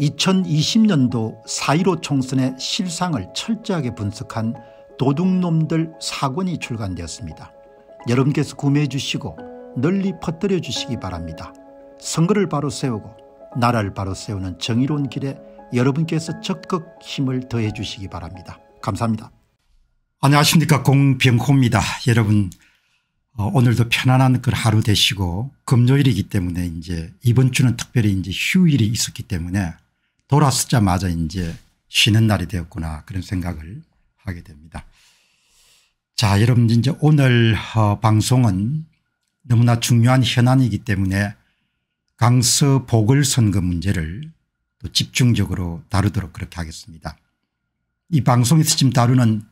2020년도 4.15 총선의 실상을 철저하게 분석한 도둑놈들 사권이 출간되었습니다. 여러분께서 구매해 주시고 널리 퍼뜨려 주시기 바랍니다. 선거를 바로 세우고 나라를 바로 세우는 정의로운 길에 여러분께서 적극 힘을 더해 주시기 바랍니다. 감사합니다. 안녕하십니까 공병호입니다. 여러분 어, 오늘도 편안한 그 하루 되시고 금요일이기 때문에 이제 이번 주는 특별히 이제 휴일이 있었기 때문에 돌아서자마자 이제 쉬는 날이 되었구나 그런 생각을 하게 됩니다. 자 여러분 이제 오늘 어, 방송은 너무나 중요한 현안이기 때문에 강서 보궐선거 문제를 또 집중적으로 다루도록 그렇게 하겠습니다. 이 방송에서 지금 다루는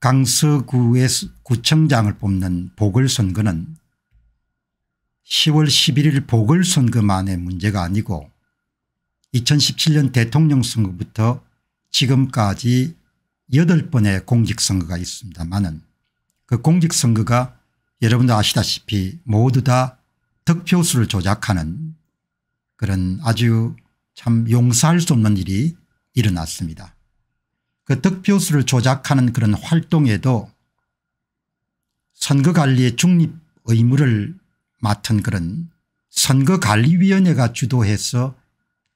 강서구의 구청장을 뽑는 보궐선거는 10월 11일 보궐선거만의 문제가 아니고 2017년 대통령 선거부터 지금까지 8번의 공직선거가 있습니다만 그 공직선거가 여러분도 아시다시피 모두 다 득표수를 조작하는 그런 아주 참 용서할 수 없는 일이 일어났습니다. 그 득표수를 조작하는 그런 활동에도 선거관리의 중립 의무를 맡은 그런 선거관리위원회가 주도해서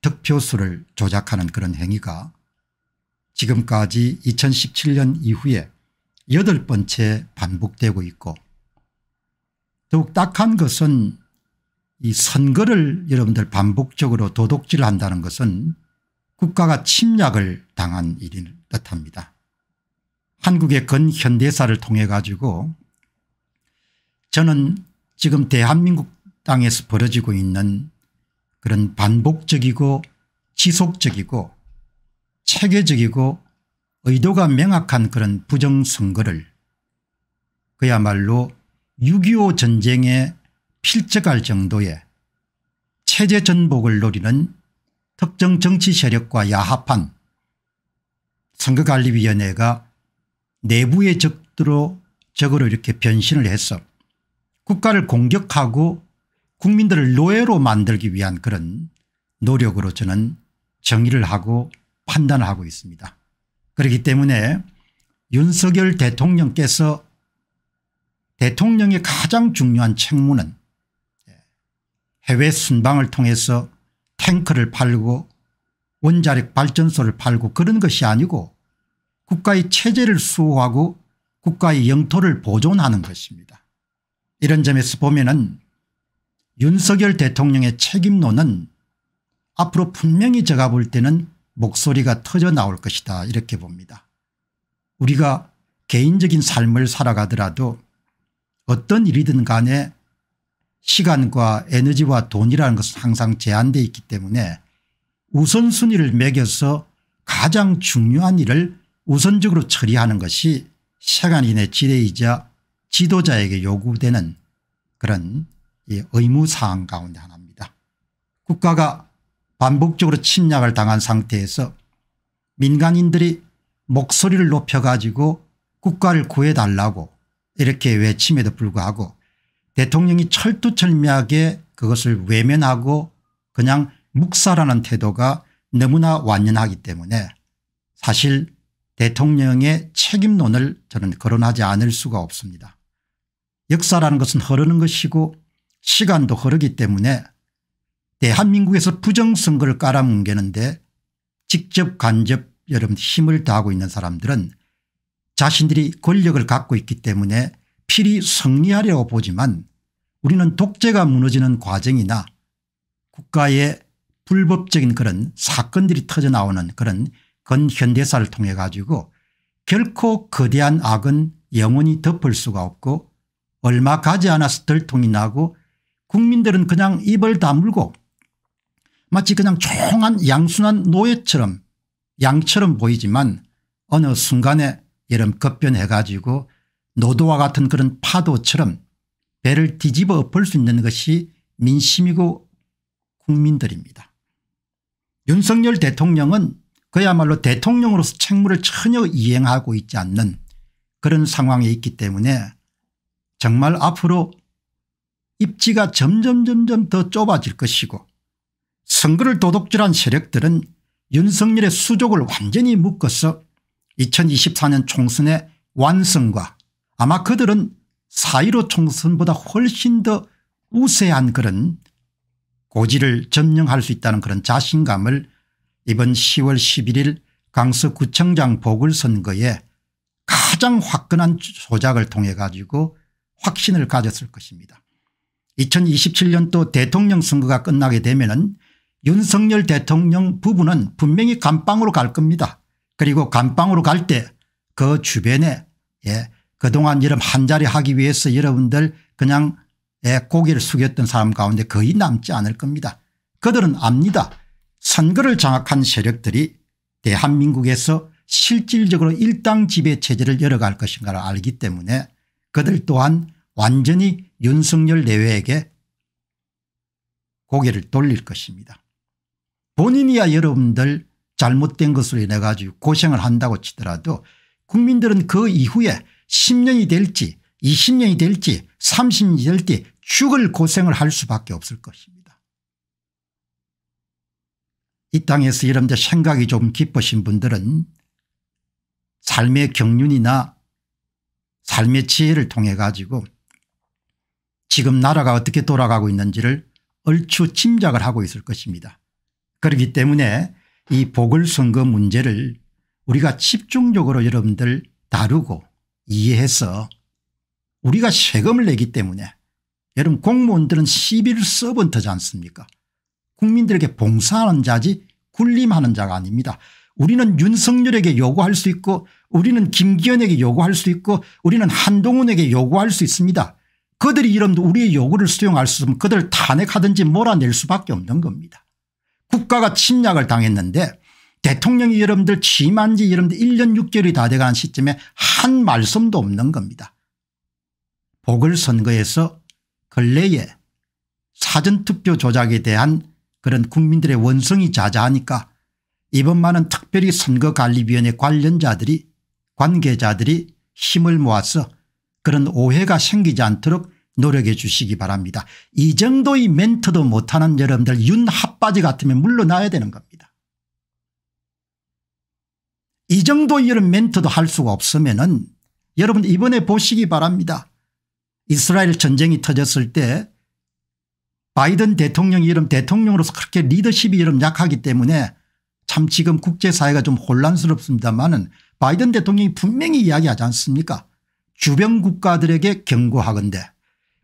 득표수를 조작하는 그런 행위가 지금까지 2017년 이후에 여덟 번째 반복되고 있고 더욱 딱한 것은 이 선거를 여러분들 반복적으로 도둑질을 한다는 것은 국가가 침략을 당한 일을 뜻합니다. 한국의 근현대사를 통해 가지고 저는 지금 대한민국 땅에서 벌어지고 있는 그런 반복적이고 지속적이고 체계적이고 의도가 명확한 그런 부정선거를 그야말로 6.25 전쟁에 필적할 정도의 체제 전복을 노리는 특정 정치 세력과 야합한 선거관리위원회가 내부의 적으로 적으로 이렇게 변신을 해서 국가를 공격하고 국민들을 노예로 만들기 위한 그런 노력으로 저는 정의를 하고 판단을 하고 있습니다. 그렇기 때문에 윤석열 대통령께서 대통령의 가장 중요한 책무는 해외 순방을 통해서 탱크를 팔고 원자력 발전소를 팔고 그런 것이 아니고 국가의 체제를 수호하고 국가의 영토를 보존하는 것입니다. 이런 점에서 보면 은 윤석열 대통령의 책임론은 앞으로 분명히 제가 볼 때는 목소리가 터져 나올 것이다 이렇게 봅니다. 우리가 개인적인 삶을 살아가더라도 어떤 일이든 간에 시간과 에너지와 돈이라는 것은 항상 제한되어 있기 때문에 우선순위를 매겨서 가장 중요한 일을 우선적으로 처리하는 것이 시간인의 지뢰이자 지도자에게 요구되는 그런 의무사항 가운데 하나입니다. 국가가 반복적으로 침략을 당한 상태에서 민간인들이 목소리를 높여가지고 국가를 구해달라고 이렇게 외침에도 불구하고 대통령이 철두철미하게 그것을 외면하고 그냥 묵살하는 태도가 너무나 완연하기 때문에 사실 대통령의 책임론을 저는 거론하지 않을 수가 없습니다. 역사라는 것은 흐르는 것이고 시간도 흐르기 때문에 대한민국에서 부정선거를 깔아뭉개는데 직접 간접 여러분 힘을 다하고 있는 사람들은 자신들이 권력을 갖고 있기 때문에 필히 승리하려고 보지만 우리는 독재가 무너지는 과정이나 국가의 불법적인 그런 사건들이 터져나오는 그런 근현대사를 통해 가지고 결코 거대한 악은 영원히 덮을 수가 없고 얼마 가지 않아서 들통이 나고 국민들은 그냥 입을 다물고 마치 그냥 조용한 양순한 노예처럼 양처럼 보이지만 어느 순간에 여름 급변해 가지고 노도와 같은 그런 파도처럼 배를 뒤집어 엎을 수 있는 것이 민심이고 국민들입니다. 윤석열 대통령은 그야말로 대통령으로서 책무를 전혀 이행하고 있지 않는 그런 상황에 있기 때문에 정말 앞으로 입지가 점점 점점 더 좁아질 것이고 선거를 도둑질한 세력들은 윤석열의 수족을 완전히 묶어서 2024년 총선의 완성과 아마 그들은 4.15 총선보다 훨씬 더 우세한 그런 고지를 점령할 수 있다는 그런 자신감을 이번 10월 11일 강서구청장 보궐선거에 가장 화끈한 조작을 통해 가지고 확신을 가졌을 것입니다. 2027년도 대통령 선거가 끝나게 되면 윤석열 대통령 부부는 분명히 감방으로 갈 겁니다. 그리고 감방으로 갈 때 그 주변에 예, 그동안 이런 한자리 하기 위해서 여러분들 그냥 예, 고개를 숙였던 사람 가운데 거의 남지 않을 겁니다. 그들은 압니다. 선거를 장악한 세력들이 대한민국에서 실질적으로 일당 지배 체제를 열어갈 것인가를 알기 때문에 그들 또한 완전히 윤석열 내외에게 고개를 돌릴 것입니다. 본인이야 여러분들 잘못된 것으로 인해 가지고 고생을 한다고 치더라도 국민들은 그 이후에 10년이 될지 20년이 될지 30년이 될지 죽을 고생을 할 수밖에 없을 것입니다. 이 땅에서 여러분들 생각이 좀 깊으신 분들은 삶의 경륜이나 삶의 지혜를 통해 가지고 지금 나라가 어떻게 돌아가고 있는지를 얼추 짐작을 하고 있을 것입니다. 그렇기 때문에 이 보궐선거 문제를 우리가 집중적으로 여러분들 다루고 이해해서 우리가 세금을 내기 때문에 여러분 공무원들은 시비를 써본터지 않습니까 국민들에게 봉사하는 자지 군림하는 자가 아닙니다. 우리는 윤석열에게 요구할 수 있고 우리는 김기현에게 요구할 수 있고 우리는 한동훈에게 요구할 수 있습니다. 그들이 이름도 우리의 요구를 수용할 수 있으면 그들 탄핵하든지 몰아낼 수밖에 없는 겁니다. 국가가 침략을 당했는데 대통령이 여러분들 취임한 지 여러분들 1년 6개월이 다 돼가는 시점에 한 말씀도 없는 겁니다. 보궐선거에서 근래에 사전투표 조작에 대한 그런 국민들의 원성이 자자하니까 이번만은 특별히 선거관리위원회 관련자들이 관계자들이 힘을 모아서 그런 오해가 생기지 않도록 노력해 주시기 바랍니다. 이 정도의 멘트도 못하는 여러분들 윤핫바지 같으면 물러나야 되는 겁니다. 이 정도 이런 멘트도 할 수가 없으면 은 여러분 이번에 보시기 바랍니다. 이스라엘 전쟁이 터졌을 때 바이든 대통령이 이름 대통령으로서 그렇게 리더십이 이름 약하기 때문에 참 지금 국제사회가 좀 혼란스럽습니다만 바이든 대통령이 분명히 이야기하지 않습니까 주변 국가들에게 경고하건대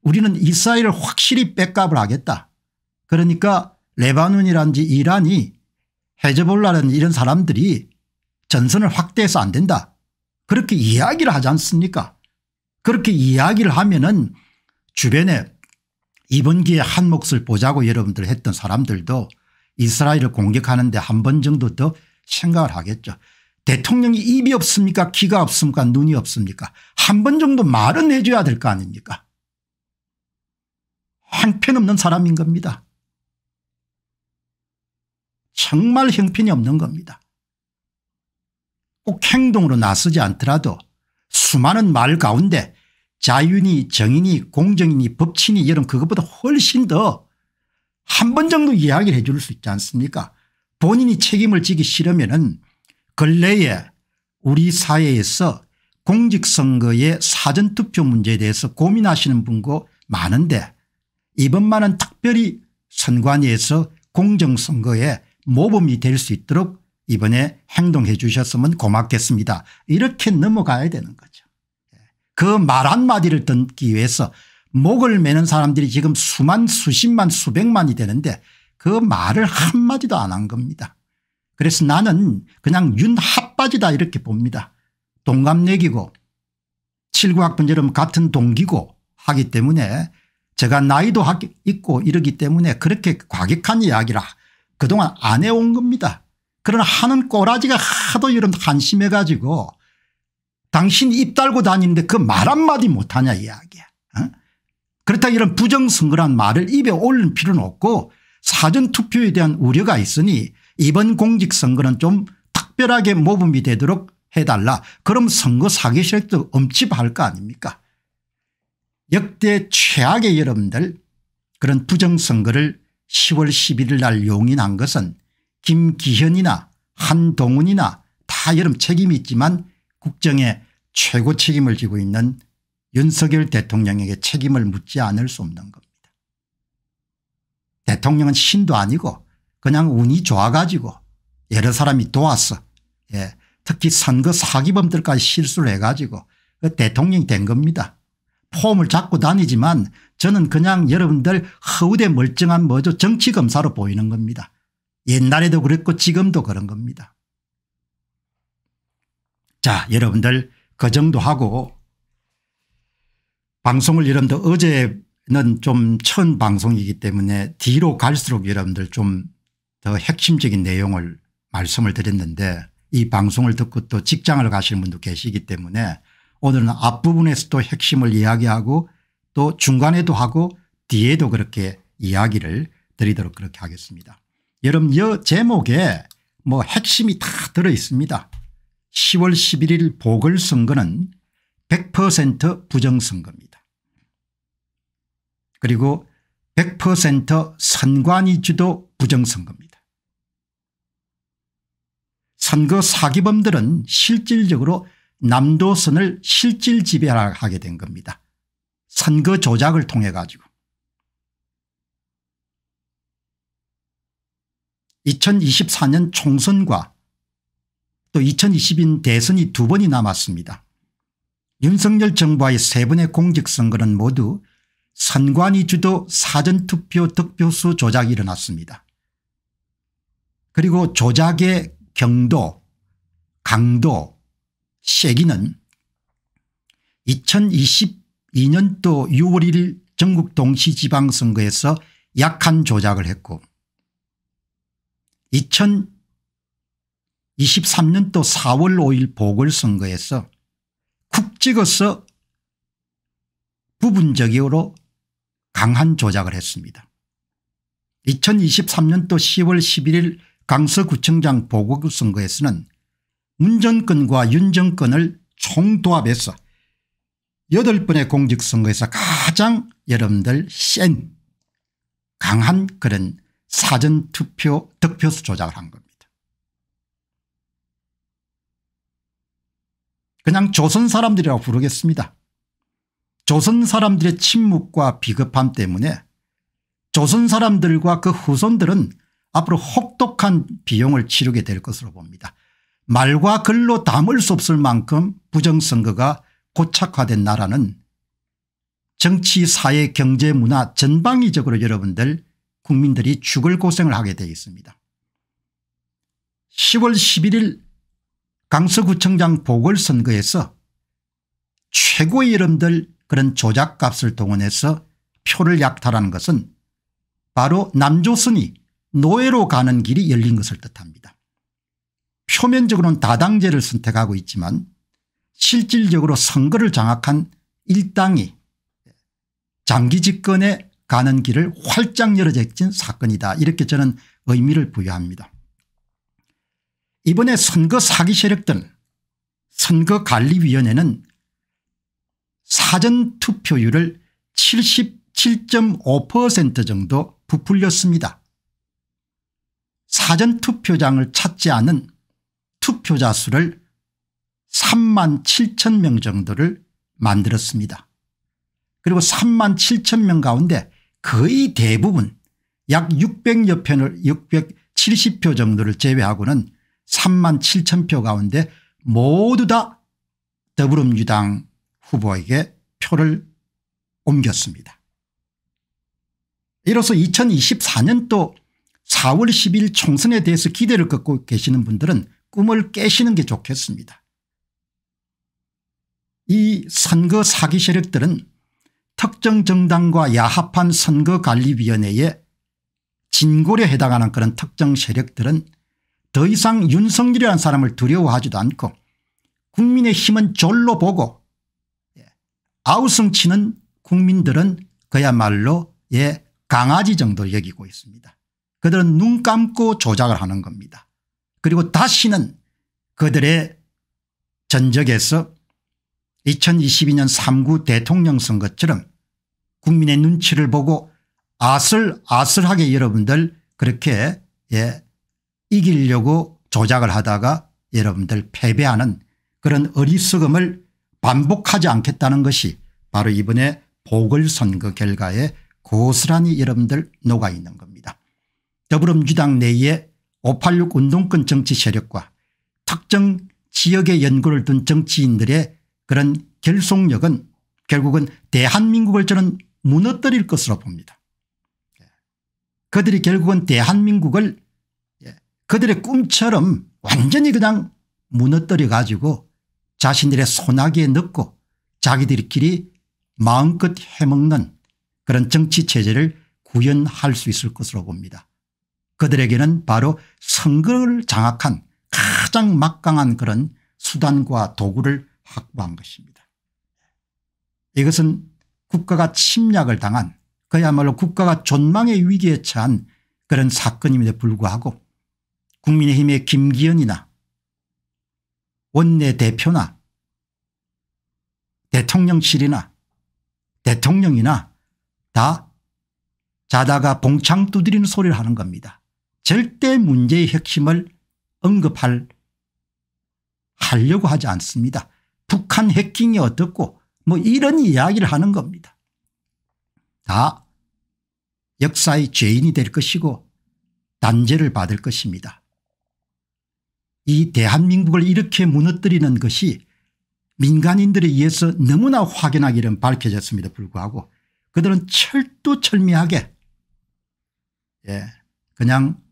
우리는 이스라엘을 확실히 백업을 하겠다. 그러니까 레바논이란지 이란이 헤즈볼라라는 이런 사람들이 전선을 확대해서 안 된다. 그렇게 이야기를 하지 않습니까 그렇게 이야기를 하면 은 주변에 이번 기회에 한 몫을 보자고 여러분들 했던 사람들도 이스라엘을 공격하는데 한 번 정도 더 생각을 하겠죠. 대통령이 입이 없습니까? 귀가 없습니까? 눈이 없습니까? 한 번 정도 말은 해줘야 될 거 아닙니까? 형편없는 사람인 겁니다. 정말 형편이 없는 겁니다. 꼭 행동으로 나서지 않더라도 수많은 말 가운데 자윤이 정인이 공정인이 법치니 이런 그것보다 훨씬 더 한 번 정도 이야기를 해줄 수 있지 않습니까? 본인이 책임을 지기 싫으면 근래에 우리 사회에서 공직선거의 사전투표 문제에 대해서 고민하시는 분고 많은데 이번만은 특별히 선관위에서 공정선거에 모범이 될 수 있도록 이번에 행동해 주셨으면 고맙겠습니다. 이렇게 넘어가야 되는 거죠. 예. 그말 한마디를 듣기 위해서 목을 매는 사람들이 지금 수만 수십만 수백만이 되는데 그 말을 한마디도 안 한 겁니다. 그래서 나는 그냥 윤핫바지다 이렇게 봅니다. 동갑내기고 79학번처럼 같은 동기고 하기 때문에 제가 나이도 있고 이러기 때문에 그렇게 과격한 이야기라 그동안 안 해온 겁니다. 그러나 하는 꼬라지가 하도 이런 한심해 가지고 당신 입 달고 다니는데 그 말 한마디 못하냐 이야기야. 어? 그렇다 이런 부정선거란 말을 입에 올릴 필요는 없고 사전투표에 대한 우려가 있으니 이번 공직선거는 좀 특별하게 모범이 되도록 해달라. 그럼 선거 사기 세력도 엄집할 거 아닙니까 역대 최악의 여러분들 그런 부정선거를 10월 11일 날 용인한 것은 김기현이나 한동훈이나 다 여름 책임이 있지만 국정에 최고 책임을 지고 있는 윤석열 대통령에게 책임을 묻지 않을 수 없는 겁니다. 대통령은 신도 아니고 그냥 운이 좋아가지고 여러 사람이 도왔어. 예. 특히 선거 사기범들까지 실수를 해가지고 그 대통령이 된 겁니다. 폼을 잡고 다니지만 저는 그냥 여러분들 허우대 멀쩡한 뭐죠 정치검사로 보이는 겁니다. 옛날에도 그랬고 지금도 그런 겁니다. 자 여러분들 그 정도 하고 방송을 여러분들 어제는 좀 처음 방송이기 때문에 뒤로 갈수록 여러분들 좀 더 핵심적인 내용을 말씀을 드렸는데 이 방송을 듣고 또 직장을 가시는 분도 계시기 때문에 오늘은 앞부분에서 또 핵심을 이야기하고 또 중간에도 하고 뒤에도 그렇게 이야기를 드리도록 그렇게 하겠습니다. 여러분 이 제목에 뭐 핵심이 다 들어 있습니다. 10월 11일 보궐선거는 100% 부정선거입니다. 그리고 100% 선관위 주도 부정선거입니다. 선거 사기범들은 실질적으로 남도선을 실질 지배하게 된 겁니다. 선거 조작을 통해 가지고. 2024년 총선과 또 2020년 대선이 두 번이 남았습니다. 윤석열 정부와의 세 번의 공직선거는 모두 선관위 주도 사전투표 득표수 조작이 일어났습니다. 그리고 조작의 경도 강도 세기는 2022년도 6월 1일 전국 동시지방선거에서 약한 조작을 했고 2023년도 4월 5일 보궐선거에서 쿡 찍어서 부분적으로 강한 조작을 했습니다. 2023년도 10월 11일 강서구청장 보궐선거에서는 문정권과 윤정권을 총도합해서 8번의 공직선거에서 가장 여러분들 센 강한 그런 사전투표 득표수 조작을 한 겁니다. 그냥 조선 사람들이라고 부르겠습니다. 조선 사람들의 침묵과 비겁함 때문에 조선 사람들과 그 후손들은 앞으로 혹독한 비용을 치르게 될 것으로 봅니다. 말과 글로 담을 수 없을 만큼 부정선거가 고착화된 나라는 정치 사회 경제 문화 전방위적으로 여러분들 국민들이 죽을 고생을 하게 되어 있습니다. 10월 11일 강서구청장 보궐선거에서 최고의 여러분들 그런 조작값을 동원해서 표를 약탈하는 것은 바로 남조선이 노예로 가는 길이 열린 것을 뜻합니다. 표면적으로는 다당제를 선택하고 있지만 실질적으로 선거를 장악한 일당이 장기 집권에 가는 길을 활짝 열어제낀 사건이다 이렇게 저는 의미를 부여합니다. 이번에 선거 사기 세력들 선거관리위원회는 사전투표율을 77.5% 정도 부풀렸습니다. 사전투표장을 찾지 않은 투표자 수를 3만 7천 명 정도를 만들었습니다. 그리고 3만 7천 명 가운데 거의 대부분 약 600여 편을 670표 정도를 제외하고는 3만 7천 표 가운데 모두 다 더불어민주당 후보에게 표를 옮겼습니다. 이로써 2024년도 4월 10일 총선에 대해서 기대를 갖고 계시는 분들은 꿈을 깨시는 게 좋겠습니다. 이 선거 사기 세력들은 특정 정당과 야합한 선거관리위원회에 진고에 해당하는 그런 특정 세력들은 더 이상 윤석열이라는 사람을 두려워하지도 않고 국민의 힘은 졸로 보고 예, 아우성치는 국민들은 그야말로 예 강아지 정도 여기고 있습니다. 그들은 눈 감고 조작을 하는 겁니다. 그리고 다시는 그들의 전적에서 2022년 3구 대통령 선거처럼 국민의 눈치를 보고 아슬아슬하게 여러분들 그렇게 예, 이기려고 조작을 하다가 여러분들 패배하는 그런 어리석음을 반복하지 않겠다는 것이 바로 이번에 보궐선거 결과에 고스란히 여러분들 녹아 있는 겁니다. 더불어민주당 내에 586 운동권 정치 세력과 특정 지역의 연구를 둔 정치인들의 그런 결속력은 결국은 대한민국을 저는 무너뜨릴 것으로 봅니다. 그들이 결국은 대한민국을 예, 그들의 꿈처럼 완전히 그냥 무너뜨려 가지고 자신들의 소나기에 넣고 자기들끼리 마음껏 해먹는 그런 정치체제를 구현할 수 있을 것으로 봅니다. 그들에게는 바로 선거를 장악한 가장 막강한 그런 수단과 도구를 확보한 것입니다. 이것은 국가가 침략을 당한 그야말로 국가가 존망의 위기에 처한 그런 사건임에도 불구하고 국민의힘의 김기현이나 원내대표나 대통령실이나 대통령이나 다 자다가 봉창 두드리는 소리를 하는 겁니다. 절대 문제의 핵심을 언급할 하려고 하지 않습니다. 북한 해킹이 어떻고 뭐 이런 이야기를 하는 겁니다. 다 역사의 죄인이 될 것이고 단죄를 받을 것입니다. 이 대한민국을 이렇게 무너뜨리는 것이 민간인들에 의해서 너무나 확연하게 이런 밝혀졌음에도 불구하고 그들은 철두철미하게 예, 그냥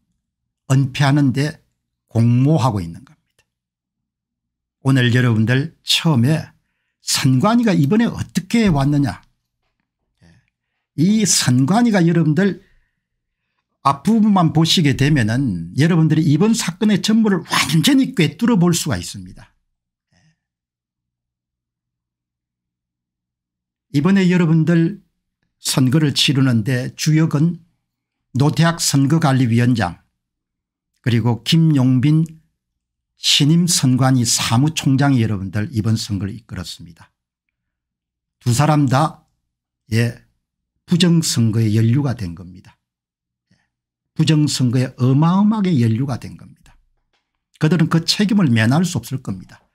은폐하는 데 공모하고 있는 겁니다. 오늘 여러분들 처음에 선관위가 이번에 어떻게 왔느냐 이 선관위가 여러분들 앞부분만 보시게 되면 여러분들이 이번 사건의 전부를 완전히 꿰뚫어 볼 수가 있습니다. 이번에 여러분들 선거를 치르는데 주역은 노태학 선거관리위원장 그리고 김용빈 신임 선관위 사무총장이 여러분들 이번 선거를 이끌었습니다. 두 사람 다 예, 부정선거에 연루가 된 겁니다. 예, 부정선거에 어마어마하게 연루가 된 겁니다. 그들은 그 책임을 면할 수 없을 겁니다.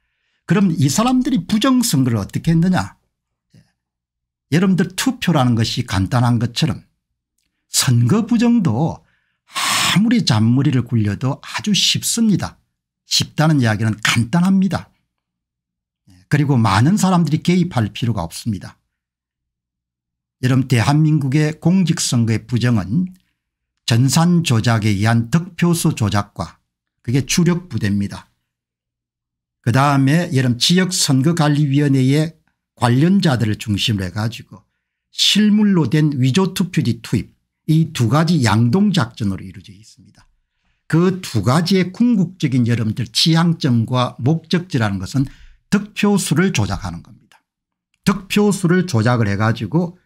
그럼 이 사람들이 부정선거를 어떻게 했느냐 예, 여러분들 투표라는 것이 간단한 것처럼 선거 부정도 아무리 잔머리를 굴려도 아주 쉽습니다. 쉽다는 이야기는 간단합니다. 예, 그리고 많은 사람들이 개입할 필요가 없습니다. 여러분 대한민국의 공직선거의 부정은 전산 조작에 의한 득표수 조작과 그게 주력 부대입니다. 그 다음에 여러분 지역선거관리위원회의 관련자들을 중심으로 해가지고 실물로 된 위조투표지 투입 이 두 가지 양동작전으로 이루어져 있습니다. 그 두 가지의 궁극적인 여러분들 지향점과 목적지라는 것은 득표수를 조작하는 겁니다. 득표수를 조작을 해가지고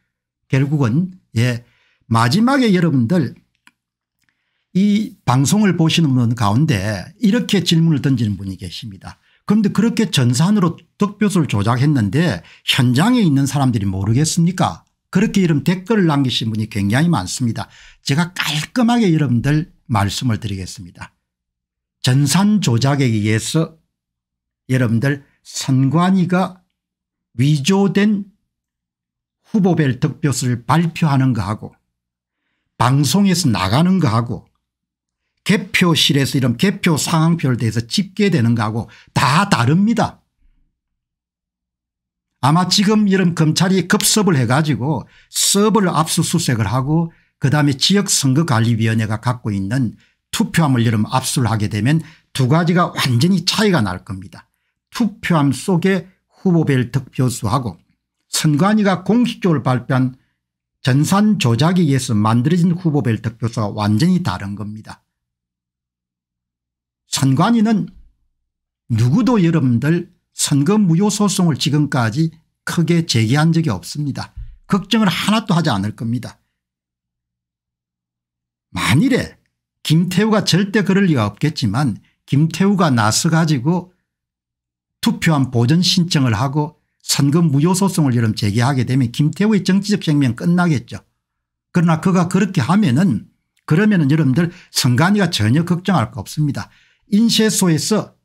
결국은 예 마지막에 여러분들 이 방송을 보시는 분 가운데 이렇게 질문을 던지는 분이 계십니다. 그런데 그렇게 전산으로 득표수를 조작했는데 현장에 있는 사람들이 모르겠습니까 그렇게 이런 댓글을 남기신 분이 굉장히 많습니다. 제가 깔끔하게 여러분들 말씀을 드리겠습니다. 전산 조작에 의해서 여러분들 선관위가 위조된 후보별 득표수를 발표하는 거하고 방송에서 나가는 거하고 개표실에서 이런 개표 상황표를 대해서 집계되는 거하고 다 다릅니다. 아마 지금 이런 검찰이 급습을 해가지고 서버를 압수수색을 하고 그다음에 지역선거관리위원회가 갖고 있는 투표함을 여러분 압수를 하게 되면 두 가지가 완전히 차이가 날 겁니다. 투표함 속에 후보별 득표수하고 선관위가 공식적으로 발표한 전산 조작에 의해서 만들어진 후보별 득표수와 완전히 다른 겁니다. 선관위는 누구도 여러분들 선거 무효 소송을 지금까지 크게 제기한 적이 없습니다. 걱정을 하나도 하지 않을 겁니다. 만일에 김태우가 절대 그럴 리가 없겠지만 김태우가 나서 가지고 투표한 보전 신청을 하고 선거 무효 소송을 여러분 제기하게 되면 김태우의 정치적 생명 끝나겠죠. 그러나 그가 그렇게 하면은 그러면은 여러분들 선관위가 전혀 걱정할 거 없습니다. 인쇄소에서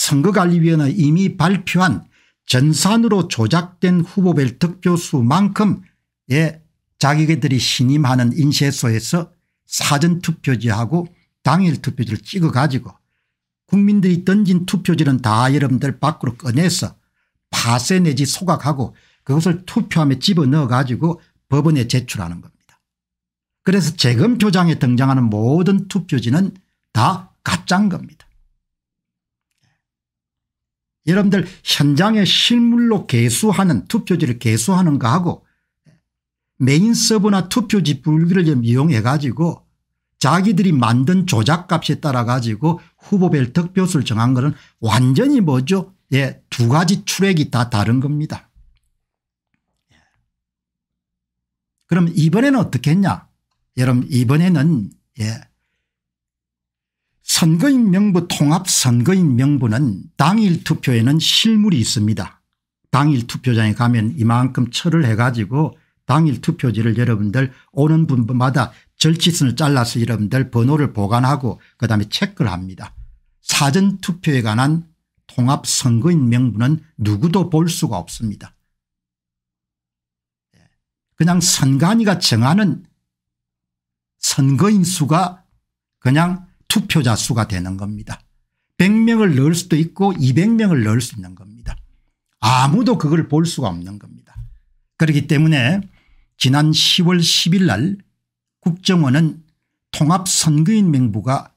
선거관리위원회 이미 발표한 전산으로 조작된 후보별 득표 수만큼 예, 자기들이 신임하는 인쇄소에서 사전투표지하고 당일투표지를 찍어 가지고 국민들이 던진 투표지는 다 여러분들 밖으로 꺼내서 파쇄 내지 소각하고 그것을 투표함에 집어넣어 가지고 법원에 제출하는 겁니다. 그래서 재검표장에 등장하는 모든 투표지는 다 가짜인 겁니다. 여러분들 현장에 실물로 개수하는 투표지를 개수하는 거하고 메인 서버나 투표지 불기를 이용해 가지고 자기들이 만든 조작값에 따라 가지고 후보별 득표수를 정한 것은 완전히 뭐죠 예, 두 가지 출액이 다 다른 겁니다. 그럼 이번에는 어떻게 했냐 여러분 이번에는 예. 선거인 명부 통합 선거인 명부는 당일 투표에는 실물이 있습니다. 당일 투표장에 가면 이만큼 철을 해가지고 당일 투표지를 여러분들 오는 분마다 절치선을 잘라서 여러분들 번호를 보관하고 그다음에 체크를 합니다. 사전투표에 관한 통합선거인 명부는 누구도 볼 수가 없습니다. 그냥 선관위가 정하는 선거인 수가 그냥 투표자 수가 되는 겁니다. 100명을 넣을 수도 있고 200명을 넣을 수 있는 겁니다. 아무도 그걸 볼 수가 없는 겁니다. 그렇기 때문에 지난 10월 10일 날 국정원은 통합선거인 명부가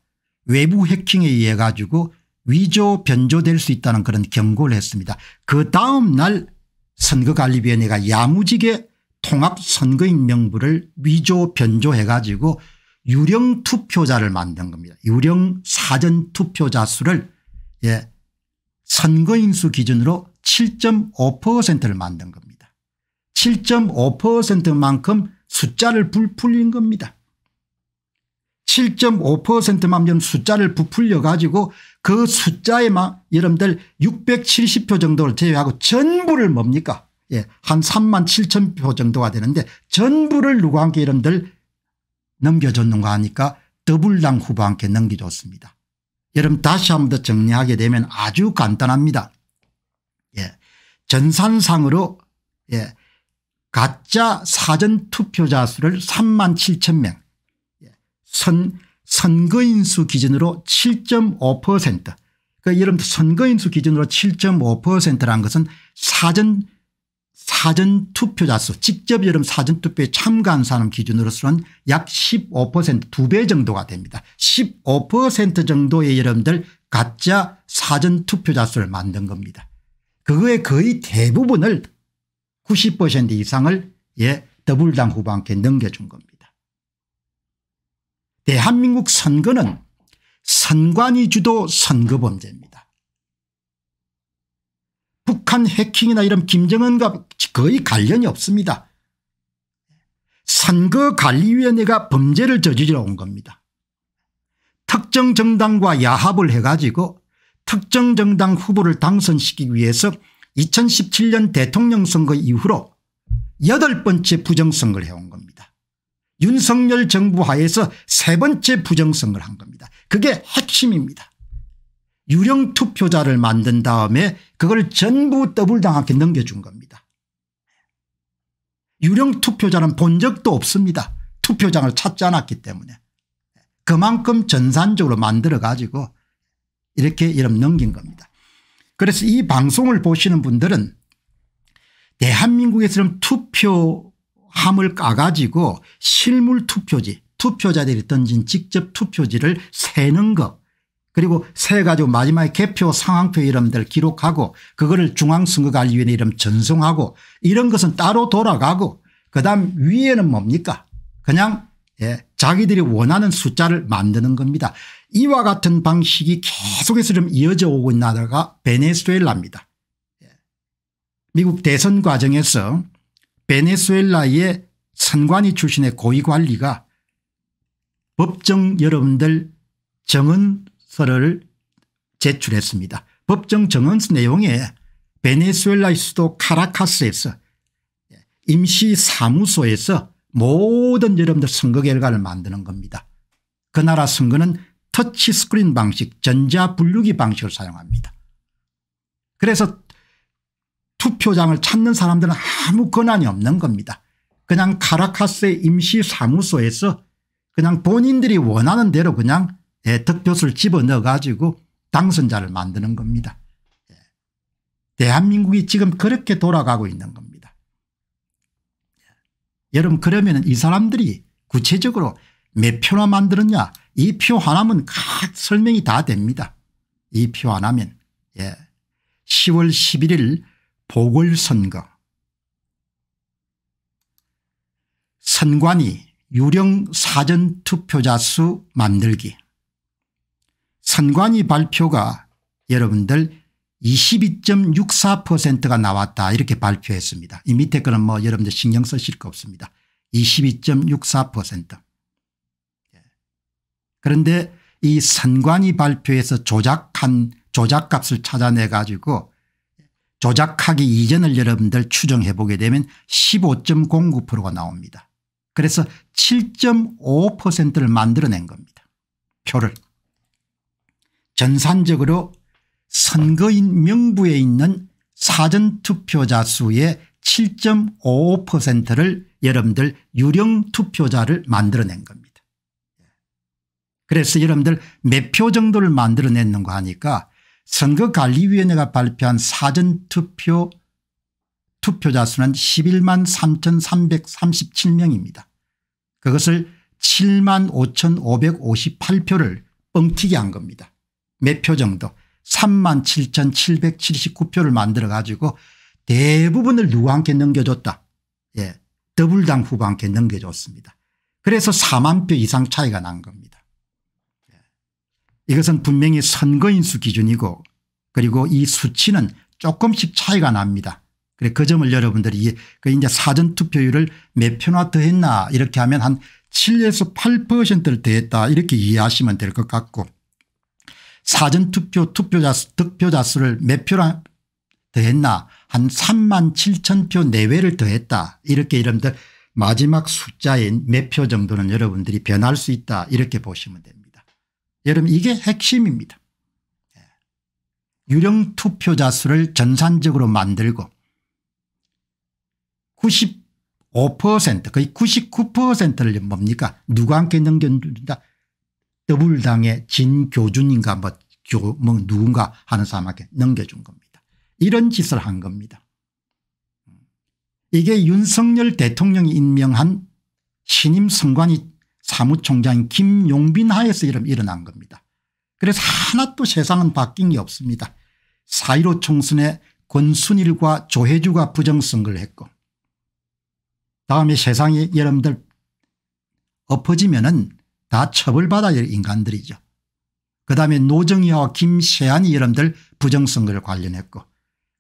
외부 해킹에 의해 가지고 위조 변조될 수 있다는 그런 경고를 했습니다. 그 다음 날 선거관리위원회가 야무지게 통합선거인 명부를 위조 변조해 가지고 유령 투표자를 만든 겁니다. 유령 사전 투표자 수를 예, 선거인 수 기준으로 7.5%를 만든 겁니다. 7.5%만큼 숫자를 불풀린 겁니다. 7.5%만큼 숫자를 부풀려 가지고 그 숫자에 막 여러분들 670표 정도를 제외하고 전부를 뭡니까 예, 한 3만 7천 표 정도가 되는데 전부를 누구한테 여러분들 넘겨줬는가 하니까 더불당 후보한테 넘겨줬습니다. 여러분 다시 한 번 더 정리하게 되면 아주 간단합니다. 예. 전산상으로 예. 가짜 사전투표자 수를 3만 7천 명 예. 선, 선거인 수 기준으로 7.5% 그러니까 여러분 선거인 수 기준으로 7.5%란 것은 사전 사전투표자 수 직접 여름 사전투표에 참가한 사람 기준으로서는 약 15%두 배 정도가 됩니다. 15% 정도의 여러분들 가짜 사전투표자 수를 만든 겁니다. 그거의 거의 대부분을 90% 이상을 예 더불당 후보한테 넘겨준 겁니다. 대한민국 선거는 선관위 주도 선거범죄입니다. 북한 해킹이나 이런 김정은과 거의 관련이 없습니다. 선거관리위원회가 범죄를 저지러 온 겁니다. 특정 정당과 야합을 해가지고 특정 정당 후보를 당선시키기 위해서 2017년 대통령 선거 이후로 여덟 번째 부정선거를 해온 겁니다. 윤석열 정부 하에서 세 번째 부정선거를 한 겁니다. 그게 핵심입니다. 유령 투표자를 만든 다음에 그걸 전부 더블당하게 넘겨준 겁니다. 유령 투표자는 본 적도 없습니다. 투표장을 찾지 않았기 때문에. 그만큼 전산적으로 만들어 가지고 이렇게 이름 넘긴 겁니다. 그래서 이 방송을 보시는 분들은 대한민국에서는 투표함을 까가지고 실물 투표지 투표자들이 던진 직접 투표지를 세는 것 그리고 세 가지고 마지막에 개표 상황표 이름들 기록하고 그거를 중앙선거관리위원회 이름 전송하고 이런 것은 따로 돌아가고 그다음 위에는 뭡니까 그냥 예, 자기들이 원하는 숫자를 만드는 겁니다. 이와 같은 방식이 계속해서 좀 이어져 오고 있는 나라가 베네수엘라입니다. 예. 미국 대선 과정에서 베네수엘라의 선관위 출신의 고위관리가 법정 여러분들 정은 서를 제출했습니다. 법정 정언서 내용에 베네수엘라의 수도 카라카스에서 임시 사무소에서 모든 여러분들 선거 결과를 만드는 겁니다. 그 나라 선거는 터치스크린 방식 전자 분류기 방식을 사용합니다. 그래서 투표장을 찾는 사람들은 아무 권한이 없는 겁니다. 그냥 카라카스의 임시사무소에서 그냥 본인들이 원하는 대로 그냥 예, 득표수를 집어넣어 가지고 당선자를 만드는 겁니다. 예. 대한민국이 지금 그렇게 돌아가고 있는 겁니다. 예. 여러분 그러면 이 사람들이 구체적으로 몇 표나 만들었냐 이 표 하나면 각 설명이 다 됩니다. 이 표 하나면 예. 10월 11일 보궐선거 선관위 유령 사전투표자 수 만들기 선관위 발표가 여러분들 22.64%가 나왔다 이렇게 발표했습니다. 이 밑에 거는 뭐 여러분들 신경 쓰실 거 없습니다. 22.64% 예. 그런데 이 선관위 발표에서 조작한 조작값을 찾아내 가지고 조작하기 이전을 여러분들 추정해 보게 되면 15.09%가 나옵니다. 그래서 7.5%를 만들어낸 겁니다. 표를. 전산적으로 선거인 명부에 있는 사전투표자 수의 7.55%를 여러분들 유령 투표자를 만들어낸 겁니다. 그래서 여러분들 몇 표 정도를 만들어냈는가 하니까 선거관리위원회가 발표한 사전투표 투표자 수는 11만 3,337명입니다. 그것을 7만 5,558표를 뻥튀기 한 겁니다. 몇 표 정도 3만 7,779표를 만들어 가지고 대부분을 누구한테 넘겨줬다. 예. 더불당 후보한테 넘겨줬습니다. 그래서 4만 표 이상 차이가 난 겁니다. 예. 이것은 분명히 선거인 수 기준이고 그리고 이 수치는 조금씩 차이가 납니다. 그래 그 점을 여러분들이 그 이제 사전 투표율을 몇 표나 더했나 이렇게 하면 한 7에서 8%를 더했다 이렇게 이해하시면 될 것 같고 사전 투표 투표자 득표자 수를 몇 표나 더했나 한 3만 7천 표 내외를 더했다 이렇게 여러분들 마지막 숫자인 몇 표 정도는 여러분들이 변할 수 있다 이렇게 보시면 됩니다. 여러분 이게 핵심입니다. 예. 유령 투표자 수를 전산적으로 만들고 95% 거의 99%를 뭡니까 함께 넘겨준다 더불당의 진교준인가 뭐, 교, 뭐 누군가 하는 사람에게 넘겨준 겁니다. 이런 짓을 한 겁니다. 이게 윤석열 대통령이 임명한 신임 선관위 사무총장인 김용빈 하에서 일어난 겁니다. 그래서 하나도 세상은 바뀐 게 없습니다. 4.15 총선에 권순일과 조혜주가 부정선거를 했고 다음에 세상에 여러분들 엎어지면 은 다 처벌받아야 할 인간들이죠. 그다음에 노정희와 김세안이 여러분들 부정선거를 관련했고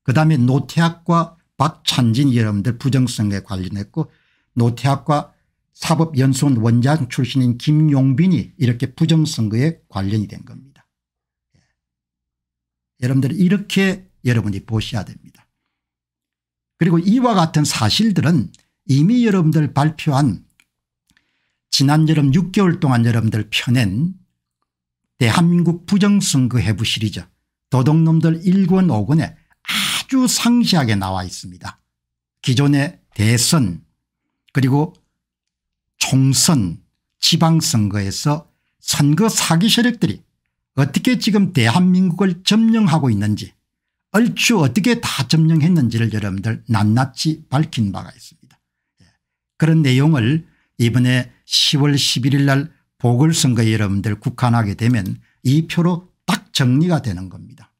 그다음에 노태학과 박찬진 여러분들 부정선거에 관련했고 노태학과 사법연수원 원장 출신인 김용빈이 이렇게 부정선거에 관련이 된 겁니다. 예. 여러분들 이렇게 여러분이 보셔야 됩니다. 그리고 이와 같은 사실들은 이미 여러분들 발표한 지난 여름 6개월 동안 여러분들 펴낸 대한민국 부정선거 해부 시리즈 도둑놈들 1권 5권에 아주 상세하게 나와 있습니다. 기존의 대선 그리고 총선 지방선거에서 선거 사기 세력들이 어떻게 지금 대한민국을 점령하고 있는지 얼추 어떻게 다 점령했는지를 여러분들 낱낱이 밝힌 바가 있습니다. 그런 내용을 이번에 10월 11일 날 보궐선거에 여러분들 국한하게 되면 이 표로 딱 정리가 되는 겁니다.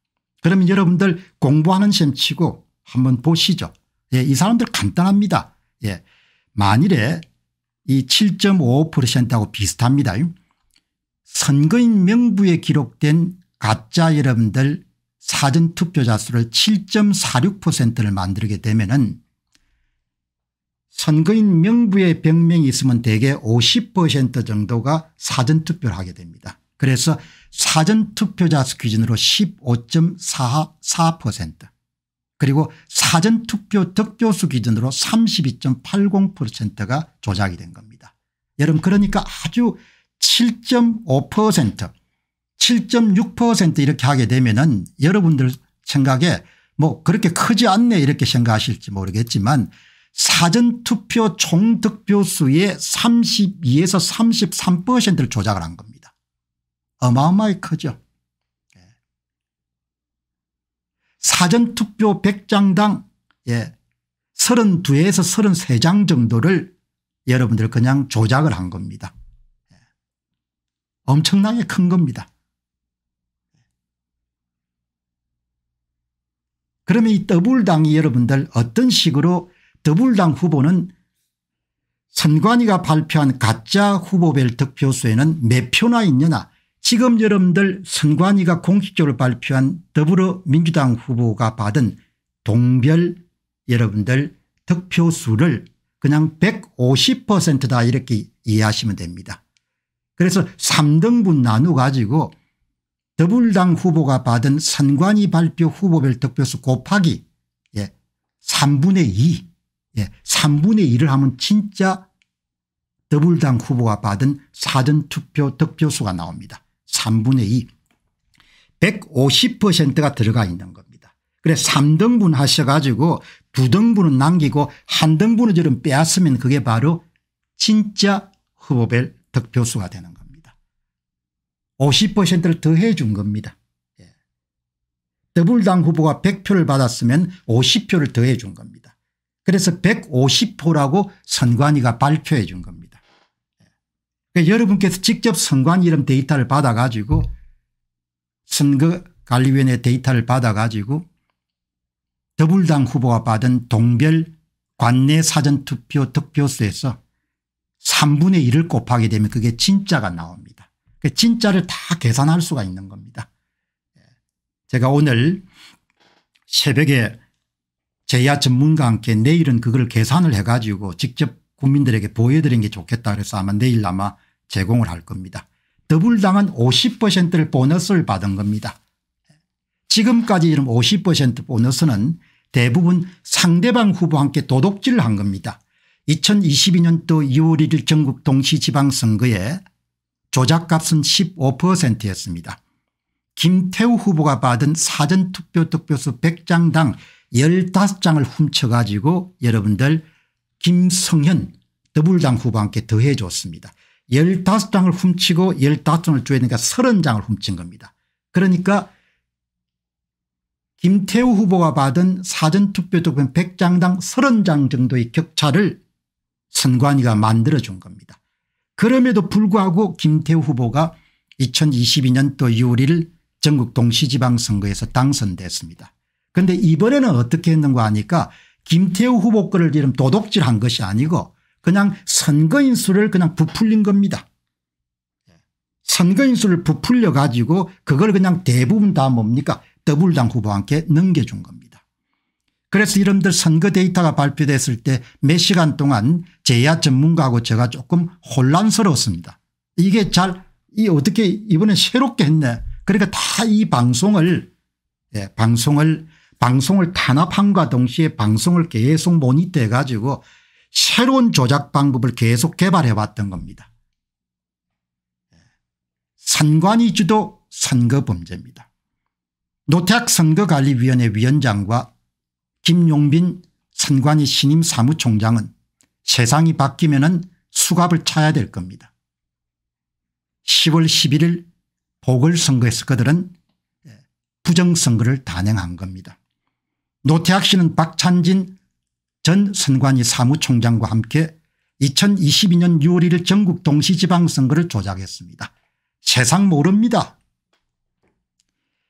그러면 여러분들 공부하는 셈 치고 한번 보시죠. 예, 이 사람들 간단합니다. 예, 만일에 이 7.55%하고 비슷합니다. 선거인 명부에 기록된 가짜 여러분들 사전투표자 수를 7.46%를 만들게 되면 선거인 명부에 병명이 있으면 대개 50% 정도가 사전투표를 하게 됩니다. 그래서 사전투표자 수 기준으로 15.44% 그리고 사전투표 득표수 기준으로 32.80%가 조작이 된 겁니다. 여러분 그러니까 아주 7.5% 7.6% 이렇게 하게 되면 은 여러분들 생각에 뭐 그렇게 크지 않네 이렇게 생각하실지 모르겠지만 사전투표 총득표수의 32에서 33%를 조작을 한 겁니다. 어마어마하게 크죠. 예. 사전투표 100장당 예. 32에서 33장 정도를 여러분들 그냥 조작을 한 겁니다. 예. 엄청나게 큰 겁니다. 그러면 이 더불당이 여러분들 어떤 식으로 더불당 후보는 선관위가 발표한 가짜 후보별 득표수에는 몇 표나 있느냐 지금 여러분들 선관위가 공식적으로 발표한 더불어민주당 후보가 받은 동별 여러분들 득표수를 그냥 150%다 이렇게 이해하시면 됩니다. 그래서 3등분 나누 가지고 더불당 후보가 받은 선관위 발표 후보별 득표수 곱하기 예, 3분의 2 예, 3분의 1을 하면 진짜 더불당 후보가 받은 사전투표 득표수가 나옵니다. 3분의 2 150%가 들어가 있는 겁니다. 그래 3등분 하셔가지고 2등분은 남기고 1등분을 저런 빼앗으면 그게 바로 진짜 후보별 득표수가 되는 겁니다. 50%를 더해 준 겁니다. 예. 더불당 후보가 100표를 받았으면 50표를 더해 준 겁니다. 그래서 150표라고 선관위가 발표해 준 겁니다. 예. 그러니까 여러분께서 직접 선관위 이름 데이터를 받아 가지고 선거관리위원회 데이터를 받아 가지고 더불당 후보가 받은 동별 관내 사전투표 득표수에서 3분의 1을 곱하게 되면 그게 진짜가 나옵니다. 그 진짜를 다 계산할 수가 있는 겁니다. 예. 제가 오늘 새벽에 제야 전문가와 함께 내일은 그걸 계산을 해 가지고 직접 국민들에게 보여드리는 게 좋겠다 그래서 아마 내일 아마 제공을 할 겁니다. 더불당은 50%를 보너스를 받은 겁니다. 지금까지 이런 50% 보너스는 대부분 상대방 후보와 함께 도둑질을 한 겁니다. 2022년도 6월 1일 전국 동시지방선거에 조작값은 15%였습니다. 김태우 후보가 받은 사전투표 득표수 100장당 15장을 훔쳐가지고 여러분들 김성현 더불당 후보와 함께 더해 줬습니다. 15장을 훔치고 15장을 줘야 되니까 30장을 훔친 겁니다. 그러니까 김태우 후보가 받은 사전투표 득표 100장당 30장 정도의 격차를 선관위가 만들어준 겁니다. 그럼에도 불구하고 김태우 후보가 2022년 또 6월 1일 전국 동시지방선거에서 당선됐습니다. 그런데 이번에는 어떻게 했는가 하니까 김태우 후보 거를 이름 도둑질한 것이 아니고 그냥 선거인 수를 그냥 부풀린 겁니다. 선거인 수를 부풀려 가지고 그걸 그냥 대부분 다 뭡니까 더불당 후보와 함께 넘겨준 겁니다. 그래서 여러분들 선거 데이터가 발표됐을 때 몇 시간 동안 제야 전문가하고 제가 조금 혼란스러웠습니다. 이게 잘 이 어떻게 이번에 새롭게 했네. 그러니까 다 이 방송을 예, 방송을 방송을 탄압함과 동시에 방송을 계속 모니터해 가지고 새로운 조작 방법을 계속 개발해 왔던 겁니다. 예. 선관위 주도 선거 범죄입니다. 노태학 선거관리위원회 위원장과 김용빈 선관위 신임 사무총장은 세상이 바뀌면 수갑을 차야 될 겁니다. 10월 11일 보궐선거에서 그들은 부정선거를 단행한 겁니다. 노태학 씨는 박찬진 전 선관위 사무총장과 함께 2022년 6월 1일 전국 동시지방선거를 조작했습니다. 세상 모릅니다.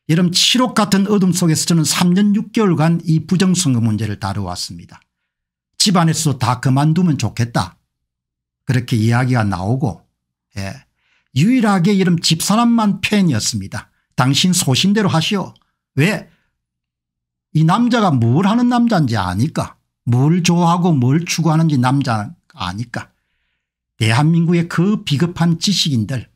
이런 칠옥 같은 어둠 속에서 저는 3년 6개월간 이 부정선거 문제를 다뤄왔습니다. 집안에서 다 그만두면 좋겠다. 그렇게 이야기가 나오고 예. 유일하게 이런 집사람만 팬이었습니다. 당신 소신대로 하시오. 왜? 이 남자가 뭘 하는 남자인지 아니까 뭘 좋아하고 뭘 추구하는지 남자 아니까 대한민국의 그 비겁한 지식인들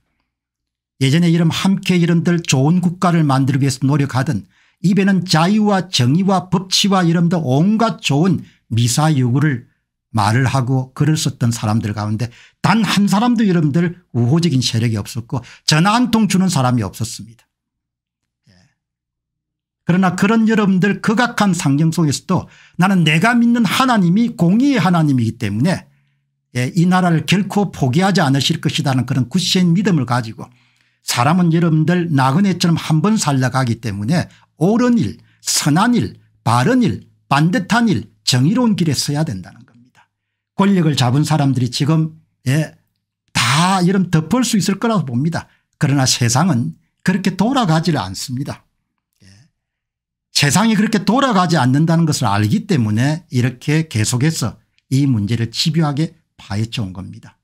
예전에 이런 함께 이런들 좋은 국가를 만들기 위해서 노력하던 입에는 자유와 정의와 법치와 여러분들 온갖 좋은 미사 여구를 말을 하고 글을 썼던 사람들 가운데 단 한 사람도 여러분들 우호적인 세력이 없었고 전화 한 통 주는 사람이 없었습니다. 예. 그러나 그런 여러분들 극악한 상정 속에서도 나는 내가 믿는 하나님이 공의의 하나님이기 때문에 예, 이 나라를 결코 포기하지 않으실 것이라는 그런 굳센 믿음을 가지고 사람은 여러분들 나그네처럼 한 번 살다가기 때문에 옳은 일 선한 일 바른 일 반듯한 일 정의로운 길에 서야 된다는 겁니다. 권력을 잡은 사람들이 지금 예, 다 이런 덮을 수 있을 거라고 봅니다. 그러나 세상은 그렇게 돌아가지를 않습니다. 예. 세상이 그렇게 돌아가지 않는다는 것을 알기 때문에 이렇게 계속해서 이 문제를 집요하게 파헤쳐 온 겁니다.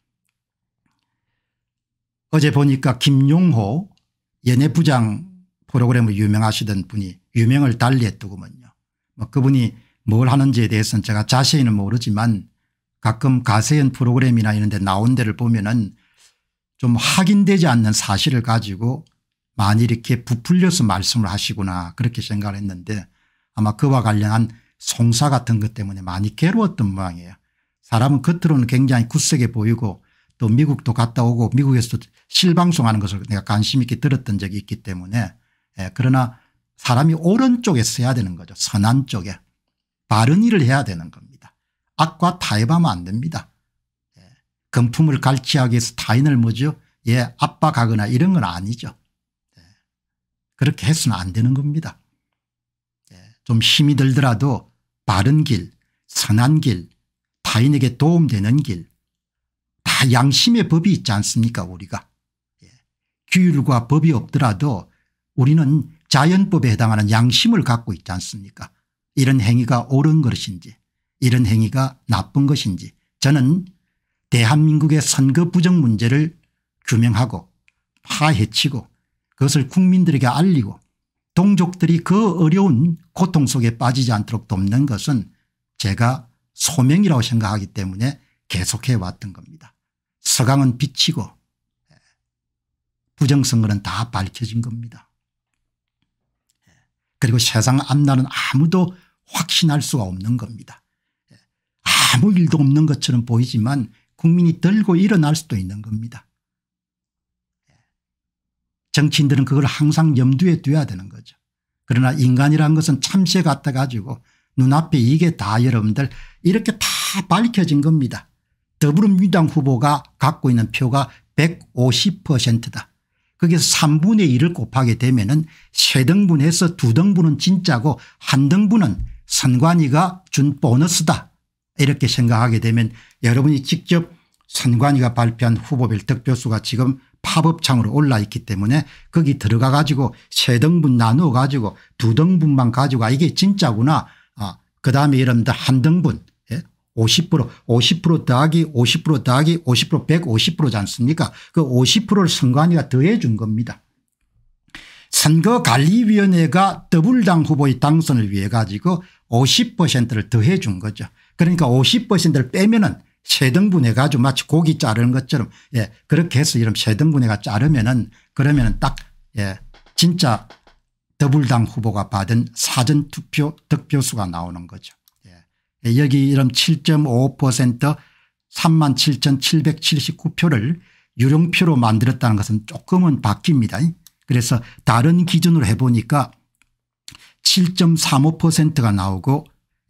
어제 보니까 김용호 연예부장 프로그램을 유명하시던 분이 유명을 달리했더구먼요. 뭐 그분이 뭘 하는지에 대해서는 제가 자세히는 모르지만 가끔 가세연 프로그램이나 이런 데 나온 데를 보면 은 좀 확인되지 않는 사실을 가지고 많이 이렇게 부풀려서 말씀을 하시구나 그렇게 생각을 했는데 아마 그와 관련한 송사 같은 것 때문에 많이 괴로웠던 모양이에요. 사람은 겉으로는 굉장히 굳세게 보이고 또 미국도 갔다 오고 미국에서도 실방송하는 것을 내가 관심 있게 들었던 적이 있기 때문에 예, 그러나 사람이 오른쪽에 서야 되는 거죠. 선한 쪽에. 바른 일을 해야 되는 겁니다. 악과 타협하면 안 됩니다. 예. 금품을 갈취하기 위해서 타인을 뭐죠 예, 압박하거나 이런 건 아니죠. 예. 그렇게 해서는 안 되는 겁니다. 예. 좀 힘이 들더라도 바른 길 선한 길 타인에게 도움되는 길 다 양심의 법이 있지 않습니까 우리가. 예. 규율과 법이 없더라도 우리는 자연법에 해당하는 양심을 갖고 있지 않습니까 이런 행위가 옳은 것인지 이런 행위가 나쁜 것인지 저는 대한민국의 선거 부정 문제를 규명하고 파헤치고 그것을 국민들에게 알리고 동족들이 그 어려운 고통 속에 빠지지 않도록 돕는 것은 제가 소명이라고 생각하기 때문에 계속해 왔던 겁니다. 서강은 비치고 부정선거는 다 밝혀진 겁니다. 그리고 세상 앞날은 아무도 확신할 수가 없는 겁니다. 아무 일도 없는 것처럼 보이지만 국민이 들고 일어날 수도 있는 겁니다. 정치인들은 그걸 항상 염두에 둬야 되는 거죠. 그러나 인간이란 것은 참새 같아 가지고 눈앞에 이게 다 여러분들 이렇게 다 밝혀진 겁니다. 더불어민주당 후보가 갖고 있는 표가 150%다. 거기서 3분의 1을 곱하게 되면 은3 등분해서 2 등분은 진짜고 한 등분은 선관위가 준 보너스다 이렇게 생각하게 되면 여러분이 직접 선관위가 발표한 후보별 득표수가 지금 팝업창으로 올라 있기 때문에 거기 들어가 가지고 세 등분 나누어 가지고 두 등분만 가지고 아 이게 진짜구나 아, 그다음에 여러분들 한 등분 50% 50% 더하기 50% 더하기 50% 150%지 않습니까 그 50%를 선관위가 더해 준 겁니다. 선거관리위원회가 더불당 후보의 당선을 위해 가지고 50%를 더해 준 거죠. 그러니까 50%를 빼면은 세등분해 가지고 마치 고기 자르는 것처럼 예 그렇게 해서 이런 세등분해가 자르면은 그러면은 딱 예 진짜 더불당 후보가 받은 사전투표 득표수가 나오는 거죠. 여기 이런 7.5% 3만 7,779표를 유령표로 만들었다는 것은 조금은 바뀝니다. 그래서 다른 기준으로 해보니까 7.35%가 나오고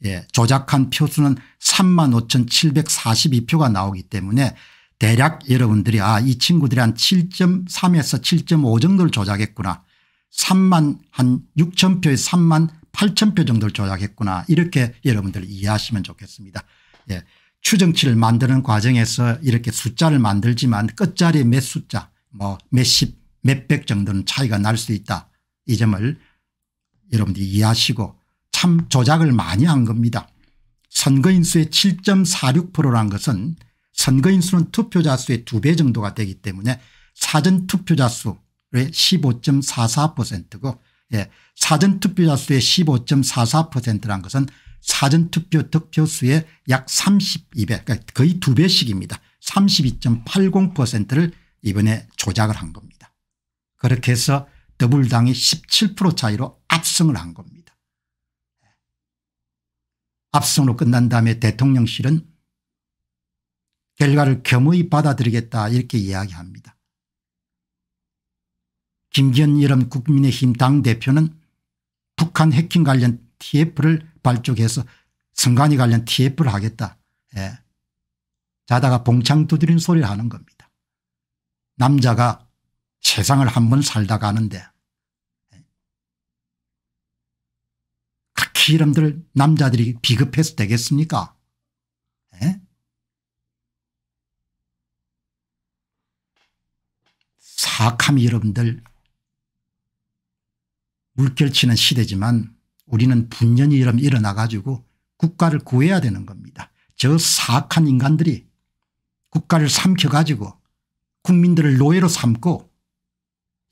예, 조작한 표수는 3만 5,742표가 나오기 때문에 대략 여러분들이 아 이 친구들이 한 7.3에서 7.5 정도를 조작했구나. 3만 한 6천 표에 3만 8천 표 정도를 조작했구나 이렇게 여러분들 이해하시면 좋겠습니다. 예. 추정치를 만드는 과정에서 이렇게 숫자를 만들지만 끝자리 몇 숫자 뭐 몇십 몇백 정도는 차이가 날 수 있다. 이 점을 여러분들이 이해하시고 참 조작을 많이 한 겁니다. 선거인 수의 7.46%란 것은 선거인 수는 투표자 수의 두배 정도가 되기 때문에 사전 투표자 수의 15.44%고 예, 사전투표자 수의 15.44%란 것은 사전투표 득표 수의 약 32배 그러니까 거의 두 배씩입니다. 32.80%를 이번에 조작을 한 겁니다. 그렇게 해서 더불당이 17% 차이로 압승을 한 겁니다. 압승으로 끝난 다음에 대통령실은 결과를 겸허히 받아들이겠다 이렇게 이야기합니다. 김기현 이런 국민의힘 당대표는 북한 해킹 관련 TF를 발족해서 선관위 관련 TF를 하겠다. 예. 자다가 봉창 두드린 소리를 하는 겁니다. 남자가 세상을 한 번 살다 가는데 예. 그렇게 이름들 남자들이 비급해서 되겠습니까 예? 사악함이 여러분들 물결치는 시대지만 우리는 분연히 일어나 가지고 국가를 구해야 되는 겁니다. 저 사악한 인간들이 국가를 삼켜 가지고 국민들을 노예로 삼고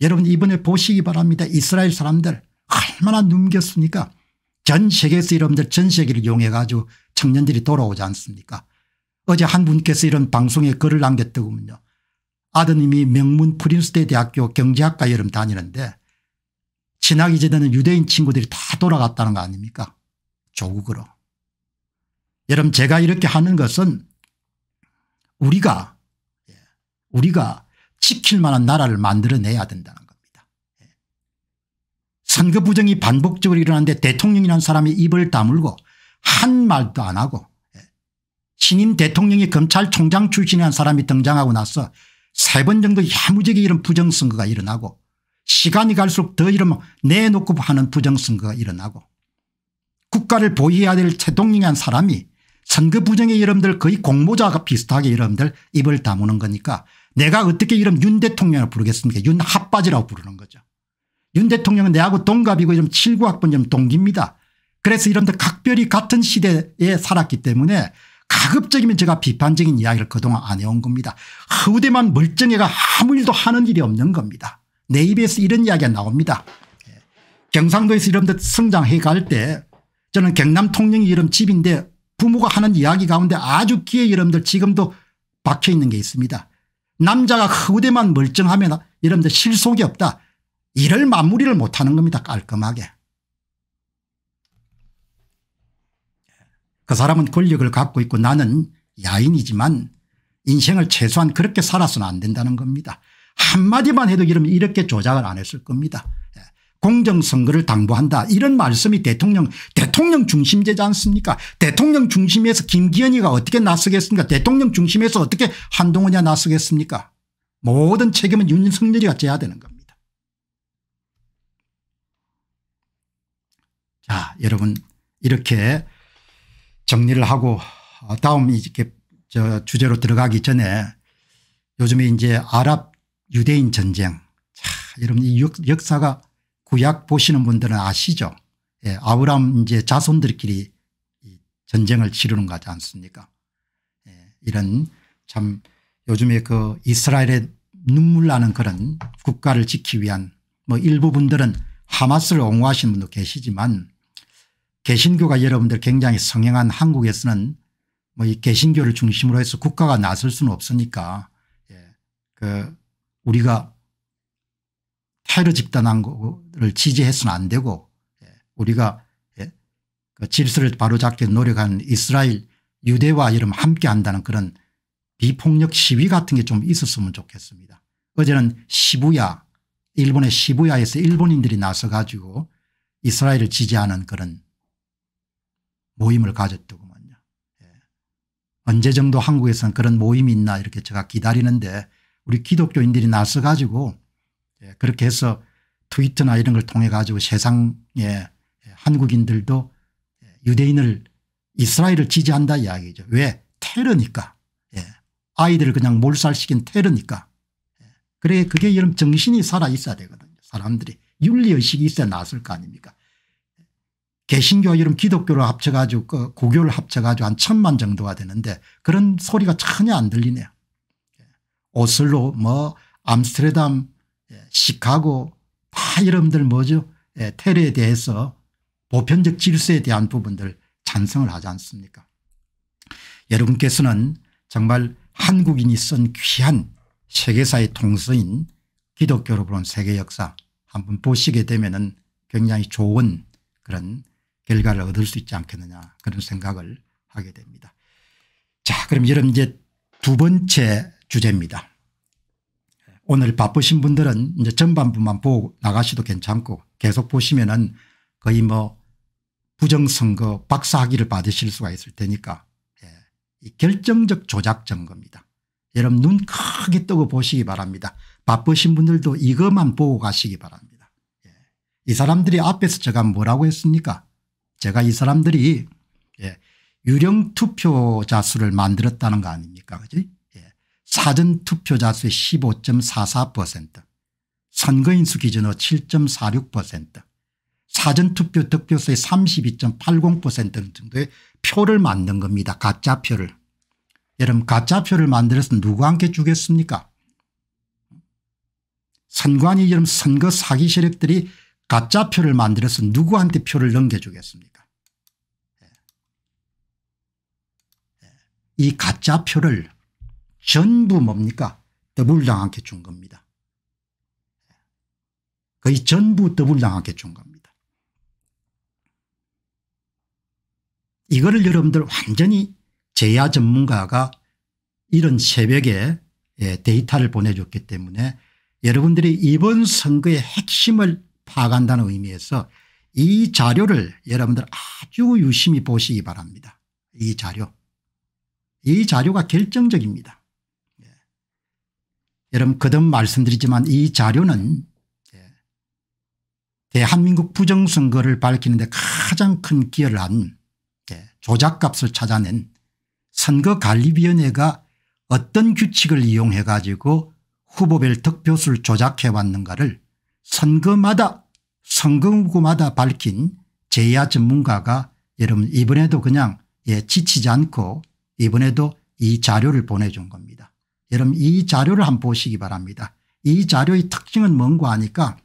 여러분 이번에 보시기 바랍니다. 이스라엘 사람들 얼마나 num겼습니까 전 세계에서 여러분들 전 세계를 이용해 가지고 청년들이 돌아오지 않습니까 어제 한 분께서 이런 방송에 글을 남겼더군요. 아드님이 명문 프린스대 대학교 경제학과 여름 다니는데 지나기 전에는 유대인 친구들이 다 돌아갔다는 거 아닙니까 조국으로. 여러분 제가 이렇게 하는 것은 우리가 예, 우리가 지킬 만한 나라를 만들어내야. 예. 선거 부정이 반복적으로 일어나는데 대통령이라는 사람이 입을 다물고 한 말도 안 하고 예. 신임 대통령이 검찰총장 출신이라는 사람이 등장하고 나서 세 번 정도 야무지게 이런 부정선거가 일어나고 시간이 갈수록 더 이러면 내놓고 하는 부정선거가 일어나고 국가를 보위해야 될 최동영이한 사람이 선거 부정에 여러분들 거의 공모자가 비슷하게 여러분들 입을 다무는 거니까 내가 어떻게 이런 윤 대통령을 부르겠습니까 윤 핫바지라고 부르는 거죠. 윤 대통령은 내하고 동갑이고 이런 79학번 동기입니다. 그래서 이런들 각별히 같은 시대에 살았기 때문에 가급적이면 제가 비판적인 이야기를 그동안 안 해온 겁니다. 허우대만 멀쩡해가 아무 일도 하는 일이 없는 겁니다. 내 입에서 이런 이야기가 나옵니다. 예. 경상도에서 이름들 성장해 갈 때 저는 경남 통영이 이름 집인데 부모가 하는 이야기 가운데 아주 귀에 여러분들 지금도 박혀 있는 게 있습니다. 남자가 허우대만 멀쩡하면 여러분들 실속이 없다. 이를 마무리를 못하는 겁니다. 깔끔하게. 그 사람은 권력을 갖고 있고 나는 야인이지만 인생을 최소한 그렇게 살아서는 안 된다는 겁니다. 한마디만 해도 이러면 이렇게 조작을 안 했을 겁니다. 예. 공정선거를 당부한다 이런 말씀이 대통령 대통령 중심제지 않습니까 대통령 중심에서 김기현이가 어떻게 나서겠습니까 대통령 중심에서 어떻게 한동훈이 나서겠습니까 모든 책임은 윤석열이가 져야 되는 겁니다. 자 여러분 이렇게 정리를 하고 다음 이렇게 저 주제로 들어가기 전에 요즘에 이제 아랍 유대인 전쟁. 자, 여러분 이 역, 사가 구약 보시는 분들은 아시죠. 예, 아브람 이제 자손들끼리 전쟁을 치르는 거지 않습니까 예, 이런 참 요즘에 그 이스라엘의 눈물 나는 그런 국가를 지키기 위한 뭐 일부 분들은 하마스를 옹호하시는 분도 계시지만 개신교가 여러분들 굉장히 성행한 한국에서는 뭐 이 개신교를 중심으로 해서 국가가 나설 수는 없으니까 예, 그 우리가 테러 집단한 거를 지지해서는 안 되고 예, 우리가 예, 그 질서를 바로잡기 노력하는 이스라엘 유대와 여러분 함께 한다는 그런 비폭력 시위 같은 게 좀 있었으면 좋겠습니다. 어제는 시부야 일본의 시부야에서 일본인들이 나서 가지고 이스라엘을 지지하는 그런 모임을 가졌더구먼요. 예. 언제 정도 한국에서는 그런 모임이 있나 이렇게 제가 기다리는데 우리 기독교인들이 나서 가지고 예, 그렇게 해서 트위터나 이런 걸 통해 가지고 세상에 한국인들도 유대인을 이스라엘을 지지한다 이야기죠. 왜 테러니까 예. 아이들을 그냥 몰살시킨 테러니까 예. 그래 그게 이런 정신이 살아 있어야 되거든요. 사람들이 윤리의식이 있어야 나설 거 아닙니까 개신교 이런 기독교를 합쳐가지고 그 고교를 합쳐가지고 한 천만 정도가 되는데 그런 소리가 전혀 안 들리네요. 오슬로 뭐 암스테르담 예, 시카고 다 여러분들 뭐죠? 예, 테러에 대해서 보편적 질서에 대한 부분들 찬성을 하지 않습니까? 여러분께서는 정말 한국인이 쓴 귀한 세계사의 통서인 기독교로 보는 세계 역사 한번 보시게 되면 굉장히 좋은 그런 결과를 얻을 수 있지 않겠느냐 그런 생각을 하게 됩니다. 자 그럼 여러분 이제 두 번째 주제입니다. 오늘 바쁘신 분들은 이제 전반부만 보고 나가셔도 괜찮고 계속 보시면은 거의 뭐 부정선거 박사학위를 받으실 수가 있을 테니까 예. 결정적 조작 증거입니다. 여러분 눈 크게 뜨고 보시기 바랍니다. 바쁘신 분들도 이것만 보고 가시기 바랍니다. 예. 이 사람들이 앞에서 제가 뭐라고 했습니까 제가 이 사람들이 예. 유령 투표자 수를 만들었다는 거 아닙니까 그지 예. 사전 투표자 수의 15.44% 선거인 수 기준으로 7.46% 사전투표 득표수의 32.80% 정도의 표를 만든 겁니다. 가짜표를. 여러분 가짜표를 만들어서 누구한테 주겠습니까 선관위 여러분 선거 사기 세력들이 가짜표를 만들어서 누구한테 표를 넘겨주겠습니까 예. 예. 이 가짜 표를 전부 뭡니까 더불당한테 준 겁니다. 예. 거의 전부 더불당한테 준 겁니다. 이거를 여러분들 완전히 제야 전문가가 이런 새벽에 예, 데이터를 보내줬기 때문에 여러분들이 이번 선거의 핵심을 파악한다는 의미에서 이 자료를 여러분들 아주 유심히 보시기 바랍니다. 이 자료. 이 자료가 결정적입니다. 예. 여러분 거듭 말씀드리지만 이 자료는 예. 대한민국 부정선거를 밝히는 데 가장 큰 기여를 한 조작값을 찾아낸 선거관리위원회가 어떤 규칙을 이용해 가지고 후보별 득표수를 조작해 왔는가를 선거마다 선거구마다 밝힌 제야 전문가가 여러분 이번에도 그냥 예, 지치지 않고 이번에도 이 자료를 보내준 겁니다. 여러분 이 자료를 한번 보시기 바랍니다. 이 자료의 특징은 뭔가 하니까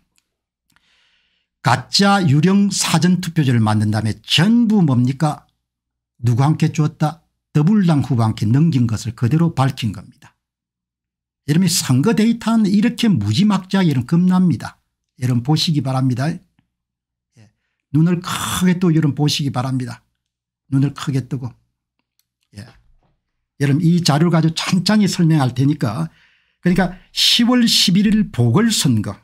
가짜 유령 사전투표제를 만든 다음에 전부 뭡니까 누구 함께 주었다 더불당 후보한테 넘긴 것을 그대로 밝힌 겁니다. 여러분 선거 데이터는 이렇게 무지막지하게 여러분 겁납니다. 여러분 보시기 바랍니다. 예. 눈을 크게 또 여러분 보시기 바랍니다. 눈을 크게 뜨고 예. 여러분 이 자료를 가지고 찬찬히 설명할 테니까 그러니까 10월 11일 보궐선거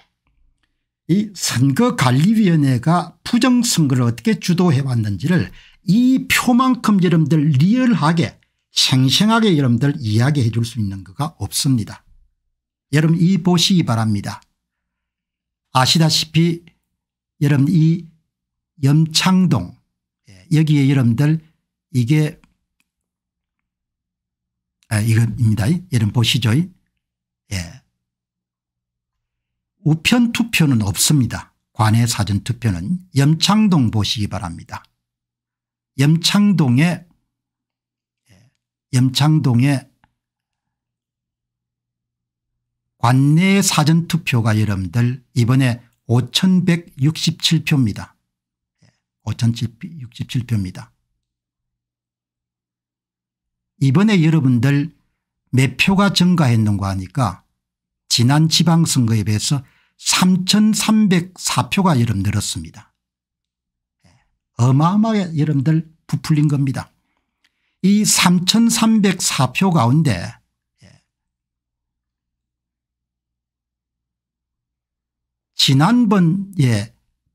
이 선거관리위원회가 부정선거를 어떻게 주도해 왔는지를 이 표만큼 여러분들 리얼하게 생생하게 여러분들 이야기해 줄 수 있는 거가 없습니다. 여러분 이 보시기 바랍니다. 아시다시피 여러분 이 염창동 예, 여기에 여러분들 이게 아, 이겁니다. 여러분 보시죠. 예. 우편 투표는 없습니다. 관내 사전 투표는 염창동 보시기 바랍니다. 염창동에 염창동에 관내 사전 투표가 여러분들 이번에 5167표입니다. 5067표입니다. 이번에 여러분들 몇 표가 증가했는가 하니까 지난 지방선거에 비해서 3304표가 여러분 늘었습니다. 어마어마하게 여러분들 부풀린 겁니다. 이 3304표 가운데 예. 지난번에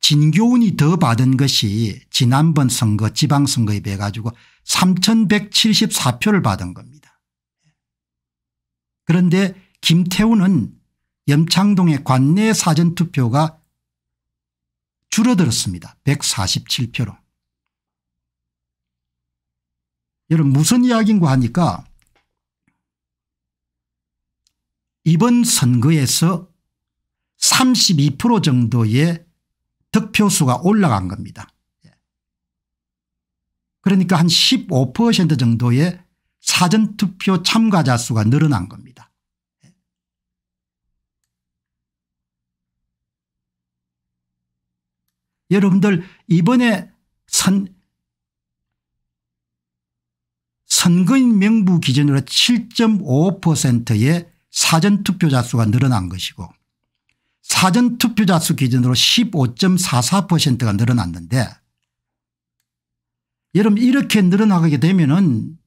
진교훈이 더 받은 것이 지난번 선거 지방선거에 비해 가지고 3174표를 받은 겁니다. 그런데 김태우는 염창동의 관내 사전투표가 줄어들었습니다. 147표로. 여러분 무슨 이야기인가 하니까 이번 선거에서 32% 정도의 득표수가 올라간 겁니다. 그러니까 한 15% 정도의 사전투표 참가자 수가 늘어난 겁니다. 여러분들 이번에 선 선거인 명부 기준으로 7.5%의 사전투표자 수가 늘어난 것이고 사전투표자 수 기준으로 15.44%가 늘어났는데 여러분 이렇게 늘어나게 되면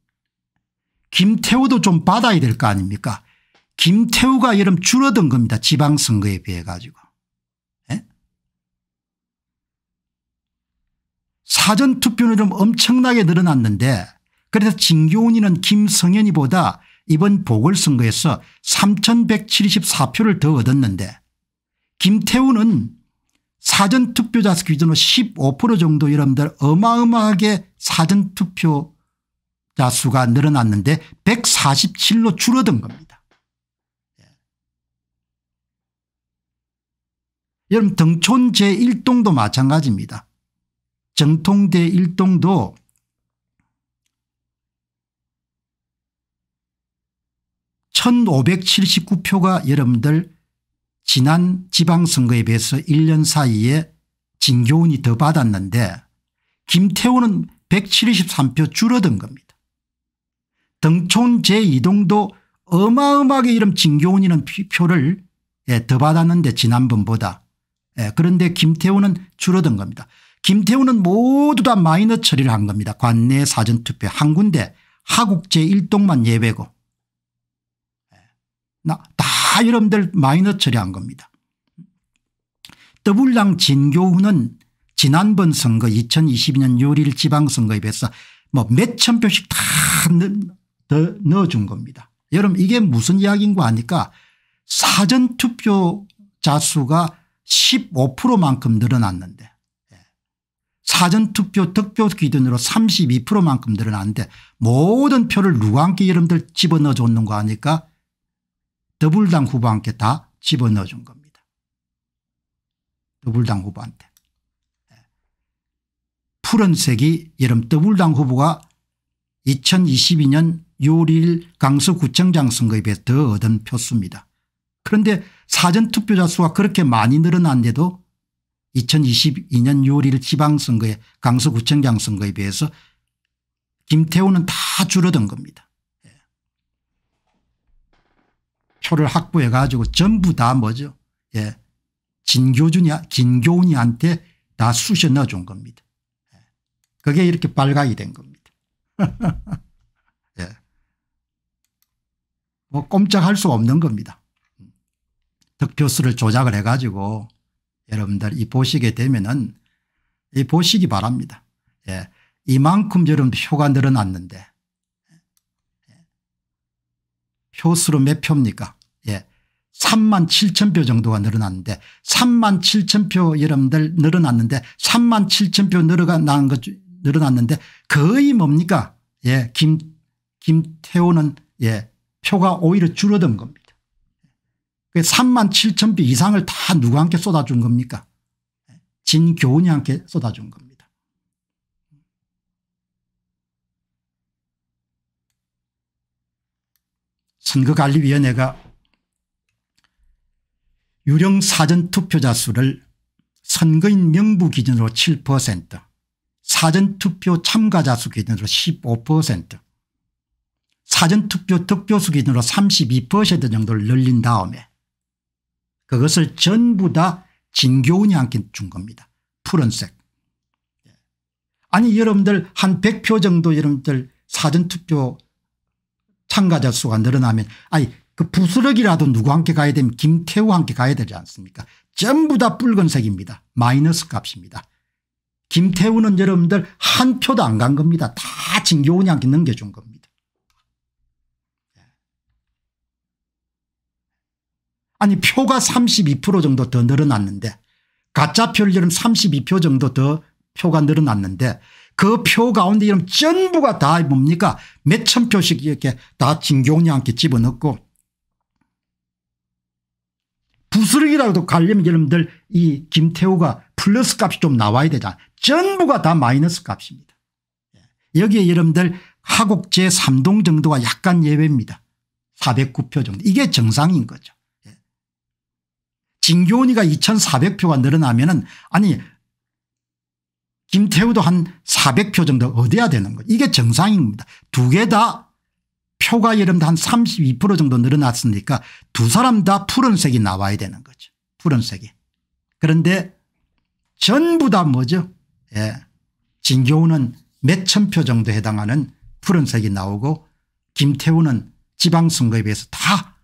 김태우도 좀 받아야 될 거 아닙니까 김태우가 여러분 줄어든 겁니다 지방선거에 비해 가지고 예? 사전투표는 엄청나게 늘어났는데 그래서 진교훈이는 김성현이보다 이번 보궐선거에서 3174표를 더 얻었는데 김태우는 사전투표자 기준으로 15% 정도 여러분들 어마어마하게 사전투표자 수가 늘어났는데 147로 줄어든 겁니다. 예. 여러분 등촌 제1동도 마찬가지입니다. 정통대 1동도 1579표가 여러분들 지난 지방선거에 비해서 1년 사이에 진교훈이 더 받았는데 김태우는 173표 줄어든 겁니다. 등촌 제2동도 어마어마하게 이런 진교훈이는 표를 예, 더 받았는데 지난번보다 예, 그런데 김태우는 줄어든 겁니다. 김태우는 모두 다 마이너 처리를 한 겁니다. 관내 사전투표 한 군데 하국 제 1동만 예외고 다 여러분들 마이너 처리한 겁니다. 더불당 진교훈은 지난번 선거 2022년 6월 지방선거에 비해서 뭐 몇천 표씩 다 넣, 넣어준 겁니다. 여러분 이게 무슨 이야기인가 하니까 사전투표 자 수가 15%만큼 늘어났는데 예. 사전투표 득표 기준으로 32%만큼 늘어났는데 모든 표를 누구와 함께 여러분들 집어넣어 줬는 거 하니까 더불당 후보한테 다 집어넣어 준 겁니다. 더불당 후보한테. 예. 푸른색이 여러분 더불당 후보가 2022년 6월 1일 강서구청장 선거에 비해 더 얻은 표수입니다. 그런데 사전투표자 수가 그렇게 많이 늘어났는데도 2022년 6월 1일 지방선거에 강서구청장 선거에 비해서 김태우는 다 줄어든 겁니다. 표를 확보해 가지고 전부 다 뭐죠. 예. 진교준이 김교훈이한테 다 쑤셔 넣어준 겁니다. 예. 그게 이렇게 발각이 된 겁니다. 예. 뭐 꼼짝할 수 없는 겁니다. 득표수를 조작을 해 가지고 여러분들 이 보시게 되면은 이 보시기 바랍니다. 예. 이만큼 여러분 표가 늘어났는데 표수로 몇 표입니까 예. 3만 7천 표 정도가 늘어났는데 3만 7천 표 여러분들 늘어났는데 3만 7천 표 늘어난 것 늘어났는데 거의 뭡니까 예. 김, 김태호는 예. 표가 오히려 줄어든 겁니다. 3만 7천 표 이상을 다 누구한테 쏟아준 겁니까 진교훈이한테 쏟아준 겁니다. 선거관리위원회가 유령 사전 투표자 수를 선거인 명부 기준으로 7% 사전투표 참가자 수 기준으로 15% 사전투표 득표수 기준으로 32% 정도를 늘린 다음에 그것을 전부 다 진교훈이한테 준 겁니다. 푸른색. 아니 여러분들 한 100표 정도 여러분들 사전투표 참가자 수가 늘어나면 아니 그 부스러기라도 누구 함께 가야 되면 김태우 함께 가야 되지 않습니까 전부 다 붉은색입니다. 마이너스 값입니다. 김태우는 여러분들 한 표도 안 간 겁니다. 다 진교훈이한테 넘겨준 겁니다. 아니 표가 32% 정도 더 늘어났는데 가짜 표를 여러분 32표 정도 더 표가 늘어났는데 그 표 가운데 이름 전부가 다 뭡니까 몇 천 표씩 이렇게 다 진경량께 집어넣고 부스러기라도 가려면 여러분들 이 김태우가 플러스 값이 좀 나와야 되잖아 전부가 다 마이너스 값입니다. 예. 여기에 여러분들 하곡 제 3동 정도가 약간 예외입니다. 409표 정도 이게 정상인 거죠. 예. 진교훈이가 2400표가 늘어나면 은 아니 김태우도 한 400표 정도 얻어야 되는 거예요. 이게 정상입니다. 두 개 다 표가 여러분들 한32% 정도 늘어났으니까 두 사람 다 푸른색이 나와야 되는 거죠. 푸른색이. 그런데 전부 다 뭐죠 예. 진교훈은 몇천 표 정도 해당하는 푸른색이 나오고 김태우는 지방선거에 비해서 다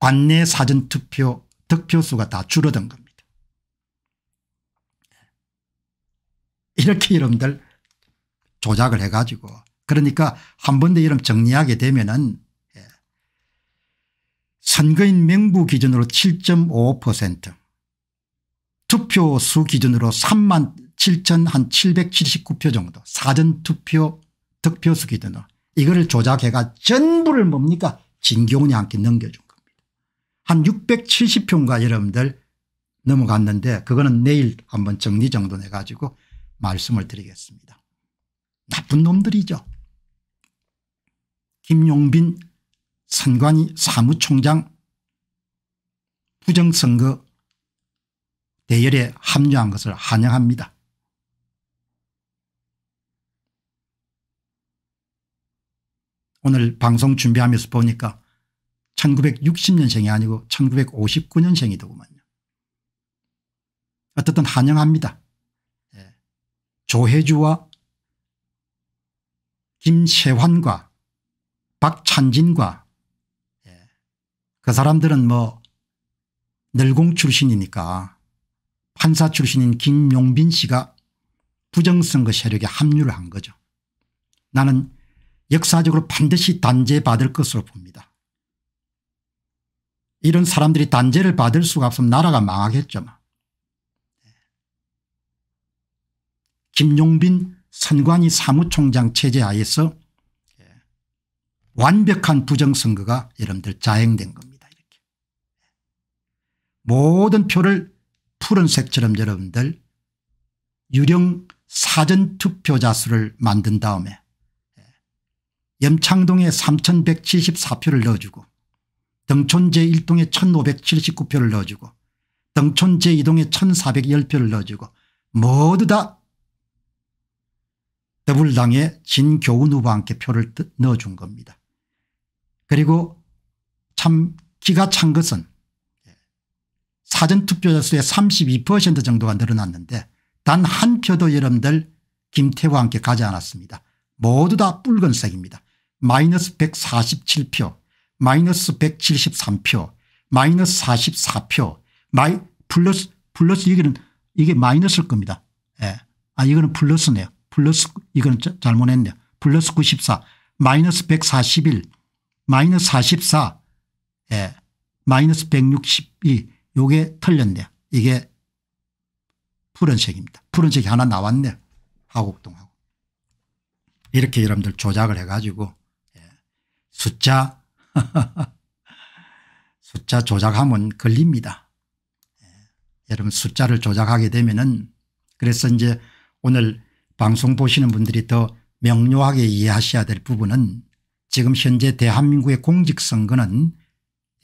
관내 사전투표 득표수가 다 줄어든 겁니다. 이렇게 여러분들 조작을 해 가지고 그러니까 한 번 더 이름 정리하게 되면은 예. 선거인 명부 기준으로 7.5% 투표 수 기준으로 3만 7천 한 779표 정도 사전 투표 득표수 기준으로 이거를 조작해가 전부를 뭡니까 진경훈이 함께 넘겨준 겁니다. 한 670표인가 여러분들 넘어갔는데 그거는 내일 한번 정리 정도 내가지고 말씀을 드리겠습니다. 나쁜 놈들이죠. 김용빈 선관위 사무총장 부정선거 대열에 합류한 것을 환영합니다. 오늘 방송 준비하면서 보니까 1960년생이 아니고 1959년생이더구만요. 어떻든 환영합니다. 예. 조혜주와 김세환과 박찬진과 예. 그 사람들은 뭐 늘공 출신이니까 판사 출신인 김용빈 씨가 부정선거 세력에 합류를 한 거죠. 나는 역사적으로 반드시 단죄받을 것으로 봅니다. 이런 사람들이 단죄를 받을 수가 없으면 나라가 망하겠죠. 김용빈 선관위 사무총장 체제 하에서 완벽한 부정선거가 여러분들 자행된 겁니다. 이렇게. 모든 표를 푸른색처럼 여러분들 유령 사전투표자 수를 만든 다음에 염창동에 3174표를 넣어주고 등촌 제1동에 1579표를 넣어주고 등촌 제2동에 1410표를 넣어주고 모두 다 더불당의 진교훈 후보와 함께 표를 넣어준 겁니다. 그리고 참 기가 찬 것은 사전투표자 수의 32% 정도가 늘어났는데 단 한 표도 여러분들 김태우와 함께 가지 않았습니다. 모두 다 붉은색입니다. 마이너스 147표 마이너스 173표 마이너스 44표 마이 플러스 플러스 이게는 이게 마이너스일 겁니다. 예. 아 이거는 플러스네요. 플러스 이거는 잘못했네요. 플러스 94 마이너스 141 마이너스 44 예. 마이너스 162 요게 틀렸네요. 이게 푸른색입니다. 푸른색이 하나 나왔네요. 하곡동하고. 이렇게 여러분들 조작을 해가지고 숫자 숫자 조작하면 걸립니다. 예. 여러분 숫자를 조작하게 되면은 그래서 이제 오늘 방송 보시는 분들이 더 명료하게 이해하셔야 될 부분은 지금 현재 대한민국의 공직선거는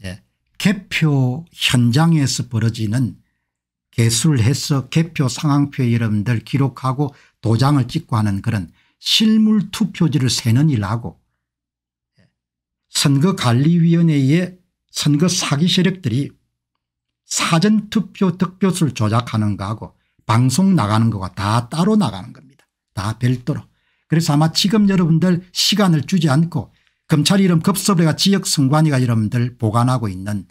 예, 개표 현장에서 벌어지는 개수를 해서 개표 상황표에 여러분들 기록하고 도장을 찍고 하는 그런 실물 투표지를 세는 일하고 선거관리위원회의 선거 사기 세력들이 사전투표 득표수를 조작하는 거하고 방송 나가는 거가 다 따로 나가는 겁니다. 다 별도로. 그래서 아마 지금 여러분들 시간을 주지 않고 검찰이 이런 급섭해가 지역 선관위가 여러분들 보관하고 있는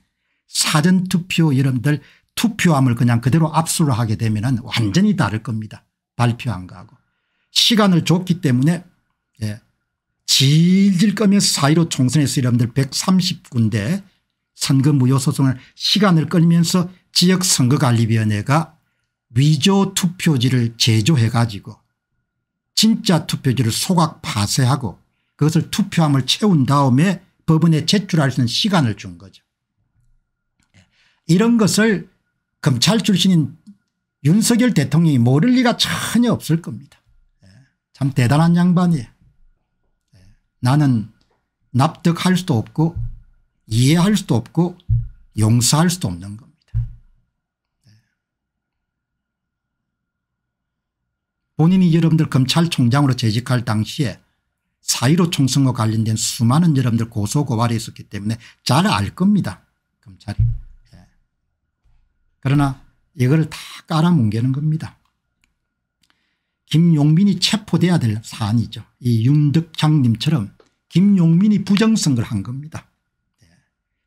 사전투표 여러분들 투표함을 그냥 그대로 압수를 하게 되면 완전히 다를 겁니다. 발표한 거하고. 시간을 줬기 때문에 예. 질질 끌면서 4.15 총선에서 여러분들 130군데 선거 무효 소송을 시간을 끌면서 지역선거관리위원회가 위조 투표지를 제조해 가지고 진짜 투표지를 소각 파쇄하고 그것을 투표함을 채운 다음에 법원에 제출할 수 있는 시간을 준 거죠. 이런 것을 검찰 출신인 윤석열 대통령이 모를 리가 전혀 없을 겁니다. 참 대단한 양반이에요. 나는 납득할 수도 없고 이해할 수도 없고 용서할 수도 없는 겁니다. 네. 본인이 여러분들 검찰총장으로 재직할 당시에 4.15 총선과 관련된 수많은 여러분들 고소고발이 있었기 때문에 잘 알 겁니다. 검찰이. 네. 그러나 이걸 다 깔아뭉개는 겁니다. 김용민이 체포돼야 될 사안이죠. 이 윤덕창님처럼 김용민이 부정선거를 한 겁니다. 네.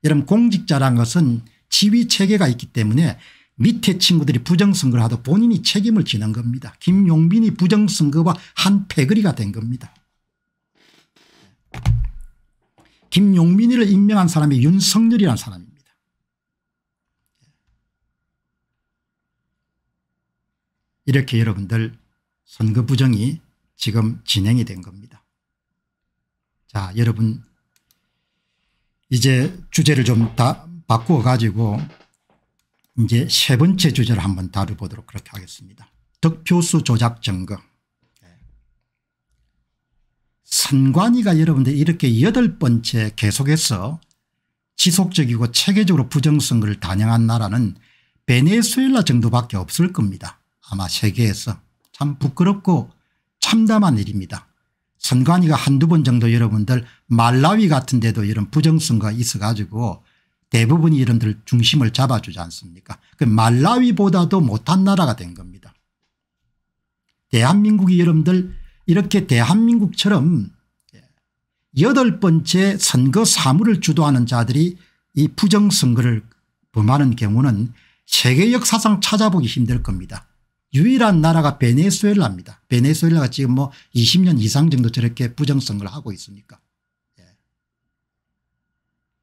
여러분 공직자란 것은 지휘체계가 있기 때문에 밑에 친구들이 부정선거를 하도 본인이 책임을 지는 겁니다. 김용민이 부정선거와 한 패거리가 된 겁니다. 김용민이를 임명한 사람이 윤석열이라는 사람입니다. 이렇게 여러분들 선거 부정이 지금 진행이 된 겁니다. 자 여러분 이제 주제를 좀 다 바꾸어 가지고 이제 세 번째 주제를 한번 다뤄보도록 그렇게 하겠습니다. 득표수 조작 증거. 선관위가 여러분들 이렇게 여덟 번째 계속해서 지속적이고 체계적으로 부정선거를 단행한 나라는 베네수엘라 정도밖에 없을 겁니다. 아마 세계에서 참 부끄럽고 참담한 일입니다. 선관위가 한두 번 정도 여러분들 말라위 같은 데도 이런 부정선거가 있어 가지고 대부분이 여러분들 중심을 잡아주지 않습니까 그 말라위보다도 못한 나라가 된 겁니다. 대한민국이 여러분들 이렇게 대한민국처럼 여덟 번째 선거 사무를 주도하는 자들이 이 부정선거를 범하는 경우는 세계 역사상 찾아보기 힘들 겁니다. 유일한 나라가 베네수엘라입니다. 베네수엘라가 지금 뭐 20년 이상 정도 저렇게 부정선거를 하고 있으니까. 예.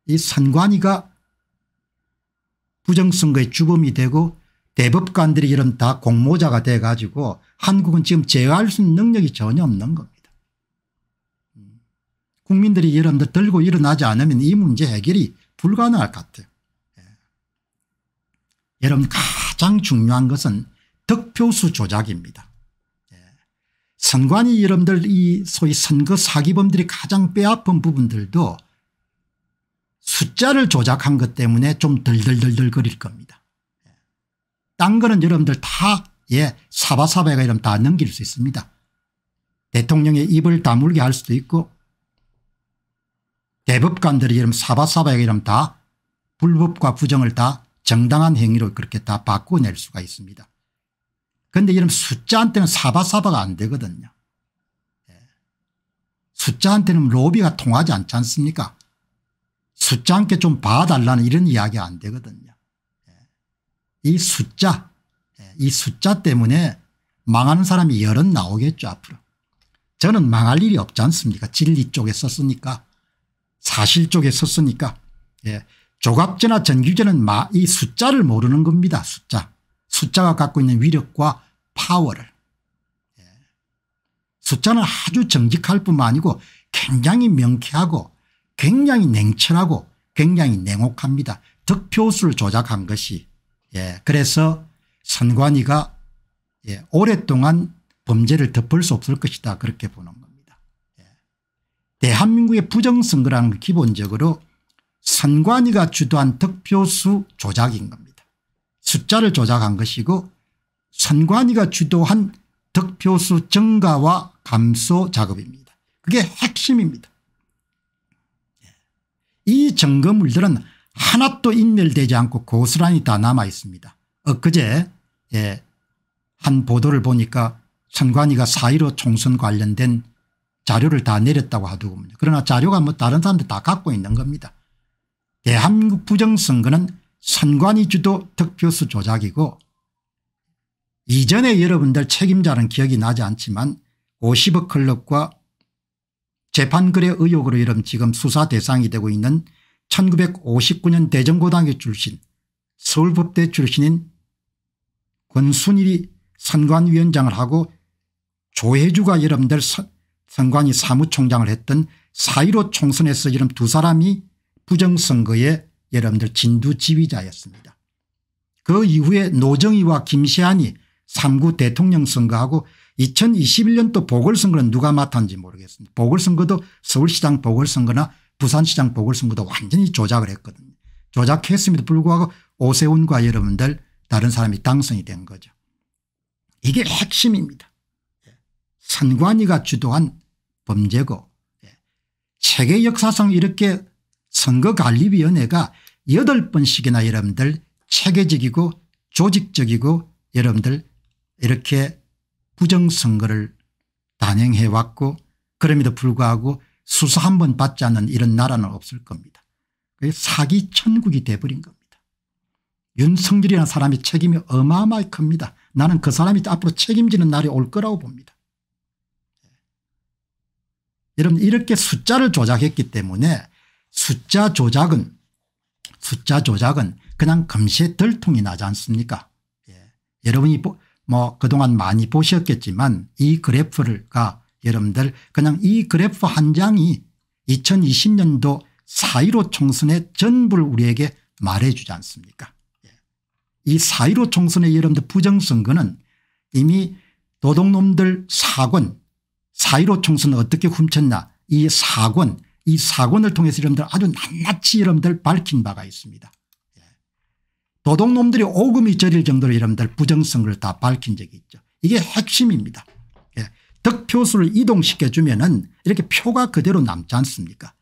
이 선관위가 부정선거의 주범이 되고 대법관들이 이런 다 공모자가 돼 가지고 한국은 지금 제어할 수 있는 능력이 전혀 없는 겁니다. 음. 국민들이 여러분들 들고 일어나지 않으면 이 문제 해결이 불가능할 것 같아요. 예. 여러분 가장 중요한 것은 득표수 조작입니다. 예. 선관위 여러분들 이 소위 선거 사기범들이 가장 빼앗은 부분들도 숫자를 조작한 것 때문에 좀 덜덜덜덜 거릴 겁니다. 예. 딴 거는 여러분들 다 예, 사바사바가 이러면 다 넘길 수 있습니다. 대통령의 입을 다물게 할 수도 있고 대법관들이 이러면 사바사바가 이러면 다 불법과 부정을 다 정당한 행위로 그렇게 다 바꿔낼 수가 있습니다. 그런데 이런 숫자한테는 사바사바가 안 되거든요. 예. 숫자한테는 로비가 통하지 않지 않습니까 숫자 함께 좀 봐달라는 이런 이야기 안 되거든요. 예. 이 숫자 예. 이 숫자 때문에 망하는 사람이 여럿 나오겠죠 앞으로. 저는 망할 일이 없지 않습니까 진리 쪽에 썼으니까 사실 쪽에 썼으니까 예. 조갑제나 전규제는 이 숫자를 모르는 겁니다 숫자. 숫자가 갖고 있는 위력과 파워를 예. 숫자는 아주 정직할 뿐만 아니고 굉장히 명쾌하고 굉장히 냉철하고 굉장히 냉혹합니다. 득표수를 조작한 것이 예. 그래서 선관위가 예. 오랫동안 범죄를 덮을 수 없을 것이다 그렇게 보는 겁니다. 예. 대한민국의 부정선거라는 기본적으로 선관위가 주도한 득표수 조작인 겁니다. 숫자를 조작한 것이고 선관위가 주도한 득표수 증가와 감소 작업입니다. 그게 핵심입니다. 이 증거물들은 하나도 인멸되지 않고 고스란히 다 남아 있습니다. 엊그제 예, 한 보도를 보니까 선관위가 4.15 총선 관련된 자료를 다 내렸다고 하더군요. 그러나 자료가 뭐 다른 사람들 다 갖고 있는 겁니다. 대한민국 부정선거는 선관위 주도 득표수 조작이고 이전에 여러분들 책임자는 기억이 나지 않지만 50억 클럽과 재판거래 의혹으로 이름 지금 수사 대상이 되고 있는 1959년 대전고등학교 출신 서울법대 출신인 권순일이 선관위원장을 하고 조혜주가 여러분들 선관위 사무총장을 했던 4.15 총선에서 이런 두 사람이 부정선거의 여러분들 진두 지휘자였습니다. 그 이후에 노정희와 김시안이 3구 대통령 선거하고 2021년도 보궐선거는 누가 맡았는지 모르겠습니다. 보궐선거도 서울시장 보궐선거나 부산시장 보궐선거도 완전히 조작을 했거든요. 조작했음에도 불구하고 오세훈과 여러분들 다른 사람이 당선이 된 거죠. 이게 핵심입니다. 예. 선관위가 주도한 범죄고 예. 세계 역사상 이렇게 선거관리위원회가 8번씩이나 여러분들 체계적이고 조직적이고 여러분들 이렇게 부정선거를 단행해 왔고 그럼에도 불구하고 수사 한 번 받지 않는 이런 나라는 없을 겁니다. 사기 천국이 돼버린 겁니다. 윤석열이라는 사람의 책임이 어마어마하게 큽니다. 나는 그 사람이 앞으로 책임지는 날이 올 거라고 봅니다. 여러분 이렇게 숫자를 조작했기 때문에 숫자 조작은 숫자 조작은 그냥 금세 들통이 나지 않습니까 예. 여러분이 뭐 그동안 많이 보셨겠지만 이 그래프가 여러분들 그냥 이 그래프 한 장이 2020년도 4.15 총선의 전부를 우리에게 말해 주지 않습니까 예. 이4.15 총선의 여러분들 부정선거는 이미 도둑놈들 사권 4.15 총선을 어떻게 훔쳤나 이 사권 이 사권을 통해서 여러분들 아주 낱낱이 여러분들 밝힌 바가 있습니다. 예. 도둑놈들이 오금이 저릴 정도로 여러분들 부정선거를 다 밝힌 적이 있죠. 이게 핵심입니다. 예. 득표수를 이동시켜 주면 은 이렇게 표가 그대로 남지 않습니까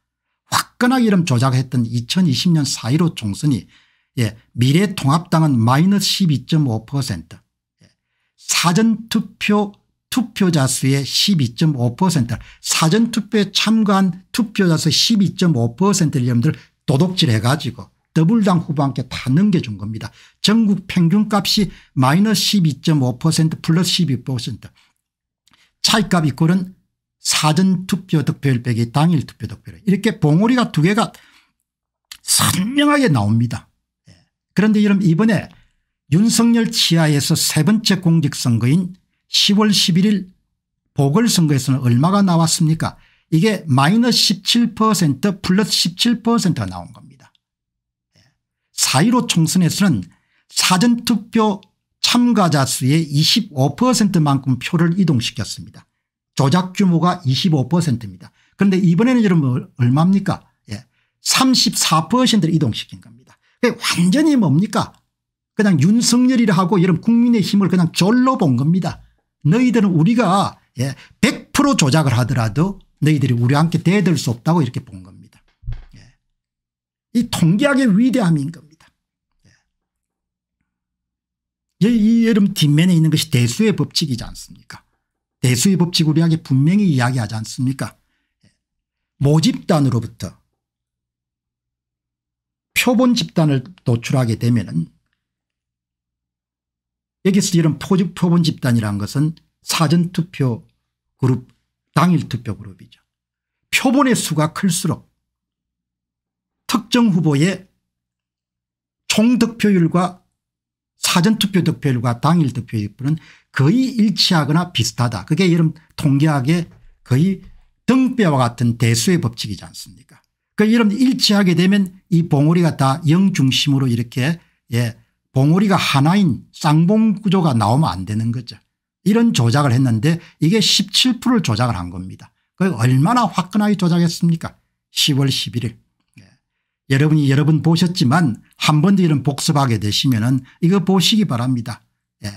화끈하게 이름 조작했던 2020년 4.15 총선이 예, 미래통합당은 마이너스 12.5% 예, 사전투표 투표자 수의 12.5% 사전투표에 참가한 투표자 수 12.5%를 여러분들 도둑질 해 가지고 더불당 후보한테 다 넘겨준 겁니다. 전국 평균값이 마이너스 12.5% 플러스 12% 차이값 이꼴은 사전투표 득표율 빼기 당일 투표 득표율 이렇게 봉오리가 두 개가 선명하게 나옵니다. 예. 그런데 여러분 이번에 윤석열 치하에서 세 번째 공직선거인 10월 11일 보궐선거에서는 얼마가 나왔습니까 이게 마이너스 17% 플러스 17%가 나온 겁니다. 4.15 총선에서는 사전투표 참가자 수의 25%만큼 표를 이동시켰습니다. 조작 규모가 25%입니다. 그런데 이번에는 여러분 얼마입니까 예. 34%를 이동시킨 겁니다. 완전히 뭡니까 그냥 윤석열이라 하고 여러분 국민의 힘을 그냥 졸로 본 겁니다. 너희들은 우리가 예, 100% 조작을 하더라도 너희들이 우리와 함께 대들 수 없다고 이렇게 본 겁니다. 예. 이 통계학의 위대함인 겁니다. 예. 이 여러분 뒷면에 있는 것이 대수의 법칙이지 않습니까 대수의 법칙 우리에게 분명히 이야기하지 않습니까 예. 모집단으로부터 표본 집단을 노출하게 되면 여기서 이런 표본 집단이라는 것은 사전투표 그룹 당일투표 그룹이죠. 표본의 수가 클수록 특정 후보의 총득표율과 사전투표 득표율과 당일 득표율은 거의 일치하거나 비슷하다. 그게 이런 통계학의 거의 등뼈와 같은 대수의 법칙이지 않습니까 그 이런 일치하게 되면 이 봉우리가 다 영중심으로 이렇게 예 봉우리가 하나인 쌍봉 구조가 나오면 안 되는 거죠. 이런 조작을 했는데 이게 17%를 조작을 한 겁니다. 그 얼마나 화끈하게 조작했습니까 10월 11일. 예. 여러분이 여러 분 보셨지만 한 번 더 이런 복습하게 되시면 은 이거 보시기 바랍니다. 예.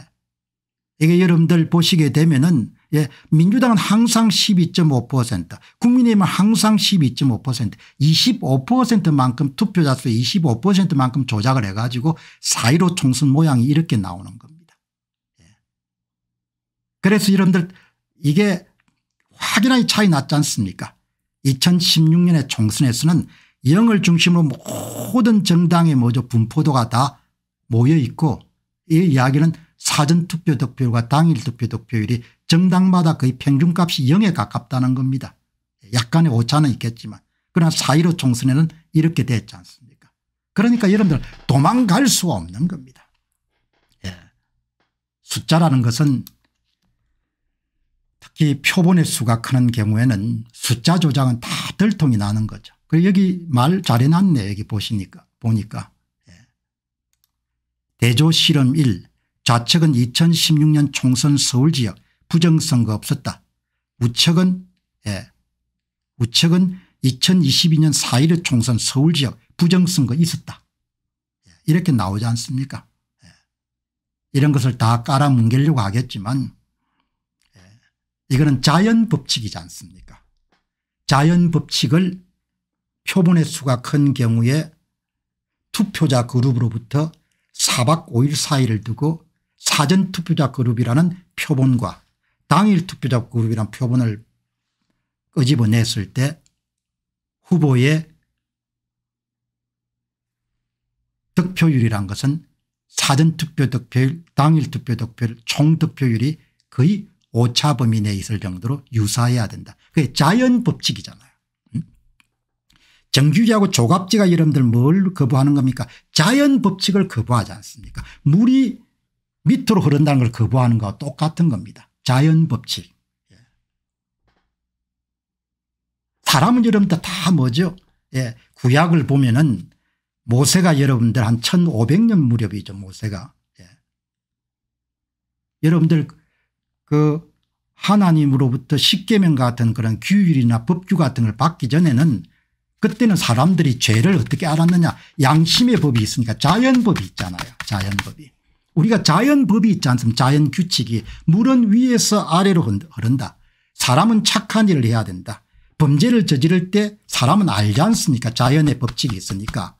이게 여러분들 보시게 되면 은 예, 민주당은 항상 12.5% 국민의힘은 항상 12.5% 25%만큼 투표자 수의 25%만큼 조작을 해가지고 4.15 총선 모양이 이렇게 나오는 겁니다. 예. 그래서 여러분들 이게 확연하게 차이 났지 않습니까 2016년의 총선에서는 영을 중심으로 모든 정당의 모두 분포도가 다 모여 있고 이 이야기는 사전투표 득표율과 당일 투표 득표율이 정당마다 거의 평균값이 0에 가깝다는 겁니다. 약간의 오차는 있겠지만 그러나 4.15 총선에는 이렇게 됐지 않습니까 그러니까 여러분들 도망갈 수가 없는 겁니다. 예. 숫자라는 것은 특히 표본의 수가 크는 경우에는 숫자 조작은 다 들통이 나는 거죠. 그리고 여기 말 잘 해놨네 여기 보시니까 보니까 예. 대조 실험 1 좌측은 2016년 총선 서울 지역 부정선거 없었다. 우측은 예. 우측은 2022년 4.15 총선 서울 지역 부정선거 있었다. 예. 이렇게 나오지 않습니까 예. 이런 것을 다 깔아뭉개려고 하겠지만 예. 이거는 자연 법칙이지 않습니까 자연 법칙을 표본의 수가 큰 경우에 투표자 그룹으로부터 4박 5일 사이를 두고 사전투표자 그룹이라는 표본과 당일 투표자 그룹이라는 표본을 끄집어냈을 때 후보의 득표율이란 것은 사전투표 득표율 당일 투표 득표율 총 득표율이 거의 오차 범위 내에 있을 정도로 유사해야 된다. 그게 자연 법칙이잖아요. 음? 정규제하고 조갑제가 여러분들 뭘 거부하는 겁니까 자연 법칙을 거부하지 않습니까 물이 밑으로 흐른다는 걸 거부하는 거와 똑같은 겁니다. 자연 법칙. 예. 사람은 여러분들 다 뭐죠 예. 구약을 보면은 모세가 여러분들 한 1500년 무렵이죠 모세가. 예. 여러분들 그 하나님으로부터 십계명 같은 그런 규율이나 법규 같은 걸 받기 전에는 그때는 사람들이 죄를 어떻게 알았느냐 양심의 법이 있으니까 자연법이 있잖아요 자연법이. 우리가 자연법이 있지 않습니까 자연 규칙이 물은 위에서 아래로 흐른다. 사람은 착한 일을 해야 된다. 범죄를 저지를 때 사람은 알지 않습니까 자연의 법칙이 있으니까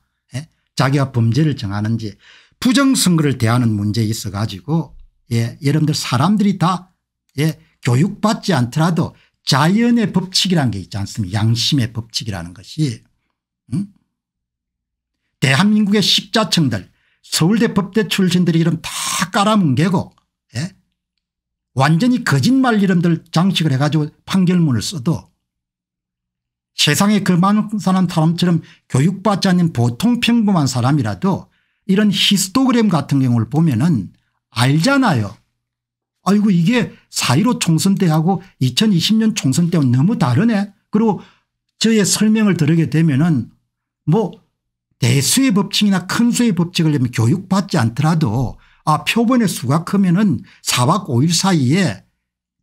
자기가 범죄를 정하는지 부정선거를 대하는 문제에 있어 가지고 예, 여러분들 사람들이 다 예, 교육받지 않더라도 자연의 법칙이라는 게 있지 않습니까 양심의 법칙이라는 것이 음? 대한민국의 십자청들 서울대 법대 출신들이 이름 다 깔아뭉개고 예? 완전히 거짓말 이름들 장식을 해가지고 판결문을 써도 세상에 그 많은 사람 사람처럼 교육받지 않는 보통 평범한 사람이라도 이런 히스토그램 같은 경우를 보면 은 알잖아요. 아이고 이게 4.15 총선 때하고 2020년 총선 때는 너무 다르네. 그리고 저의 설명을 들으게 되면은 뭐 대수의 법칙이나 큰 수의 법칙을 내면 교육받지 않더라도 아 표본의 수가 크면은 4박 5일 사이에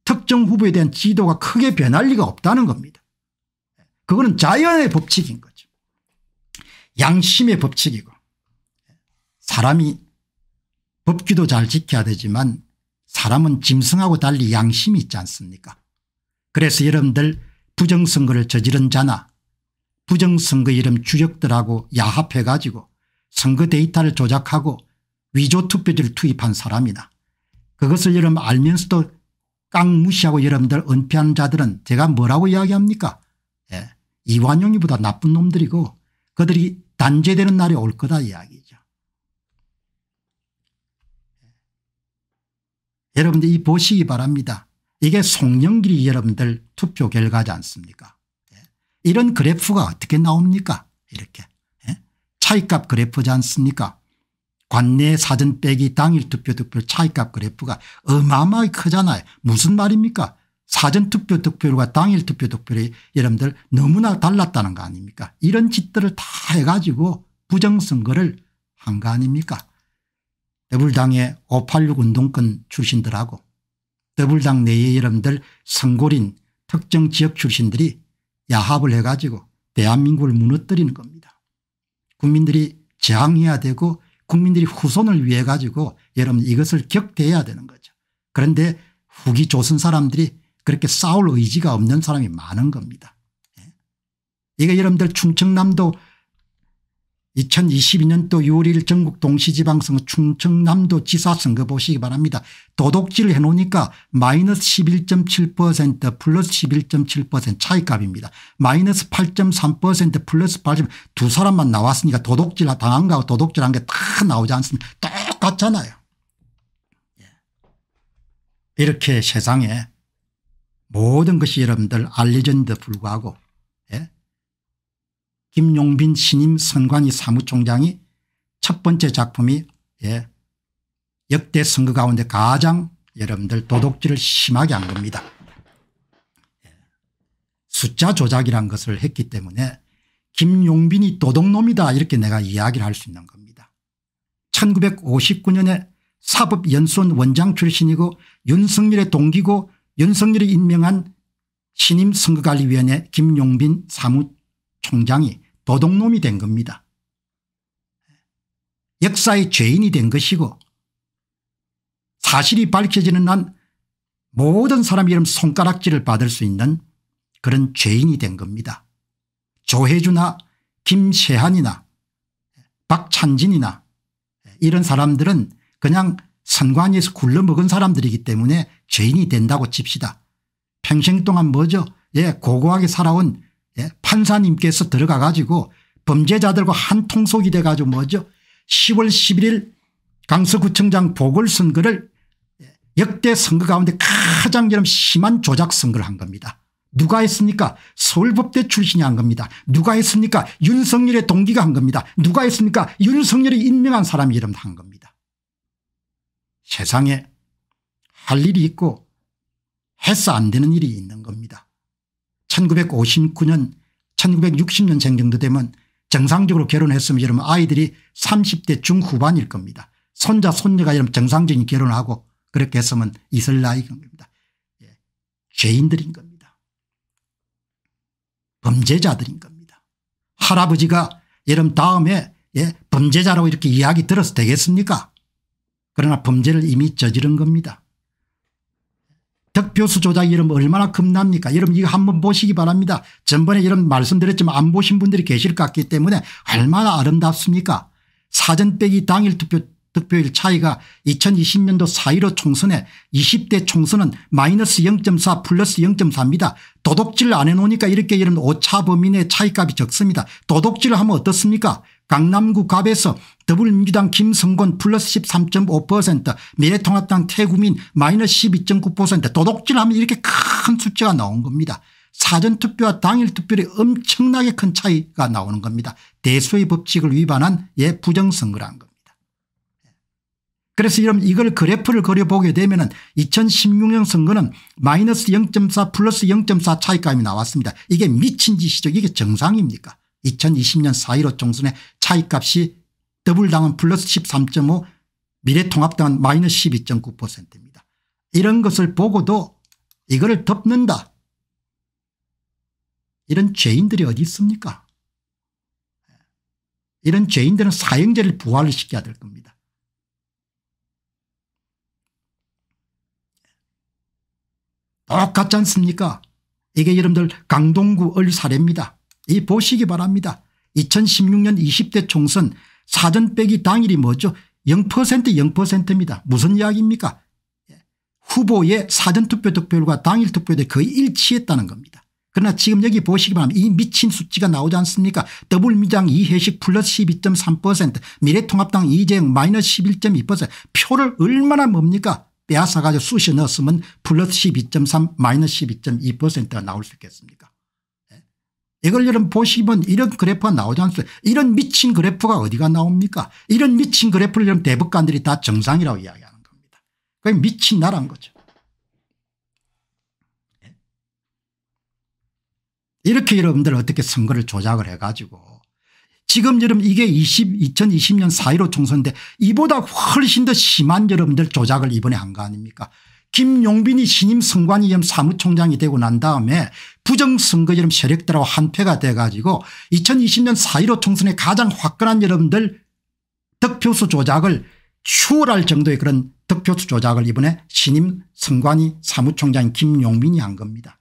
특정 후보에 대한 지도가 크게 변할 리가 없다는 겁니다. 그거는 자연의 법칙인 거죠. 양심의 법칙이고 사람이 법규도 잘 지켜야 되지만 사람은 짐승하고 달리 양심이 있지 않습니까? 그래서 여러분들 부정선거를 저지른 자나 부정선거 이름 주역들하고 야합해 가지고 선거 데이터를 조작하고 위조투표지를 투입한 사람이나 그것을 여러분 알면서도 깡 무시하고 여러분들 은폐한 자들은 제가 뭐라고 이야기합니까? 예. 이완용이보다 나쁜 놈들이고 그들이 단죄되는 날이 올 거다 이야기죠. 여러분들 이 보시기 바랍니다. 이게 송영길이 여러분들 투표 결과지 않습니까? 예. 이런 그래프가 어떻게 나옵니까? 이렇게. 예. 차이값 그래프지 않습니까? 관내 사전 빼기 당일 투표 득표 차이값 그래프가 어마어마하게 크잖아요. 무슨 말입니까? 사전 투표 득표율과 당일 투표 득표율이 여러분들 너무나 달랐다는 거 아닙니까? 이런 짓들을 다 해가지고 부정선거를 한 거 아닙니까 더불당의 586 운동권 출신들하고 더불당 내의 여러분들 선골인 특정 지역 출신들이 야합을 해가지고 대한민국을 무너뜨리는 겁니다. 국민들이 저항해야 되고 국민들이 후손을 위해 가지고 여러분 이것을 격대해야 되는 거죠. 그런데 후기 조선 사람들이 그렇게 싸울 의지가 없는 사람이 많은 겁니다. 예. 이게 여러분들 충청남도 2022년 도 6월 1일 전국 동시지방선거 충청남도 지사선거 보시기 바랍니다. 도둑질 해놓으니까 마이너스 11.7% 플러스 11.7% 차이값입니다. 마이너스 8.3% 플러스 8.두 사람만 나왔으니까 도둑질 당한 거하고 도둑질 한 게 다 나오지 않습니까 똑같잖아요. 예. 이렇게 세상에 모든 것이 여러분들 알려졌는데 불구하고 예? 김용빈 신임 선관위 사무총장이 첫 번째 작품이 예? 역대 선거 가운데 가장 여러분들 도둑질을 심하게 한 겁니다. 예. 숫자 조작이란 것을 했기 때문에 김용빈이 도둑놈이다 이렇게 내가 이야기를 할 수 있는 겁니다. 1959년에 사법연수원 원장 출신이고 윤석열의 동기고 윤석열이 임명한 신임 선거관리위원회 김용빈 사무총장이 도둑놈이 된 겁니다. 역사의 죄인이 된 것이고 사실이 밝혀지는 난 모든 사람 이름 손가락질을 받을 수 있는 그런 죄인이 된 겁니다. 조혜주나 김세한이나 박찬진이나 이런 사람들은 그냥 선관위에서 굴러먹은 사람들이기 때문에 죄인이 된다고 칩시다. 평생 동안 뭐죠 예, 고고하게 살아온 예, 판사님께서 들어가 가지고 범죄자들과 한 통속이 돼 가지고 뭐죠 10월 11일 강서구청장 보궐선거를 역대 선거 가운데 가장 좀 심한 조작 선거를 한 겁니다. 누가 했습니까 서울법대 출신이 한 겁니다. 누가 했습니까 윤석열의 동기가 한 겁니다. 누가 했습니까 윤석열이 임명한 사람이 이름 한 겁니다. 세상에 할 일이 있고 해서 안 되는 일이 있는 겁니다. 1959년 1960년생 정도 되면 정상적으로 결혼했으면 여러분 아이들이 30대 중후반일 겁니다. 손자 손녀가 여러분 정상적인 결혼하고 그렇게 했으면 있을 나이인 겁니다. 예. 죄인들인 겁니다. 범죄자들인 겁니다. 할아버지가 여러분 다음에 예, 범죄자라고 이렇게 이야기 들어서 되겠습니까 그러나 범죄를 이미 저지른 겁니다. 득표수 조작이 여러분 얼마나 겁납니까 여러분 이거 한번 보시기 바랍니다. 전번에 이런 말씀드렸지만 안 보신 분들이 계실 것 같기 때문에 얼마나 아름답습니까 사전 빼기 당일 투표 득표율 차이가 2020년도 4.15 총선에 20대 총선은 마이너스 0.4 플러스 0.4입니다. 도둑질 안 해놓으니까 이렇게 이런 오차 범위 내 차이값이 적습니다. 도둑질을 하면 어떻습니까 강남구 갑에서 더불어민주당 김성곤 플러스 13.5% 미래통합당 태구민 마이너스 12.9% 도둑질하면 이렇게 큰 숫자가 나온 겁니다. 사전투표와 당일투표율이 엄청나게 큰 차이가 나오는 겁니다. 대수의 법칙을 위반한 예 부정선거라는 겁니다. 그래서 여러분 이걸 그래프를 그려보게 되면 2016년 선거는 마이너스 0.4 플러스 0.4 차이감이 나왔습니다. 이게 미친 짓이죠. 이게 정상입니까 2020년 4.15 총선의 차이값이 더불당은 플러스 13.5 미래통합당은 마이너스 12.9%입니다. 이런 것을 보고도 이거를 덮는다. 이런 죄인들이 어디 있습니까 이런 죄인들은 사형제를 부활을 시켜야 될 겁니다. 똑같지 않습니까 이게 여러분들 강동구 을 사례입니다. 이 보시기 바랍니다. 2016년 20대 총선 사전 빼기 당일이 뭐죠 0% 0%입니다. 무슨 이야기입니까 예. 후보의 사전투표 득표율과 당일 투표율이 거의 일치했다는 겁니다. 그러나 지금 여기 보시기 바랍니다. 이 미친 수치가 나오지 않습니까 더불미장 이해식 플러스 12.3% 미래통합당 이재영 마이너스 11.2% 표를 얼마나 뭡니까 빼앗아 가지고 쑤셔 넣었으면 플러스 12.3 마이너스 12.2%가 나올 수 있겠습니까 이걸 여러분 보시면 이런 그래프가 나오지 않습니까 이런 미친 그래프가 어디가 나옵니까 이런 미친 그래프를 여러분 대법관들이 다 정상이라고 이야기하는 겁니다. 그게 미친 나라는 거죠. 예? 이렇게 여러분들 어떻게 선거를 조작을 해가지고 지금 여러분 이게 20, 2020년 4.15 총선인데 이보다 훨씬 더 심한 여러분들 조작을 이번에 한 거 아닙니까 김용빈이 신임 선관위원 사무총장이 되고 난 다음에 부정선거처럼 세력들하고 한패가 돼 가지고 2020년 4.15 총선에 가장 화끈한 여러분들 득표수 조작을 추월할 정도의 그런 득표수 조작을 이번에 신임 선관위 사무총장 김용민이 한 겁니다.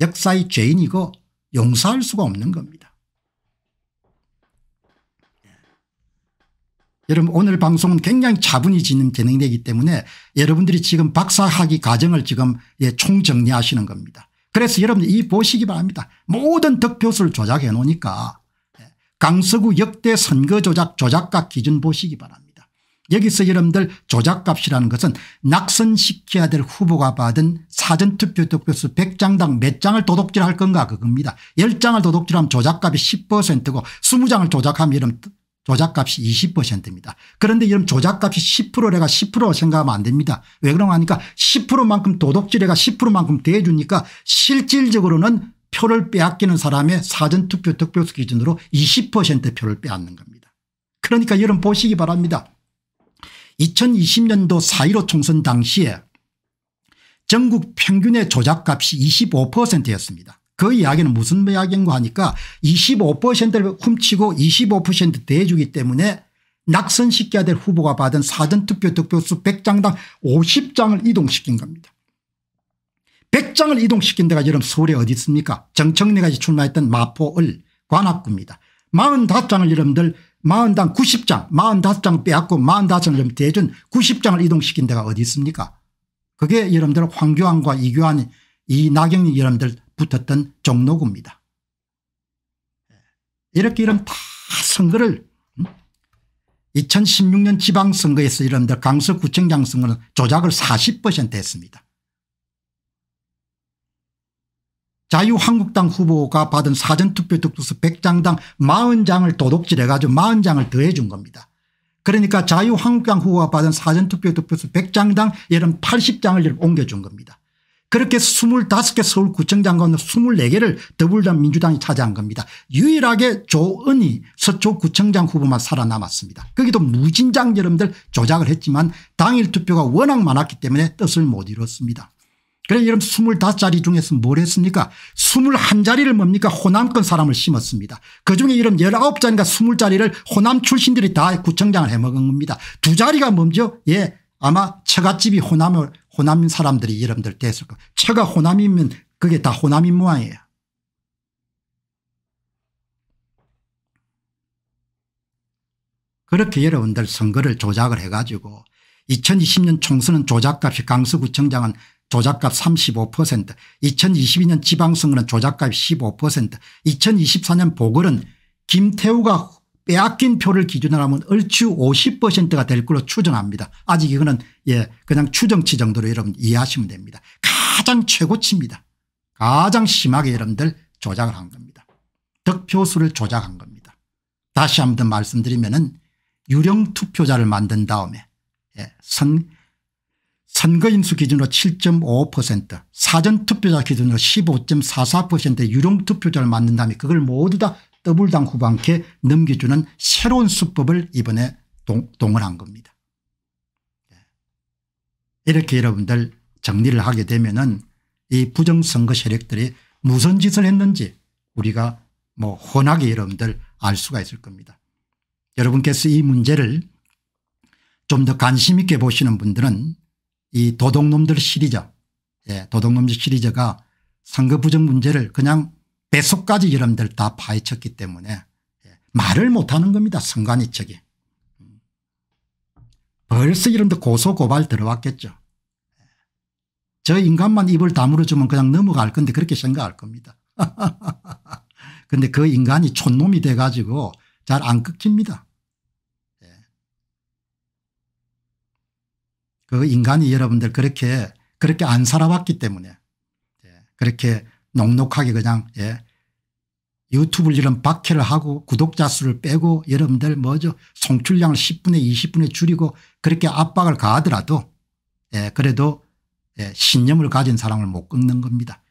역사의 죄인이고 용서할 수가 없는 겁니다. 여러분 오늘 방송은 굉장히 차분히 진행되기 때문에 여러분들이 지금 박사학위 과정을 지금 예, 총정리하시는 겁니다. 그래서 여러분 이 보시기 바랍니다. 모든 득표수를 조작해 놓으니까 예, 강서구 역대 선거 조작 조작값 기준 보시기 바랍니다. 여기서 여러분들 조작값이라는 것은 낙선시켜야 될 후보가 받은 사전투표 득표수 100장당 몇 장을 도둑질할 건가 그겁니다. 10장을 도둑질하면 조작값이 10%고 20장을 조작하면 이런 조작값이 20%입니다. 그런데 이런 조작값이 10%래가 10% 생각하면 안 됩니다. 왜 그런가 하니까 10%만큼 도덕질해가 10%만큼 대주니까 실질적으로는 표를 빼앗기는 사람의 사전투표 득표수 기준으로 20% 표를 빼앗는 겁니다. 그러니까 여러분 보시기 바랍니다. 2020년도 4.15 총선 당시에 전국 평균의 조작값이 25%였습니다. 그 이야기는 무슨 이야기인가 하니까 25%를 훔치고 25% 대주기 때문에 낙선시켜야 될 후보가 받은 사전투표 득표수 100장당 50장을 이동시킨 겁니다. 100장을 이동시킨 데가 여러분 서울에 어디 있습니까 정청래가 출마했던 마포을 관악구입니다. 45장을 여러분들 40당 90장 45장 빼앗고 45장을 대준 90장을 이동시킨 데가 어디 있습니까 그게 여러분들 황교안과 이교안 이 나경이 여러분들 붙었던 종로구입니다. 이렇게 이런 다 선거를 2016년 지방선거에서 여러분들 강서구청장 선거는 조작을 40% 했습니다. 자유한국당 후보가 받은 사전투표 득표수 100장당 40장을 도둑질해 가지고 40장을 더해 준 겁니다. 그러니까 자유한국당 후보가 받은 사전투표 득표수 100장당 여러분 80장을 옮겨준 겁니다. 그렇게 25개 서울구청장 가운데 24개를 더불어민주당이 차지한 겁니다. 유일하게 조은희 서초구청장 후보만 살아남았습니다. 거기도 무진장 여러분들 조작을 했지만 당일 투표가 워낙 많았기 때문에 뜻을 못 이뤘습니다. 그래 여러분 25자리 중에서 뭘 했습니까 21자리를 뭡니까 호남권 사람을 심었습니다. 그중에 이런 19자리인가 20자리를 호남 출신들이 다 구청장을 해먹은 겁니다. 두 자리가 뭔죠 예 아마 처갓집이 호남을 호남 사람들이 여러분들 됐을 거 처가 호남이면 그게 다 호남인 모양이에요. 그렇게 여러분들 선거를 조작을 해가지고 2020년 총선은 조작값이 강서구청장은 조작값 35% 2022년 지방선거는 조작값 15% 2024년 보궐은 김태우가 빼앗긴 표를 기준으로 하면 얼추 50%가 될 걸로 추정합니다. 아직 이거는 예 그냥 추정치 정도로 여러분 이해하시면 됩니다. 가장 최고치입니다. 가장 심하게 여러분들 조작을 한 겁니다. 득표수를 조작한 겁니다. 다시 한 번 말씀드리면 은 유령 투표자를 만든 다음에 예, 선 선거인수 기준으로 7.5% 사전투표자 기준으로 15.44% 유령 투표자를 만든 다음에 그걸 모두 다 더불당 후보한테 넘겨주는 새로운 수법을 이번에 동, 동을 한 겁니다. 예. 이렇게 여러분들 정리를 하게 되면 은이 부정선거 세력들이 무슨 짓을 했는지 우리가 뭐 훤하게 여러분들 알 수가 있을 겁니다. 여러분께서 이 문제를 좀 더 관심 있게 보시는 분들은 이 도둑놈들 시리즈 예, 도둑놈들 시리즈가 선거 부정 문제를 그냥 배속까지 여러분들 다 파헤쳤기 때문에 예, 말을 못하는 겁니다. 선관위 측이. 음. 벌써 이런데 고소고발 들어왔겠죠. 예. 저 인간만 입을 다물어주면 그냥 넘어갈 건데 그렇게 생각할 겁니다. 근데 그 인간이 촌놈이 돼가지고 잘안 끊깁니다. 예. 그 인간이 여러분들 그렇게 그렇게 안 살아왔기 때문에 그렇게 녹록하게 그냥 예. 유튜브를 이런 박해를 하고 구독자 수를 빼고 여러분들 뭐죠 송출량을 10분에 20분에 줄이고 그렇게 압박을 가하더라도 예, 그래도 예, 신념을 가진 사람을 못 끊는 겁니다.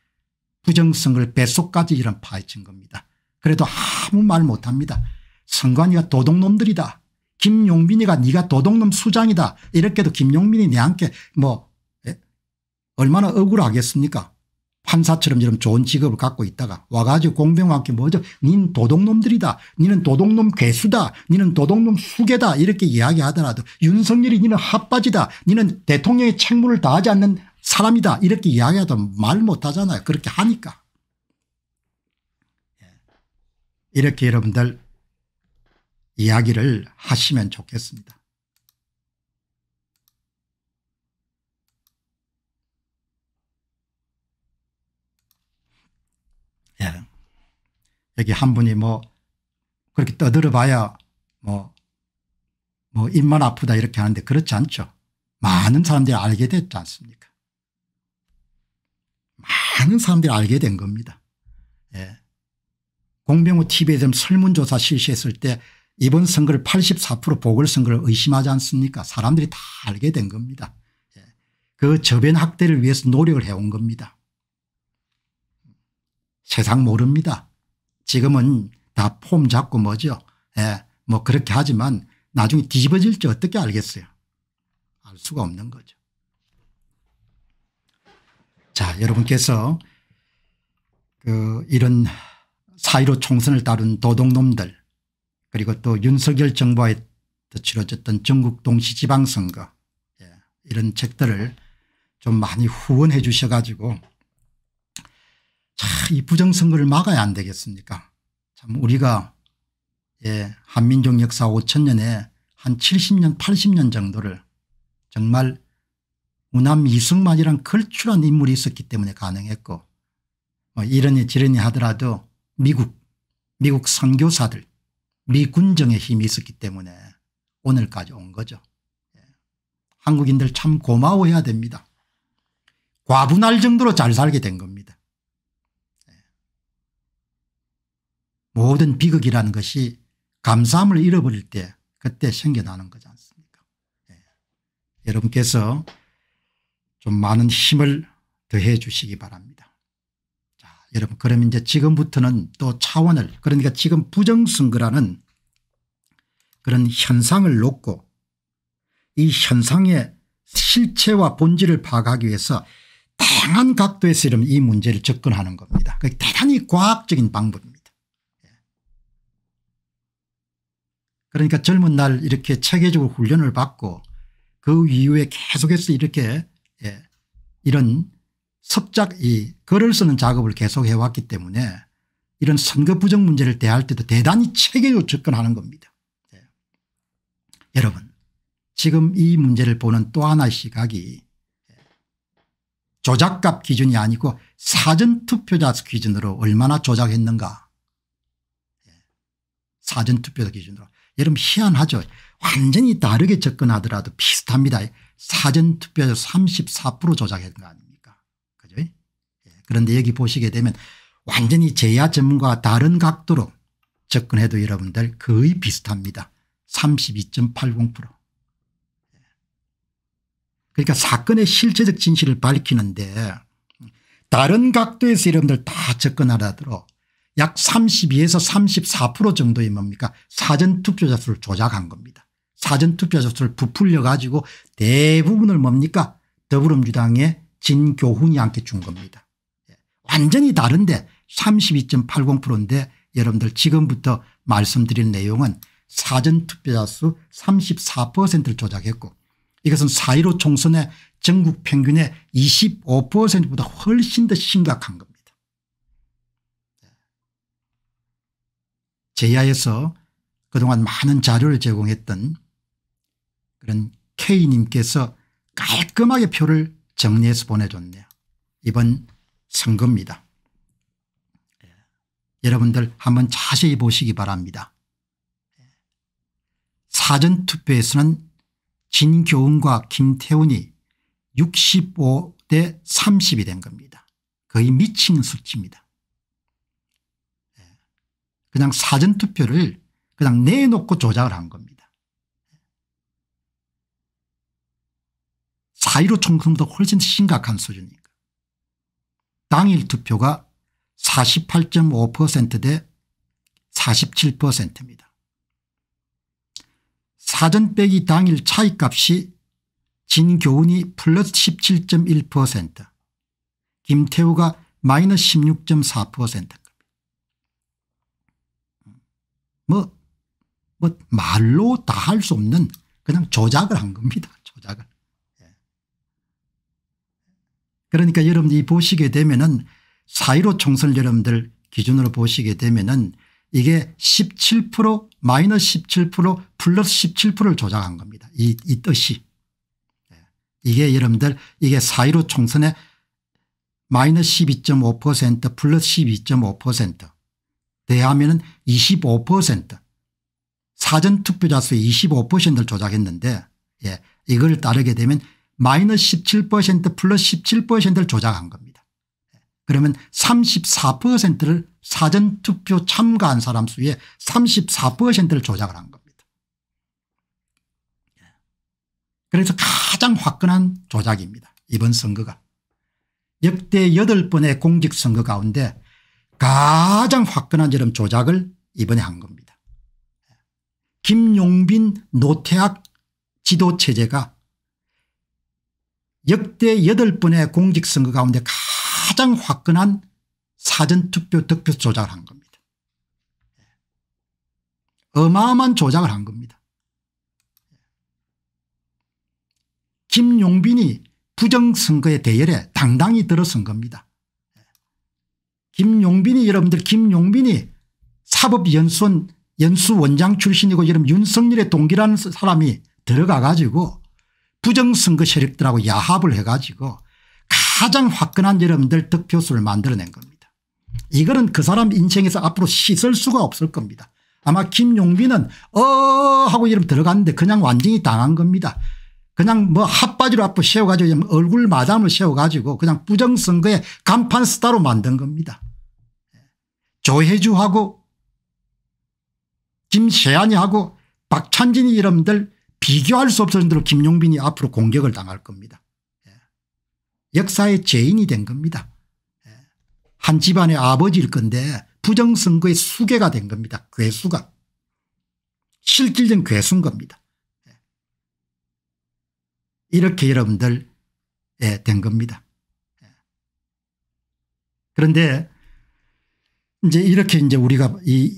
부정선거를 뱃속까지 이런 파헤친 겁니다. 그래도 아무 말 못합니다. 선관위가 도둑놈들이다. 김용민이가 네가 도둑놈 수장이다. 이렇게도 김용민이 내한테 뭐 예? 얼마나 억울하겠습니까 판사처럼 이런 좋은 직업을 갖고 있다가 와가지고 함께 뭐죠? 닌 도둑놈들이다. 니는 도둑놈 괴수다. 니는 도둑놈 수계다. 이렇게 이야기하더라도 윤석열이 니는 핫바지다. 니는 대통령의 책무를 다하지 않는 사람이다. 이렇게 이야기하도 말 못하잖아요. 그렇게 하니까. 예. 이렇게 여러분들 이야기를 하시면 좋겠습니다. 예. 여기 한 분이 뭐 그렇게 떠들어 봐야 뭐, 뭐 입만 아프다 이렇게 하는데 그렇지 않죠. 많은 사람들이 알게 됐지 않습니까 많은 사람들이 알게 된 겁니다. 예. 공병호 TV에 좀 설문조사 실시했을 때 이번 선거를 84% 보궐선거를 의심하지 않습니까 사람들이 다 알게 된 겁니다. 예. 그 저변 확대를 위해서 노력을 해온 겁니다. 세상 모릅니다. 지금은 다 폼 잡고 뭐죠. 예, 뭐 그렇게 하지만 나중에 뒤집어질지 어떻게 알겠어요. 알 수가 없는 거죠. 자 여러분께서 그 이런 사이로 총선을 다룬 도둑놈들 그리고 또 윤석열 정부에 치러졌던 전국 동시지방선거 예, 이런 책들을 좀 많이 후원해 주셔 가지고 이 부정선거를 막아야 안 되겠습니까 참 우리가 예, 한민족 역사 5천년에 한 70년 80년 정도를 정말 우남 이승만이란 걸출한 인물이 있었기 때문에 가능했고 뭐 이러니 저러니 하더라도 미국 미국 선교사들 미 군정의 힘이 있었기 때문에 오늘까지 온 거죠. 예. 한국인들 참 고마워해야 됩니다. 과분할 정도로 잘 살게 된 겁니다. 예. 모든 비극이라는 것이 감사함을 잃어버릴 때 그때 생겨나는 거지 않습니까 예. 여러분께서 좀 많은 힘을 더해 주시기 바랍니다. 자, 여러분 그러면 이제 지금부터는 또 차원을 그러니까 지금 부정선거라는 그런 현상을 놓고 이 현상의 실체와 본질을 파악하기 위해서 다양한 각도에서 이 문제를 접근하는 겁니다. 대단히 과학적인 방법입니다. 예. 그러니까 젊은 날 이렇게 체계적으로 훈련을 받고 그 이후에 계속해서 이렇게 예, 이런 섭작 이 글을 쓰는 작업을 계속 해왔기 때문에 이런 선거 부정 문제를 대할 때도 대단히 체계적으로 접근하는 겁니다. 예. 여러분 지금 이 문제를 보는 또 하나의 시각이 예, 조작값 기준이 아니고 사전투표자 기준으로 얼마나 조작했는가 예. 사전투표자 기준으로 여러분 희한하죠. 완전히 다르게 접근하더라도 비슷합니다. 사전투표에서 34% 조작한 거 아닙니까 그죠 예. 그런데 여기 보시게 되면 완전히 제야 전문가와 다른 각도로 접근해도 여러분들 거의 비슷합니다. 32.80% 예. 그러니까 사건의 실체적 진실을 밝히는데 다른 각도에서 여러분들 다 접근하더라도 약 32에서 34% 정도의 뭡니까 사전투표자 수를 조작한 겁니다. 사전투표 수를 부풀려 가지고 대부분을 뭡니까 더불어민주당의 진교훈이 함께 준 겁니다. 예. 완전히 다른데 32.80%인데 여러분들 지금부터 말씀드릴 내용은 사전투표자 수 34%를 조작했고 이것은 4.15 총선의 전국 평균의 25%보다 훨씬 더 심각한 겁니다. 예. 제야에서 그동안 많은 자료를 제공했던 그런 K님께서 깔끔하게 표를 정리해서 보내줬네요. 이번 선거입니다. 예. 여러분들 한번 자세히 보시기 바랍니다. 사전투표에서는 진교훈과 김태훈이 65 대 30이 된 겁니다. 거의 미친 수치입니다. 예. 그냥 사전투표를 그냥 내놓고 조작을 한 겁니다. 4.15 총선보다 훨씬 심각한 수준이니까. 당일 투표가 48.5%대 47%입니다. 사전 빼기 당일 차이값이 진교훈이 플러스 17.1% 김태우가 마이너스 16.4%입니다. 뭐, 뭐 말로 다 할 수 없는 그냥 조작을 한 겁니다. 조작을. 그러니까 여러분들이 보시게 되면은 4.15 총선 여러분들 기준으로 보시게 되면은 이게 17% 마이너스 17% 플러스 17%를 조작한 겁니다. 이, 이 뜻이. 예. 이게 여러분들 이게 4.15 총선의 마이너스 12.5% 플러스 12.5% 대하면은 25% 사전투표자 수의 25%를 조작했는데 예, 이걸 따르게 되면 마이너스 17% 플러스 17%를 조작한 겁니다. 그러면 34%를 사전투표 참가한 사람 수의 34%를 조작을 한 겁니다. 그래서 가장 화끈한 조작입니다. 이번 선거가. 역대 8번의 공직선거 가운데 가장 화끈한 저런 조작을 이번에 한 겁니다. 김용빈 노태학 지도체제가 역대 8번의 공직선거 가운데 가장 화끈한 사전투표 득표 조작을 한 겁니다. 어마어마한 조작을 한 겁니다. 김용빈이 부정선거의 대열에 당당히 들어선 겁니다. 김용빈이 여러분들 김용빈이 사법연수원 연수 원장 출신이고 이런 윤석열의 동기라는 사람이 들어가 가지고 부정선거 세력들하고 야합을 해 가지고 가장 화끈한 여러분들 득표수를 만들어낸 겁니다. 이거는 그 사람 인생에서 앞으로 씻을 수가 없을 겁니다. 아마 김용빈은 어 하고 이름 들어갔는데 그냥 완전히 당한 겁니다. 그냥 뭐 핫바지로 앞으로 세워가지고 얼굴 마담을 세워가지고 그냥 부정선거의 간판 스타로 만든 겁니다. 조혜주하고 김세안이하고 박찬진이 여러분들 비교할 수 없을 정도로 김용빈이 앞으로 공격을 당할 겁니다. 예. 역사의 죄인이 된 겁니다. 예. 한 집안의 아버지일 건데 부정선거의 수괴가 된 겁니다. 괴수가. 실질적 괴수인 겁니다. 예. 이렇게 여러분들 된 겁니다. 그런데 이제 이렇게 이제 우리가 이,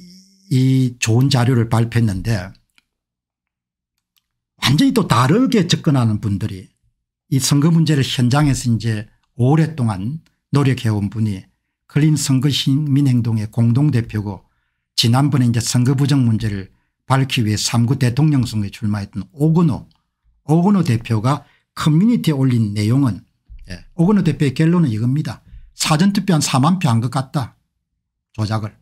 이 좋은 자료를 발표했는데 완전히 또 다르게 접근하는 분들이 이 선거 문제를 현장에서 이제 오랫동안 노력해온 분이 클린 선거 시민행동의 공동대표고 지난번에 이제 선거 부정 문제를 밝히기 위해 3구 대통령 선거에 출마했던 오건호 오건호 대표가 커뮤니티에 올린 내용은 예, 오건호 대표의 결론은 이겁니다. 사전투표 한 4만 표 한 것 같다. 조작을.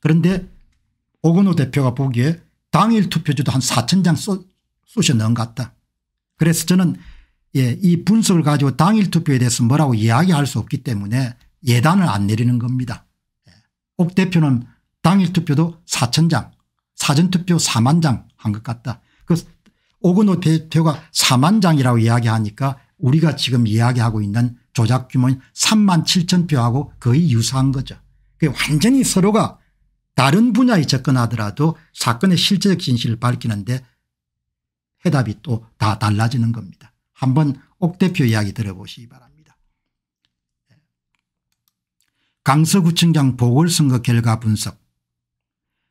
그런데 오건호 대표가 보기에 당일 투표지도 한 4천 장 쏘, 쏘셔 넣은 것 같다. 그래서 저는 예, 이 분석을 가지고 당일 투표에 대해서 뭐라고 이야기할 수 없기 때문에 예단을 안 내리는 겁니다. 예. 옥 대표는 당일 투표도 4천 장 사전투표 4만 장 한 것 같다. 그 오근호 대표가 4만 장이라고 이야기하니까 우리가 지금 이야기하고 있는 조작 규모는 3만 7천 표하고 거의 유사한 거죠. 완전히 서로가 다른 분야에 접근하더라도 사건의 실제적 진실을 밝히는데 해답이 또 다 달라지는 겁니다. 한번 옥 대표 이야기 들어보시기 바랍니다. 강서구청장 보궐선거 결과 분석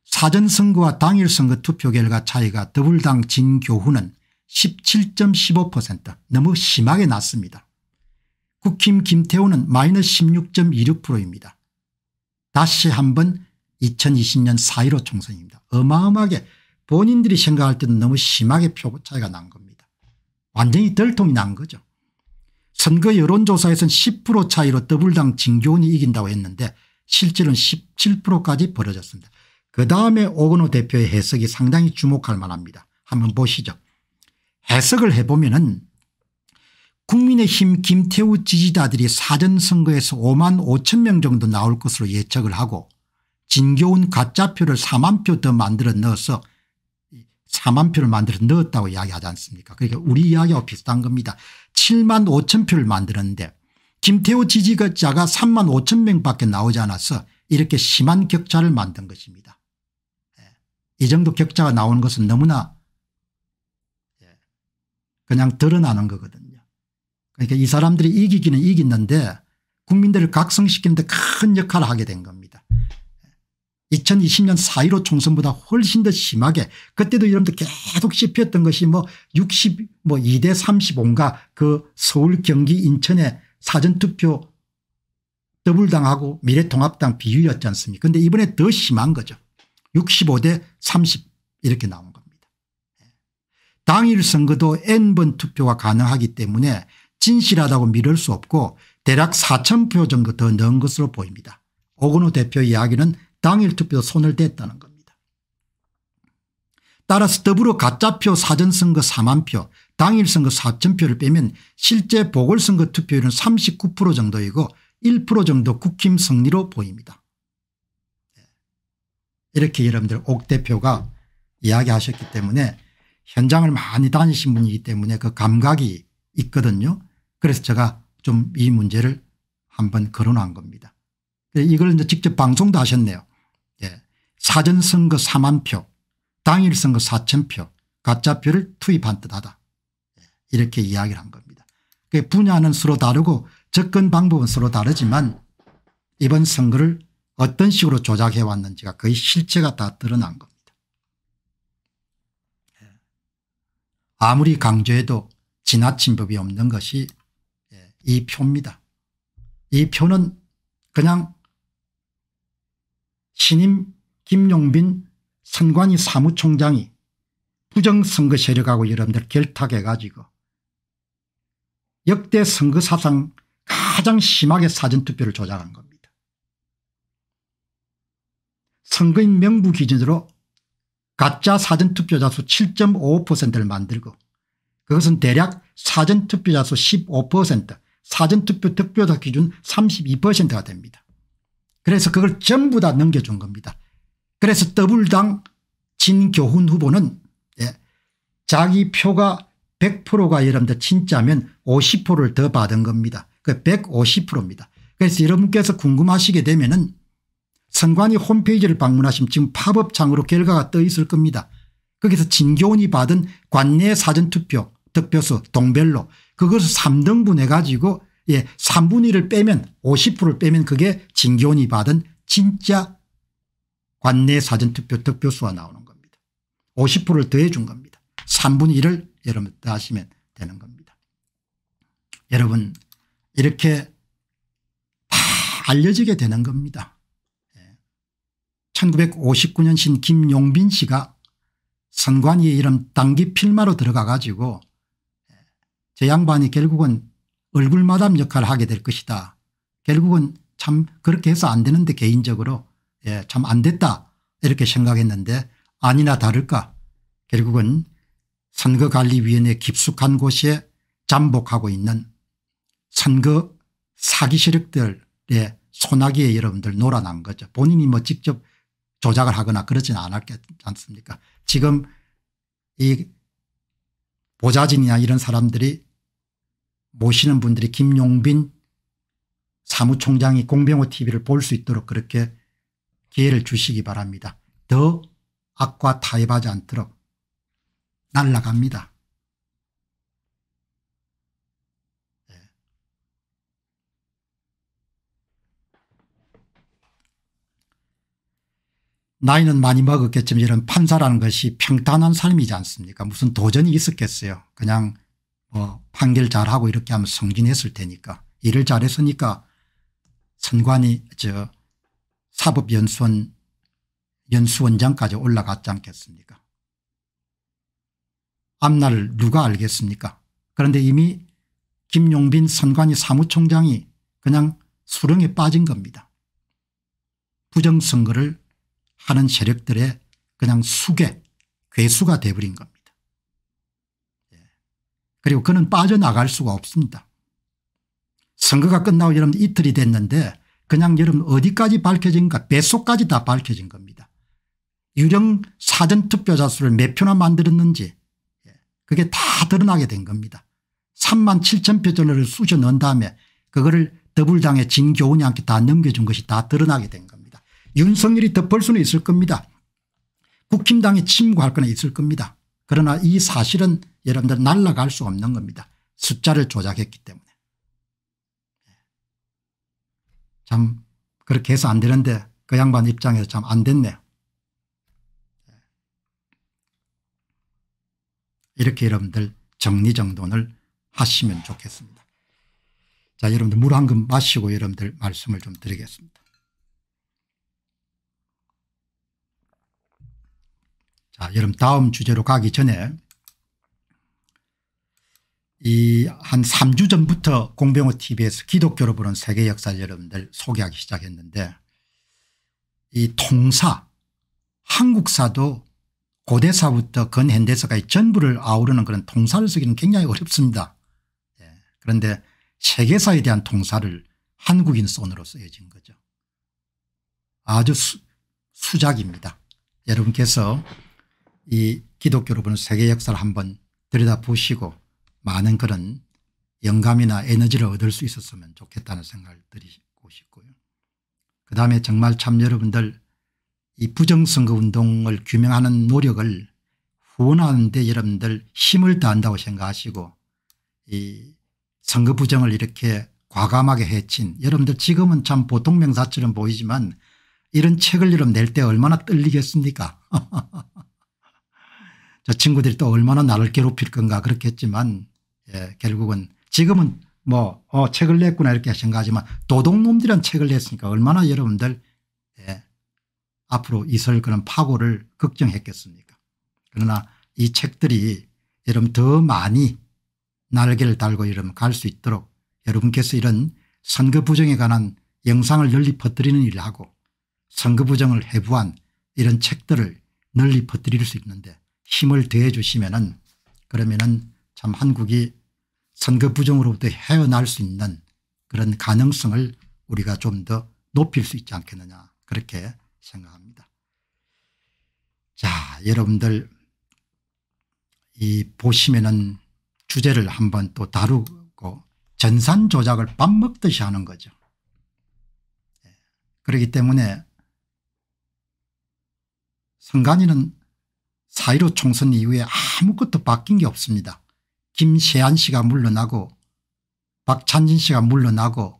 사전선거와 당일선거 투표 결과 차이가 더불당 진 교훈은 17.15% 너무 심하게 났습니다. 국힘 김태우는 마이너스 16.26%입니다. 다시 한번 2020년 4.15 총선입니다. 어마어마하게 본인들이 생각할 때는 너무 심하게 표 차이가 난 겁니다. 완전히 덜통이 난 거죠. 선거 여론조사에서는 10% 차이로 더불당 진교훈이 이긴다고 했는데 실제로는 17%까지 벌어졌습니다. 그 다음에 오건호 대표의 해석이 상당히 주목할 만합니다. 한번 보시죠. 해석을 해보면 국민의힘 김태우 지지자들이 사전선거에서 5만 5천 명 정도 나올 것으로 예측을 하고 진교훈 가짜표를 4만 표 더 만들어 넣어서 4만 표를 만들어 넣었다고 이야기하지 않습니까 그러니까 우리 이야기와 비슷한 겁니다. 7만 5천 표를 만들었는데 김태우 지지자가 3만 5천 명밖에 나오지 않아서 이렇게 심한 격차를 만든 것입니다. 예. 이 정도 격차가 나오는 것은 너무나 예. 그냥 드러나는 거거든요. 그러니까 이 사람들이 이기기는 이겼는데 국민들을 각성시키는 데 큰 역할을 하게 된 겁니다. 2020년 4.15 총선보다 훨씬 더 심하게 그때도 여러분들 계속 씹혔던 것이 뭐 60, 뭐 2대 35인가 그 서울 경기 인천의 사전투표 더불당하고 미래통합당 비율이었지 않습니까 그런데 이번에 더 심한 거죠. 65대 30 이렇게 나온 겁니다. 예. 당일 선거도 n번 투표가 가능하기 때문에 진실하다고 믿을 수 없고 대략 4천 표 정도 더 넣은 것으로 보입니다. 오건호 대표 이야기는 당일 투표 손을 댔다는 겁니다. 따라서 더불어 가짜표 사전선거 4만 표 당일 선거 4천 표를 빼면 실제 보궐선거 투표율은 39% 정도이고 1% 정도 국힘 승리로 보입니다. 예. 이렇게 여러분들 옥 대표가 이야기하셨기 때문에 현장을 많이 다니신 분이기 때문에 그 감각이 있거든요. 그래서 제가 좀 이 문제를 한번 거론한 겁니다. 이걸 이제 직접 방송도 하셨네요. 예. 사전선거 4만 표 당일 선거 4천 표 가짜표를 투입한 듯하다. 예. 이렇게 이야기를 한 겁니다. 분야는 서로 다르고 접근 방법은 서로 다르지만 이번 선거를 어떤 식으로 조작해 왔는지가 거의 실체가 다 드러난 겁니다. 예. 아무리 강조해도 지나친 법이 없는 것이 예, 이 표입니다. 이 표는 그냥 신임 김용빈 선관위 사무총장이 부정선거 세력하고 여러분들 결탁해 가지고 역대 선거 사상 가장 심하게 사전투표를 조작한 겁니다. 선거인 명부 기준으로 가짜 사전투표자 수 7.55%를 만들고 그것은 대략 사전투표자 수 15% 사전투표 득표자 기준 32%가 됩니다. 그래서 그걸 전부 다 넘겨준 겁니다. 그래서 더불당 진교훈 후보는 예, 자기 표가 100%가 여러분들 진짜면 50%를 더 받은 겁니다. 그 150%입니다. 그래서 여러분께서 궁금하시게 되면 은 선관위 홈페이지를 방문하시면 지금 팝업창으로 결과가 떠 있을 겁니다. 거기서 진교훈이 받은 관내 사전투표 득표수 동별로 그것을 3등분 해가지고 예, 3분의 1을 빼면 50%를 빼면 그게 진교훈이 받은 진짜 관내 사전투표 득표수가 나오는 겁니다. 50%를 더해 준 겁니다. 3분의 1을 여러분 더하시면 되는 겁니다. 여러분 이렇게 다 알려지게 되는 겁니다. 1959년 신 김용빈 씨가 선관위의 이름 단기 필마로 들어가 가지고 저 양반이 결국은 얼굴마담 역할을 하게 될 것이다. 결국은 참 그렇게 해서 안 되는데 개인적으로 예, 참 안 됐다 이렇게 생각했는데 아니나 다를까 결국은 선거관리위원회 깊숙한 곳에 잠복하고 있는 선거 사기 세력들의 소나기에 여러분들 놀아난 거죠. 본인이 뭐 직접 조작을 하거나 그러지는 않았지 않습니까 지금 이 보좌진이나 이런 사람들이 모시는 분들이 김용빈 사무총장이 공병호 tv를 볼 수 있도록 그렇게 기회를 주시기 바랍니다. 더 악과 타협하지 않도록 날라갑니다. 네. 나이는 많이 먹었겠지만 이런 판사라는 것이 평탄한 삶이지 않습니까 무슨 도전이 있었겠어요. 그냥 뭐 판결 잘하고 이렇게 하면 성진했을 테니까 일을 잘했으니까 선관위 저 사법연수원 연수원장까지 올라갔지 않겠습니까 앞날을 누가 알겠습니까 그런데 이미 김용빈 선관위 사무총장이 그냥 수렁에 빠진 겁니다. 부정선거를 하는 세력들의 그냥 수계 괴수가 돼버린 겁니다. 그리고 그는 빠져나갈 수가 없습니다. 선거가 끝나고 여러분 이틀이 됐는데 그냥 여러분 어디까지 밝혀진가 뱃속까지 다 밝혀진 겁니다. 유령 사전투표자 수를 몇 표나 만들었는지 예, 그게 다 드러나게 된 겁니다. 3만 7천 표 정도를 쑤셔 넣은 다음에 그거를 더불당의 진교훈이한테 다 넘겨준 것이 다 드러나게 된 겁니다. 윤석열이 덮을 수는 있을 겁니다. 국힘당에 침구할 거는 있을 겁니다. 그러나 이 사실은 여러분들 날라갈 수 없는 겁니다. 숫자를 조작했기 때문에. 참 그렇게 해서 안 되는데 그 양반 입장에서 참 안 됐네요. 이렇게 여러분들 정리정돈을 하시면 좋겠습니다. 자 여러분들 물 한 금 마시고 여러분들 말씀을 좀 드리겠습니다. 자 여러분 다음 주제로 가기 전에 이 한 3주 전부터 공병호 tv에서 기독교로 보는 세계 역사를 여러분들 소개하기 시작했는데 이 통사 한국사도 고대사부터 근현대사까지 전부를 아우르는 그런 통사를 쓰기는 굉장히 어렵습니다. 예. 그런데 세계사에 대한 통사를 한국인 손으로 쓰여진 거죠. 아주 수, 수작입니다. 여러분께서 이 기독교로 보는 세계 역사를 한번 들여다보시고 많은 그런 영감이나 에너지를 얻을 수 있었으면 좋겠다는 생각을 드리고 싶고요. 그 다음에 정말 참 여러분들 이 부정선거 운동을 규명하는 노력을 후원하는 데 여러분들 힘을 다한다고 생각하시고 이 선거 부정을 이렇게 과감하게 해친 여러분들 지금은 참 보통 명사처럼 보이지만 이런 책을 여러분 낼 때 얼마나 떨리겠습니까 저 친구들이 또 얼마나 나를 괴롭힐 건가 그렇겠지만 예, 결국은 지금은 뭐 어, 책을 냈구나 이렇게 생각하지만 도둑놈들이란 책을 냈으니까 얼마나 여러분들 예, 앞으로 있을 그런 파고를 걱정했겠습니까? 그러나 이 책들이 여러분 더 많이 날개를 달고 여러분 갈 수 있도록 여러분께서 이런 선거 부정에 관한 영상을 널리 퍼뜨리는 일을 하고 선거 부정을 해부한 이런 책들을 널리 퍼뜨릴 수 있는데 힘을 더해 주시면 그러면 참 한국이 선거 부정으로부터 헤어날 수 있는 그런 가능성을 우리가 좀 더 높일 수 있지 않겠느냐 그렇게 생각합니다. 자 여러분들 이 보시면은 주제를 한번 또 다루고 전산 조작을 밥 먹듯이 하는 거죠. 예. 그렇기 때문에 선관위는 4.15 총선 이후에 아무것도 바뀐 게 없습니다. 김세한 씨가 물러나고 박찬진 씨가 물러나고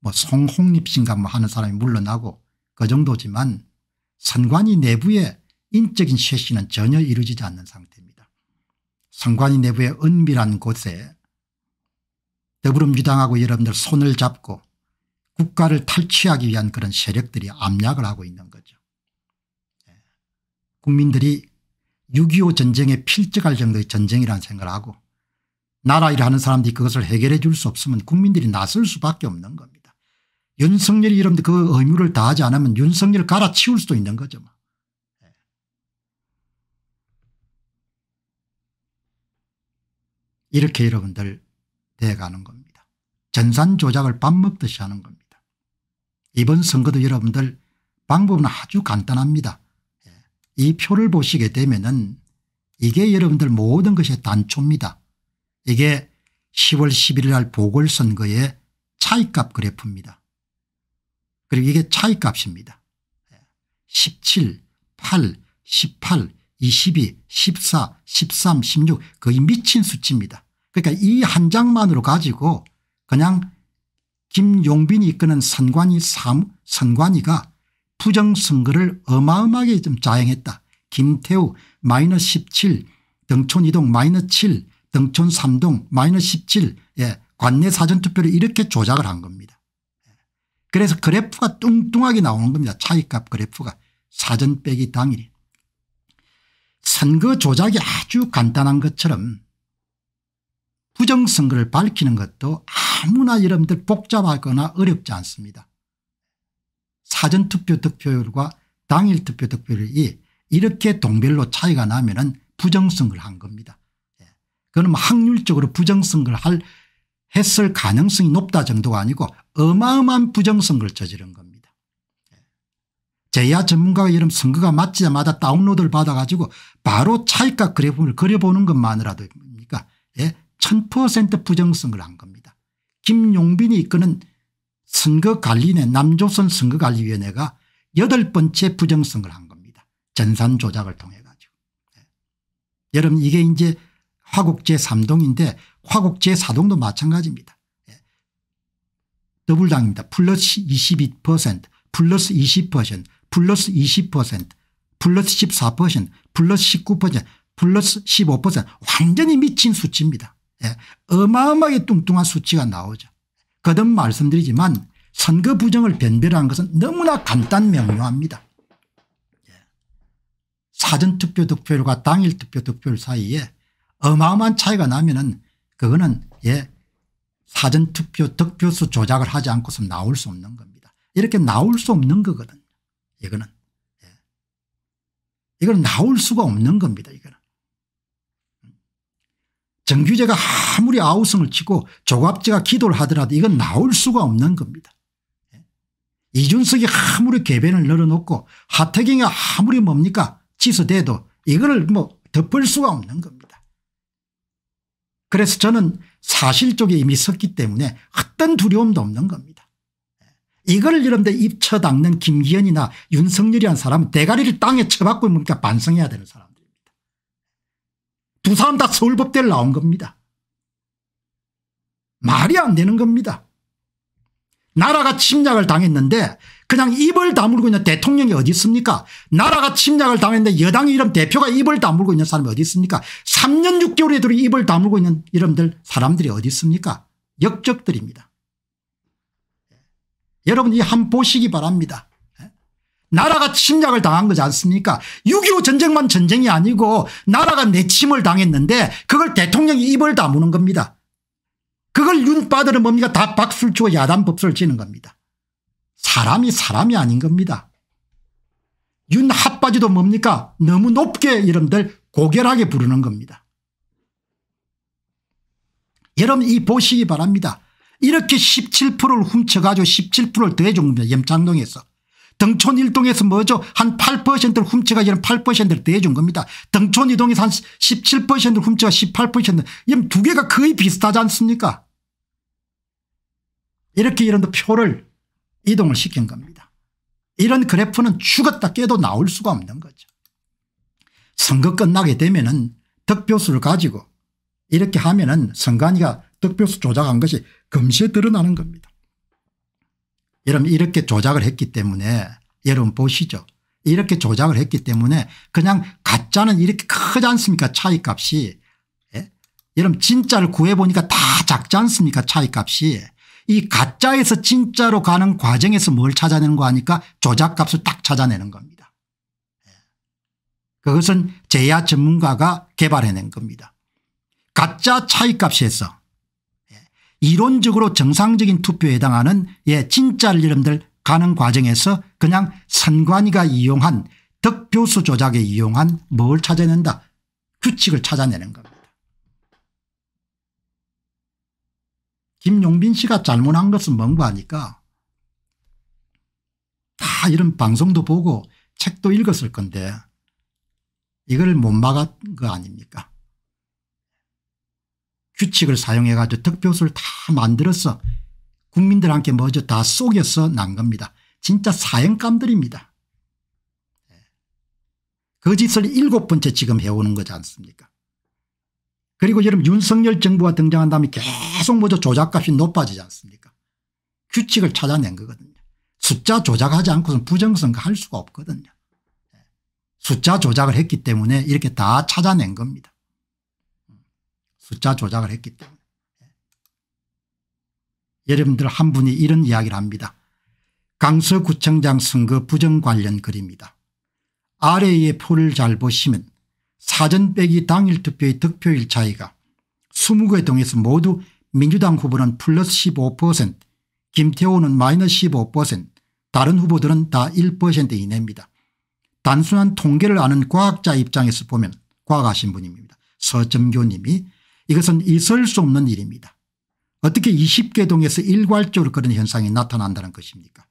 뭐 송홍립 씨인가 뭐 하는 사람이 물러나고 그 정도지만 선관위 내부의 인적인 쇄신은 전혀 이루어지지 않는 상태입니다. 선관위 내부의 은밀한 곳에 더불어민주당하고 여러분들 손을 잡고 국가를 탈취하기 위한 그런 세력들이 압력을 하고 있는 거죠. 예. 국민들이 6.25 전쟁에 필적할 정도의 전쟁이라는 생각을 하고 나라 일을 하는 사람들이 그것을 해결해 줄 수 없으면 국민들이 나설 수밖에 없는 겁니다. 윤석열이 여러분들 그 의무를 다하지 않으면 윤석열 갈아치울 수도 있는 거죠. 뭐. 예. 이렇게 여러분들 돼가는 겁니다. 전산 조작을 밥 먹듯이 하는 겁니다. 이번 선거도 여러분들 방법은 아주 간단합니다. 예. 이 표를 보시게 되면은 이게 여러분들 모든 것의 단초입니다. 이게 10월 11일 날 보궐선거의 차이값 그래프입니다. 그리고 이게 차이값입니다. 17, 8, 18, 22, 14, 13, 16 거의 미친 수치입니다. 그러니까 이 한 장만으로 가지고 그냥 김용빈이 이끄는 선관위 사무, 선관위가 부정선거를 어마어마하게 좀 자행했다. 김태우 마이너스 17 등촌 이동 마이너스 7 등촌 3동 마이너스 17 예, 관내 사전투표를 이렇게 조작을 한 겁니다. 예. 그래서 그래프가 뚱뚱하게 나오는 겁니다. 차이값 그래프가 사전 빼기 당일이. 선거 조작이 아주 간단한 것처럼 부정선거를 밝히는 것도 아무나 여러분들 복잡하거나 어렵지 않습니다. 사전투표 득표율과 당일 투표 득표율이 이렇게 동별로 차이가 나면 부정선거를 한 겁니다. 그건 뭐 확률적으로 부정선거를 할 했을 가능성이 높다 정도가 아니고 어마어마한 부정선거를 저지른 겁니다. 제야 전문가가 이런 선거가 맞자마자 다운로드를 받아가지고 바로 차이값 그래프를 그려보는 것만으라도 뭡니까 예? 1000% 부정선거를 한 겁니다. 김용빈이 이끄는 선거관리위원 남조선 선거관리위원회가 여덟 번째 부정선거를 한 겁니다. 전산 조작을 통해 가지고. 예. 여러분 이게 이제 화곡 제 3동인데 화곡 제 4동도 마찬가지입니다. 예. 더불당입니다. 플러스 22% 플러스 20% 플러스 20% 플러스 14% 플러스 19% 플러스 15% 완전히 미친 수치입니다. 예. 어마어마하게 뚱뚱한 수치가 나오죠. 거듭 말씀드리지만 선거 부정을 변별하는 것은 너무나 간단 명료합니다. 예. 사전투표 득표율과 당일 투표 득표율 사이에 어마어마한 차이가 나면은 그거는 예 사전투표 득표수 조작을 하지 않고서 나올 수 없는 겁니다. 이렇게 나올 수 없는 거거든요. 이거는. 예. 이건 나올 수가 없는 겁니다. 이거는. 정규제가 아무리 아우성을 치고 조갑제가 기도를 하더라도 이건 나올 수가 없는 겁니다. 예. 이준석이 아무리 개변을 늘어놓고 하태경이 아무리 뭡니까 지수돼도 이거를 뭐 덮을 수가 없는 겁니다. 그래서 저는 사실 쪽에 이미 섰기 때문에 어떤 두려움도 없는 겁니다. 이걸 여러분들 입쳐닦는 김기현이나 윤석열이라는 사람은 대가리를 땅에 쳐박고 뭡니까 반성해야 되는 사람들입니다. 두 사람 다 서울법대를 나온 겁니다. 말이 안 되는 겁니다. 나라가 침략을 당했는데 그냥 입을 다물고 있는 대통령이 어디 있습니까 나라가 침략을 당했는데 여당이 이런 대표가 입을 다물고 있는 사람이 어디 있습니까 3년 6개월에 들어 입을 다물고 있는 이름들 사람들이 어디 있습니까 역적들입니다. 여러분 이 한 보시기 바랍니다. 나라가 침략을 당한 거지 않습니까 6.25 전쟁만 전쟁이 아니고 나라가 내침을 당했는데 그걸 대통령이 입을 다무는 겁니다. 그걸 윤빠들은 뭡니까 다 박수를 치고 야단 법수를 치는 겁니다. 사람이 사람이 아닌 겁니다. 윤 핫바지도 뭡니까 너무 높게 이름들 고결하게 부르는 겁니다. 여러분 이 보시기 바랍니다. 이렇게 17%를 훔쳐가지고 17%를 더해준 겁니다. 염창동에서. 등촌 일동에서 뭐죠 한 8%를 훔쳐가 이런 8%를 더해준 겁니다. 등촌 이동에서 한 17%를 훔쳐가 18% 이런 두 개가 거의 비슷하지 않습니까 이렇게 이런 표를 이동을 시킨 겁니다. 이런 그래프는 죽었다 깨도 나올 수가 없는 거죠. 선거 끝나게 되면 은 득표수를 가지고 이렇게 하면 은 선관위가 득표수 조작한 것이 금시에 드러나는 겁니다. 여러분 이렇게 조작을 했기 때문에 여러분 보시죠. 이렇게 조작을 했기 때문에 그냥 가짜는 이렇게 크지 않습니까 차이값이 예? 여러분 진짜를 구해보니까 다 작지 않습니까 차이값이 이 가짜에서 진짜로 가는 과정에서 뭘 찾아내는 거 아니까 조작값을 딱 찾아내는 겁니다. 예. 그것은 제야 전문가가 개발해낸 겁니다. 가짜 차이값에서 이론적으로 정상적인 투표에 해당하는 예 진짜를 여러분들 가는 과정에서 그냥 선관위가 이용한 득표수 조작에 이용한 뭘 찾아낸다? 규칙을 찾아내는 겁니다. 김용빈 씨가 잘못한 것은 뭔가 하니까? 다 이런 방송도 보고 책도 읽었을 건데 이걸 못 막은 거 아닙니까 규칙을 사용해 가지고 득표수를 다 만들어서 국민들한테 먼저 다 속여서 난 겁니다. 진짜 사형감들입니다. 그 짓을 일곱 번째 지금 해오는 거지 않습니까 그리고 여러분 윤석열 정부가 등장한 다음에 계속 먼저 조작값이 높아지지 않습니까 규칙을 찾아낸 거거든요. 숫자 조작하지 않고서는 부정선거 할 수가 없거든요. 숫자 조작을 했기 때문에 이렇게 다 찾아낸 겁니다. 숫자 조작을 했기 때문에. 여러분들 한 분이 이런 이야기를 합니다. 강서구청장 선거 부정 관련 글입니다. 아래의 표를 잘 보시면 사전 빼기 당일 투표의 득표일 차이가 20개 동에서 모두 민주당 후보는 플러스 15% 김태호는 마이너스 15% 다른 후보들은 다 1% 이내입니다. 단순한 통계를 아는 과학자 입장에서 보면 과학하신 분입니다. 서점교 님이 이것은 있을 수 없는 일입니다. 어떻게 20개 동에서 일괄적으로 그런 현상이 나타난다는 것입니까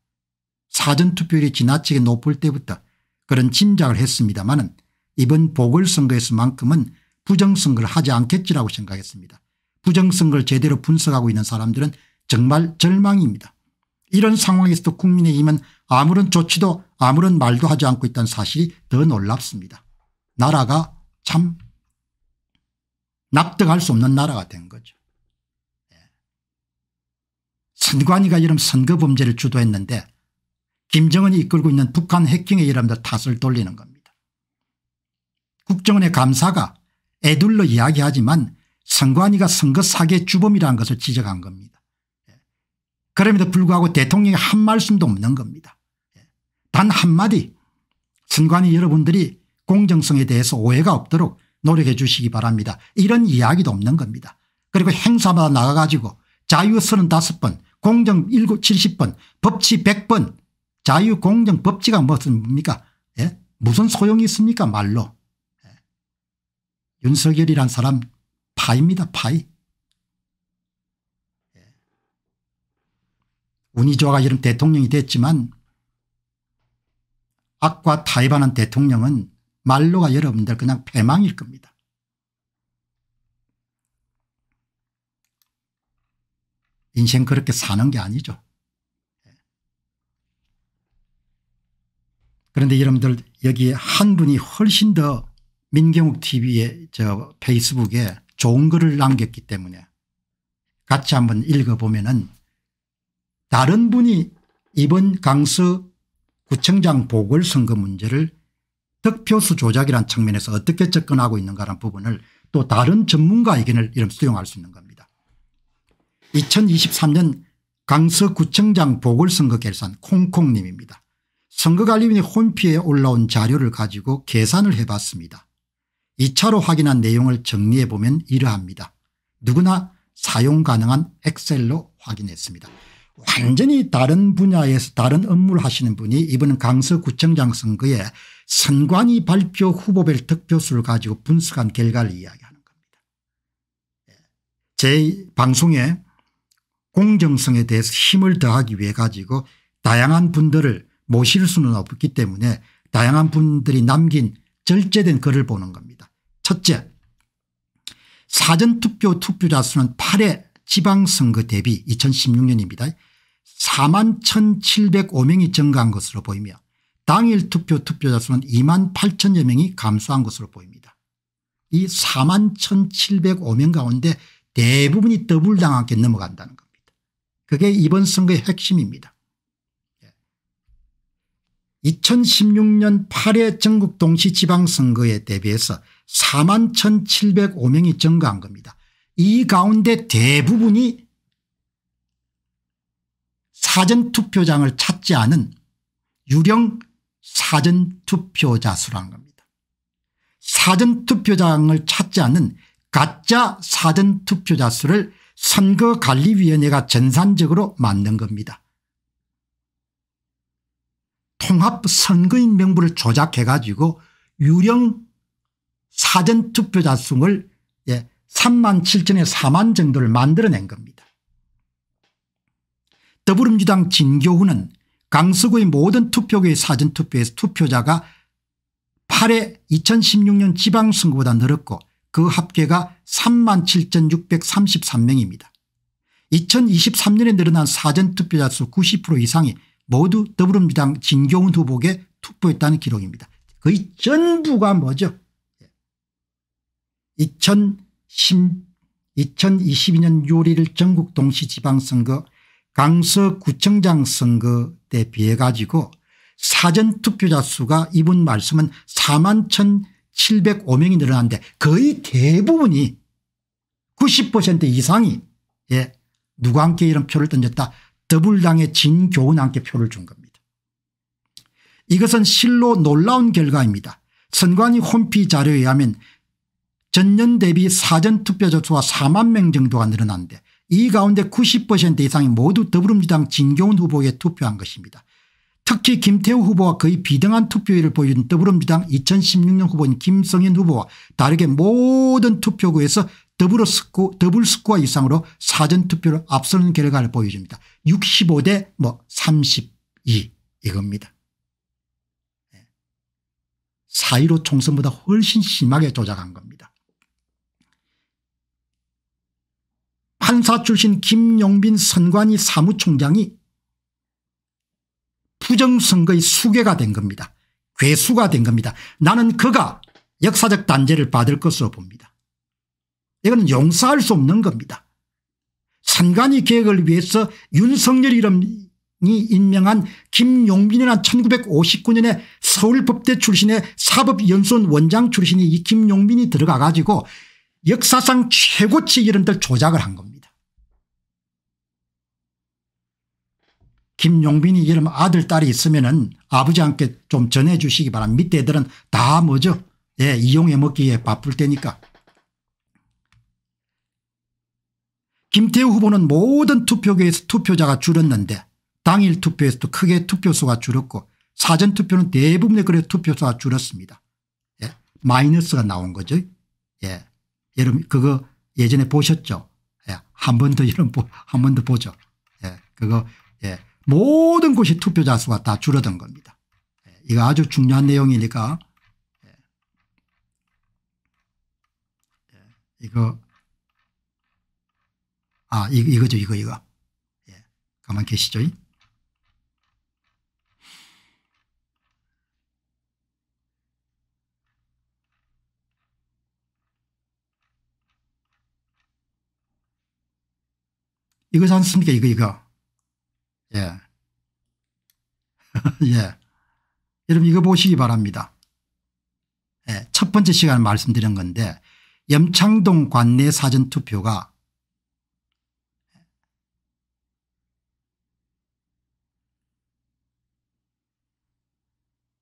사전투표율이 지나치게 높을 때부터 그런 짐작을 했습니다만 이번 보궐선거에서만큼은 부정선거를 하지 않겠지라고 생각했습니다. 부정선거를 제대로 분석하고 있는 사람들은 정말 절망입니다. 이런 상황에서도 국민의힘은 아무런 조치도 아무런 말도 하지 않고 있다는 사실이 더 놀랍습니다. 나라가 참 납득할 수 없는 나라가 된 거죠. 예. 선관위가 이런 선거 범죄를 주도했는데 김정은이 이끌고 있는 북한 해킹의 이름들 탓을 돌리는 겁니다. 국정원의 감사가 애둘러 이야기하지만 선관위가 선거 사기 주범이라는 것을 지적한 겁니다. 예. 그럼에도 불구하고 대통령이 한 말씀도 없는 겁니다. 예. 단 한마디 선관위 여러분들이 공정성에 대해서 오해가 없도록 노력해 주시기 바랍니다. 이런 이야기도 없는 겁니다. 그리고 행사마다 나가 가지고 자유 35번 공정 70번 법치 100번 자유 공정 법치가 무슨 뭡니까 예? 무슨 소용이 있습니까 말로 예. 윤석열이란 사람 파입니다 파이 예. 운이 좋아가 이런 대통령이 됐지만 악과 타협하는 대통령은 말로가 여러분들 그냥 패망일 겁니다. 인생 그렇게 사는 게 아니죠. 그런데 여러분들 여기 한 분이 훨씬 더 민경욱 tv의 저 페이스북에 좋은 글을 남겼기 때문에 같이 한번 읽어보면 은 다른 분이 이번 강서 구청장 보궐선거 문제를 득표수 조작이라는 측면에서 어떻게 접근하고 있는가라는 부분을 또 다른 전문가 의견을 이름 수용할 수 있는 겁니다. 2023년 강서구청장 보궐선거 결산 콩콩님입니다. 선거관리위원회 홈피에 올라온 자료를 가지고 계산을 해봤습니다. 2차로 확인한 내용을 정리해 보면 이러합니다. 누구나 사용 가능한 엑셀로 확인했습니다. 완전히 다른 분야에서 다른 업무를 하시는 분이 이번은 강서구청장 선거에 선관위 발표 후보별 득표수를 가지고 분석한 결과를 이야기하는 겁니다. 예. 제 방송에 공정성에 대해서 힘을 더하기 위해 가지고 다양한 분들을 모실 수는 없기 때문에 다양한 분들이 남긴 절제된 글을 보는 겁니다. 첫째 사전투표 투표자 수는 8회 지방선거 대비 2016년입니다. 4만 1705명이 증가한 것으로 보이며 당일 투표 투표자 수는 2만 8천여 명이 감소한 것으로 보입니다. 이 4만 1705명 가운데 대부분이 더블당하게 넘어간다는 겁니다. 그게 이번 선거의 핵심입니다. 2016년 8회 전국 동시지방선거에 대비해서 4만 1705명이 증가한 겁니다. 이 가운데 대부분이 사전투표장을 찾지 않은 유령 사전투표자 수라는 겁니다. 사전투표장을 찾지 않는 가짜 사전투표자 수를 선거관리위원회가 전산적으로 만든 겁니다. 통합선거인 명부를 조작해 가지고 유령 사전투표자 수를 예, 3만 7천에 4만 정도를 만들어낸 겁니다. 더불어민주당 진교훈은 강서구의 모든 투표구의 사전투표에서 투표자가 8회 2016년 지방선거보다 늘었고 그 합계가 3만 7,633명입니다. 2023년에 늘어난 사전투표자 수 90% 이상이 모두 더불어민주당 진교훈 후보에 투표했다는 기록입니다. 거의 전부가 뭐죠 2010, 2022년 6월 1일 전국 동시지방선거 강서구청장 선거 때 비해 가지고 사전투표자 수가 이분 말씀은 4만 1705명이 늘어났는데 거의 대부분이 90% 이상이 예, 누가 함께 이런 표를 던졌다 더불당의 진교훈 함께 표를 준 겁니다. 이것은 실로 놀라운 결과입니다. 선관위 홈피 자료에 의하면 전년 대비 사전투표자 수가 4만 명 정도가 늘어났는데 이 가운데 90% 이상이 모두 더불어민주당 진경훈 후보에 투표한 것입니다. 특히 김태우 후보와 거의 비등한 투표율을 보여준 더불어민주당 2016년 후보인 김성현 후보와 다르게 모든 투표구에서 더불어 스코, 더블 스코어 이상으로 사전투표를 앞서는 결과를 보여줍니다. 65대 뭐 32 이겁니다. 4.15 총선보다 훨씬 심하게 조작한 겁니다. 판사 출신 김용빈 선관위 사무총장이 부정선거의 수괴가 된 겁니다. 괴수가 된 겁니다. 나는 그가 역사적 단죄를 받을 것으로 봅니다. 이거는 용서할 수 없는 겁니다. 선관위 계획을 위해서 윤석열 이름이 임명한 김용빈이란 1959년에 서울법대 출신의 사법연수원 원장 출신이 이 김용빈이 들어가 가지고 역사상 최고치 이름들 조작을 한 겁니다. 김용빈이 이름 아들 딸이 있으면은 아버지한테 좀 전해 주시기 바랍니다. 밑에 애들은 다 뭐죠 예, 이용해 먹기에 바쁠 때니까. 김태우 후보는 모든 투표계에서 투표자가 줄었는데 당일 투표에서도 크게 투표수가 줄었고 사전투표는 대부분의 그래 투표수가 줄었습니다. 예, 마이너스가 나온 거죠. 예, 여러분 그거 예전에 보셨죠. 예, 한번 더 이런 한 번 더 보죠. 예, 그거 예, 모든 곳이 투표자 수가 다 줄어든 겁니다. 예, 이거 아주 중요한 내용이니까 예. 예, 이거 아 이거죠 이거 이거 가만 계시죠. 이거지 않습니까 이거 이거 예. 예. 여러분 이거 보시기 바랍니다. 예. 첫 번째 시간에 말씀드린 건데 염창동 관내 사전투표가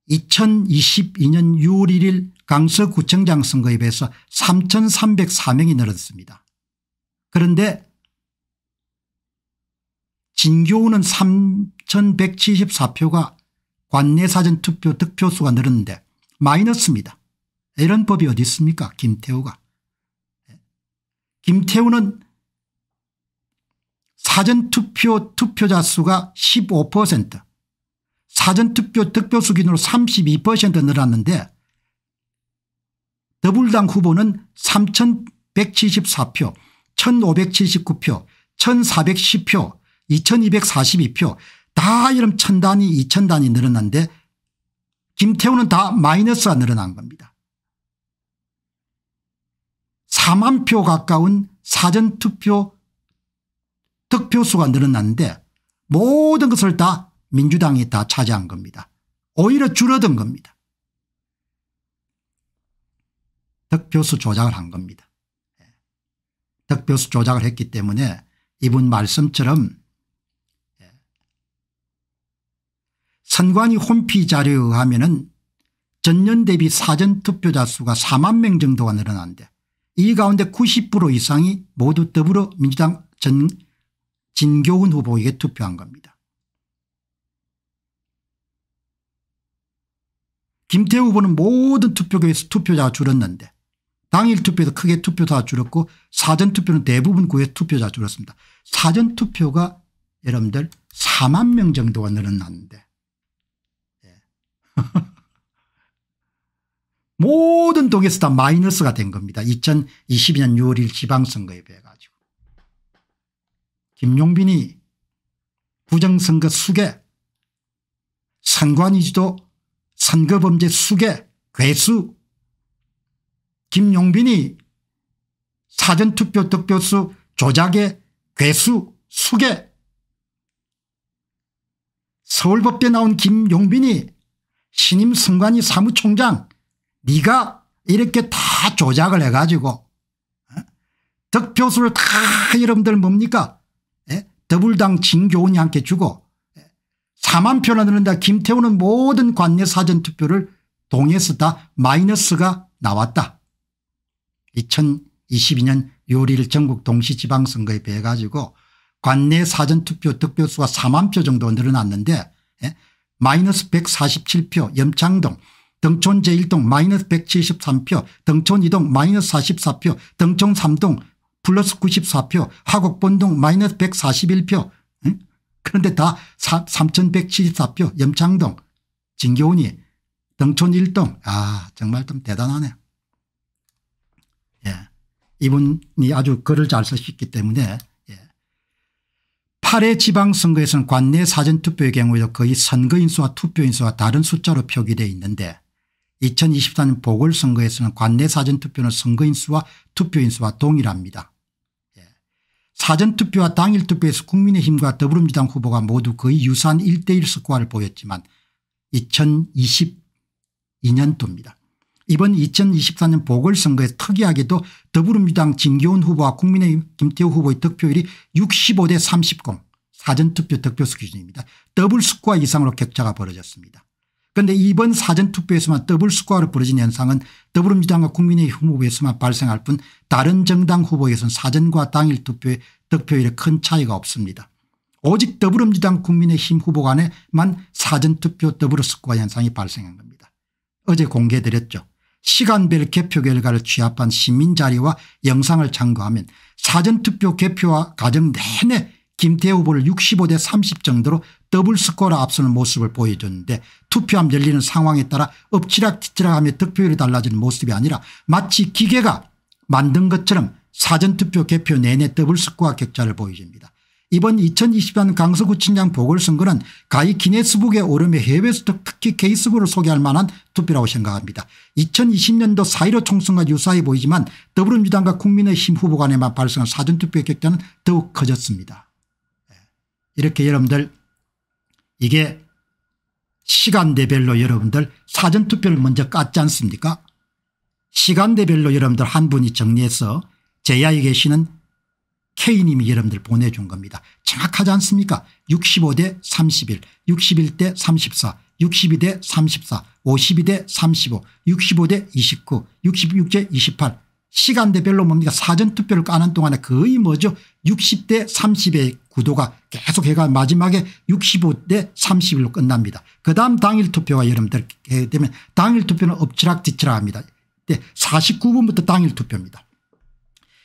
2022년 6월 1일 강서구청장 선거에 비해서 3304명이 늘었습니다. 그런데 진교훈은 3174표가 관내 사전 투표 득표수가 늘었는데 마이너스입니다. 이런 법이 어디 있습니까 김태우가. 김태우는 사전투표 투표자 수가 15% 사전투표 득표수 기준으로 32% 늘었는데 더불당 후보는 3174표 1579표 1410표 2242표 다 이런 천단위 이천단위 늘어났는데 김태우는 다 마이너스가 늘어난 겁니다. 4만 표 가까운 사전투표 득표수가 늘어났는데 모든 것을 다 민주당이 다 차지한 겁니다. 오히려 줄어든 겁니다. 득표수 조작을 한 겁니다. 예. 득표수 조작을 했기 때문에 이분 말씀처럼 예. 선관위 홈피 자료에 의하면 전년 대비 사전투표자 수가 4만 명 정도가 늘어났는데 이 가운데 90% 이상이 모두 더불어민주당 전 진교훈 후보에게 투표한 겁니다. 김태우 후보는 모든 투표구에서 투표자가 줄었는데 당일 투표도 크게 투표자가 줄었고 사전투표는 대부분 구에서 투표자가 줄었습니다. 사전투표가 여러분들 4만 명 정도가 늘어났는데 예. 모든 동에서 다 마이너스가 된 겁니다. 2022년 6월 1일 지방선거에 비해 가지고. 김용빈이 부정선거 수계 선관위지도 선거범죄 수계 괴수 김용빈이 사전투표 득표수 조작의 괴수 수계 서울법대 나온 김용빈이 신임 선관위 사무총장 네가 이렇게 다 조작을 해가지고 어? 득표수를 다 여러분들 뭡니까 예? 더불당 진교훈이 함께 주고 4만 예? 표나 늘는다 김태우는 모든 관내 사전투표를 동해서 다 마이너스가 나왔다. 2022년 6월 1일 전국 동시지방선거에 비해 가지고 관내 사전투표 득표수가 4만 표 정도 늘어났는데 예? 마이너스 147표 염창동 등촌 제1동 마이너스 173표 등촌 2동 마이너스 44표 등촌 3동 플러스 94표 화곡본동 마이너스 141표 응? 그런데 다 3174표 염창동 진교훈이 등촌 1동 아 정말 좀 대단하네요. 예. 이분이 아주 글을 잘 쓰셨기 때문에 예. 8회 지방선거에서는 관내 사전투표의 경우에도 거의 선거인수와 투표인수와 다른 숫자로 표기되어 있는데 2024년 보궐선거에서는 관내 사전투표는 선거인수와 투표인수와 동일합니다. 예. 사전투표와 당일투표에서 국민의힘과 더불어민주당 후보가 모두 거의 유사한 1대1 스코어를 보였지만 2022년도입니다. 이번 2024년 보궐선거에 특이하게도 더불어민주당 진교훈 후보와 국민의힘 김태우 후보의 득표율이 65대 30공 사전투표 득표수 기준입니다. 더블 스코어 이상으로 격차가 벌어졌습니다. 그런데 이번 사전투표에서만 더블 스코어로 벌어진 현상은 더불어민주당과 국민의힘 후보에서만 발생할 뿐 다른 정당 후보에서는 사전과 당일 투표의 득표율에 큰 차이가 없습니다. 오직 더불어민주당 국민의힘 후보 간에만 사전투표 더블 스코어 현상이 발생한 겁니다. 어제 공개드렸죠. 시간별 개표 결과를 취합한 시민자료와 영상을 참고하면 사전투표 개표와 과정 내내 김태우 후보를 65대 30 정도로 더블 스코어로 앞서는 모습을 보여줬는데 투표함 열리는 상황에 따라 엎치락뒤치락하며 득표율이 달라지는 모습이 아니라 마치 기계가 만든 것처럼 사전투표 개표 내내 더블 스코어 격차를 보여줍니다. 이번 2020년 강서구청장 보궐선거는 가히 기네스북에 오르며 해외에서 특히 casebook을 소개할 만한 투표라고 생각합니다. 2020년도 4.15 총선과 유사해 보이지만 더불어민주당과 국민의힘 후보 간에만 발생한 사전투표 격차는 더욱 커졌습니다. 이렇게 여러분들 이게 시간대별로 여러분들 사전투표를 먼저 깠지 않습니까 시간대별로 여러분들 한 분이 정리해서 제야에 계시는 K님이 여러분들 보내준 겁니다. 정확하지 않습니까 65대 31 61대 34 62대 34 52대 35 65대 29 66대 28 시간대별로 뭡니까 사전투표를 까는 동안에 거의 뭐죠 60대 30의 구도가 계속 해가 마지막에 65대 31로 끝납니다. 그 다음 당일 투표가 여러분들 되면 당일 투표는 엎치락뒤치락 합니다. 49분부터 당일 투표입니다.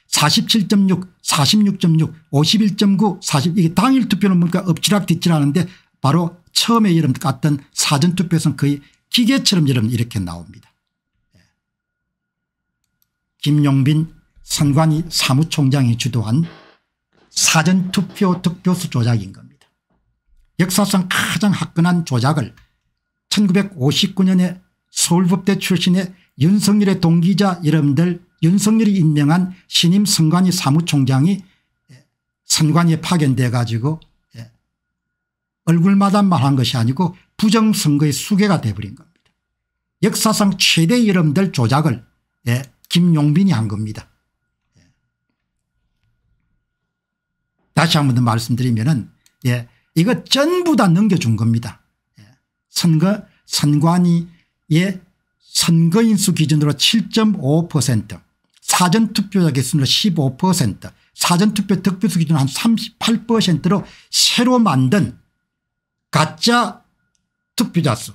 47.6 46.6 51.9 40 이게 당일 투표는 뭔가 엎치락뒤치락 하는데 바로 처음에 여러분 갔던 사전투표에서는 거의 기계처럼 여러분 이렇게 나옵니다. 예. 김용빈 선관위 사무총장이 주도한 사전투표 득표수 조작인 겁니다. 역사상 가장 화끈한 조작을 1959년에 서울법대 출신의 윤석열의 동기자 여러분들 윤석열이 임명한 신임 선관위 사무총장이 선관위에 파견돼 가지고 예, 얼굴마다만 한 것이 아니고 부정선거의 수계가 돼버린 겁니다. 역사상 최대 여러분들 조작을 예, 김용빈이 한 겁니다. 다시 한 번 더 말씀드리면은 예, 이거 전부 다 넘겨준 겁니다. 예, 선거 선관위의 선거인수 기준으로 7.5% 사전투표자 개수로 15% 사전투표 득표수 기준 한 38%로 새로 만든 가짜 투표자 수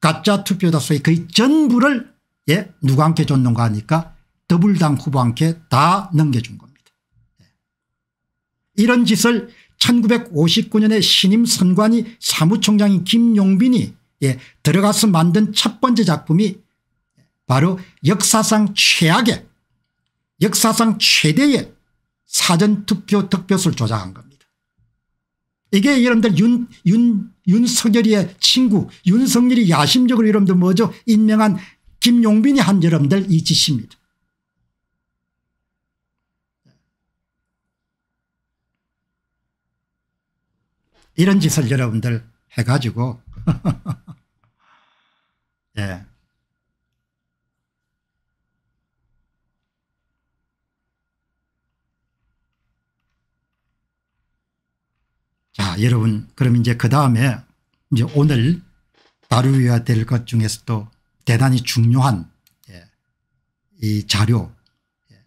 가짜 투표자 수의 거의 전부를 예, 누구한테 줬는가 하니까 더불당 후보한테 다 넘겨준 겁니다. 이런 짓을 1959년에 신임 선관위 사무총장인 김용빈이 예, 들어가서 만든 첫 번째 작품이 바로 역사상 최악의 역사상 최대의 사전투표 득표수를 조작한 겁니다. 이게 여러분들 윤, 윤, 윤석열이의 친구 윤석열이 야심적으로 여러분들 뭐죠 임명한 김용빈이 한 여러분들 이 짓입니다. 이런 짓을 여러분들 해가지고 예. 자 여러분 그럼 이제 그 다음에 이제 오늘 다루어야 될 것 중에서도 대단히 중요한 예, 이 자료 예,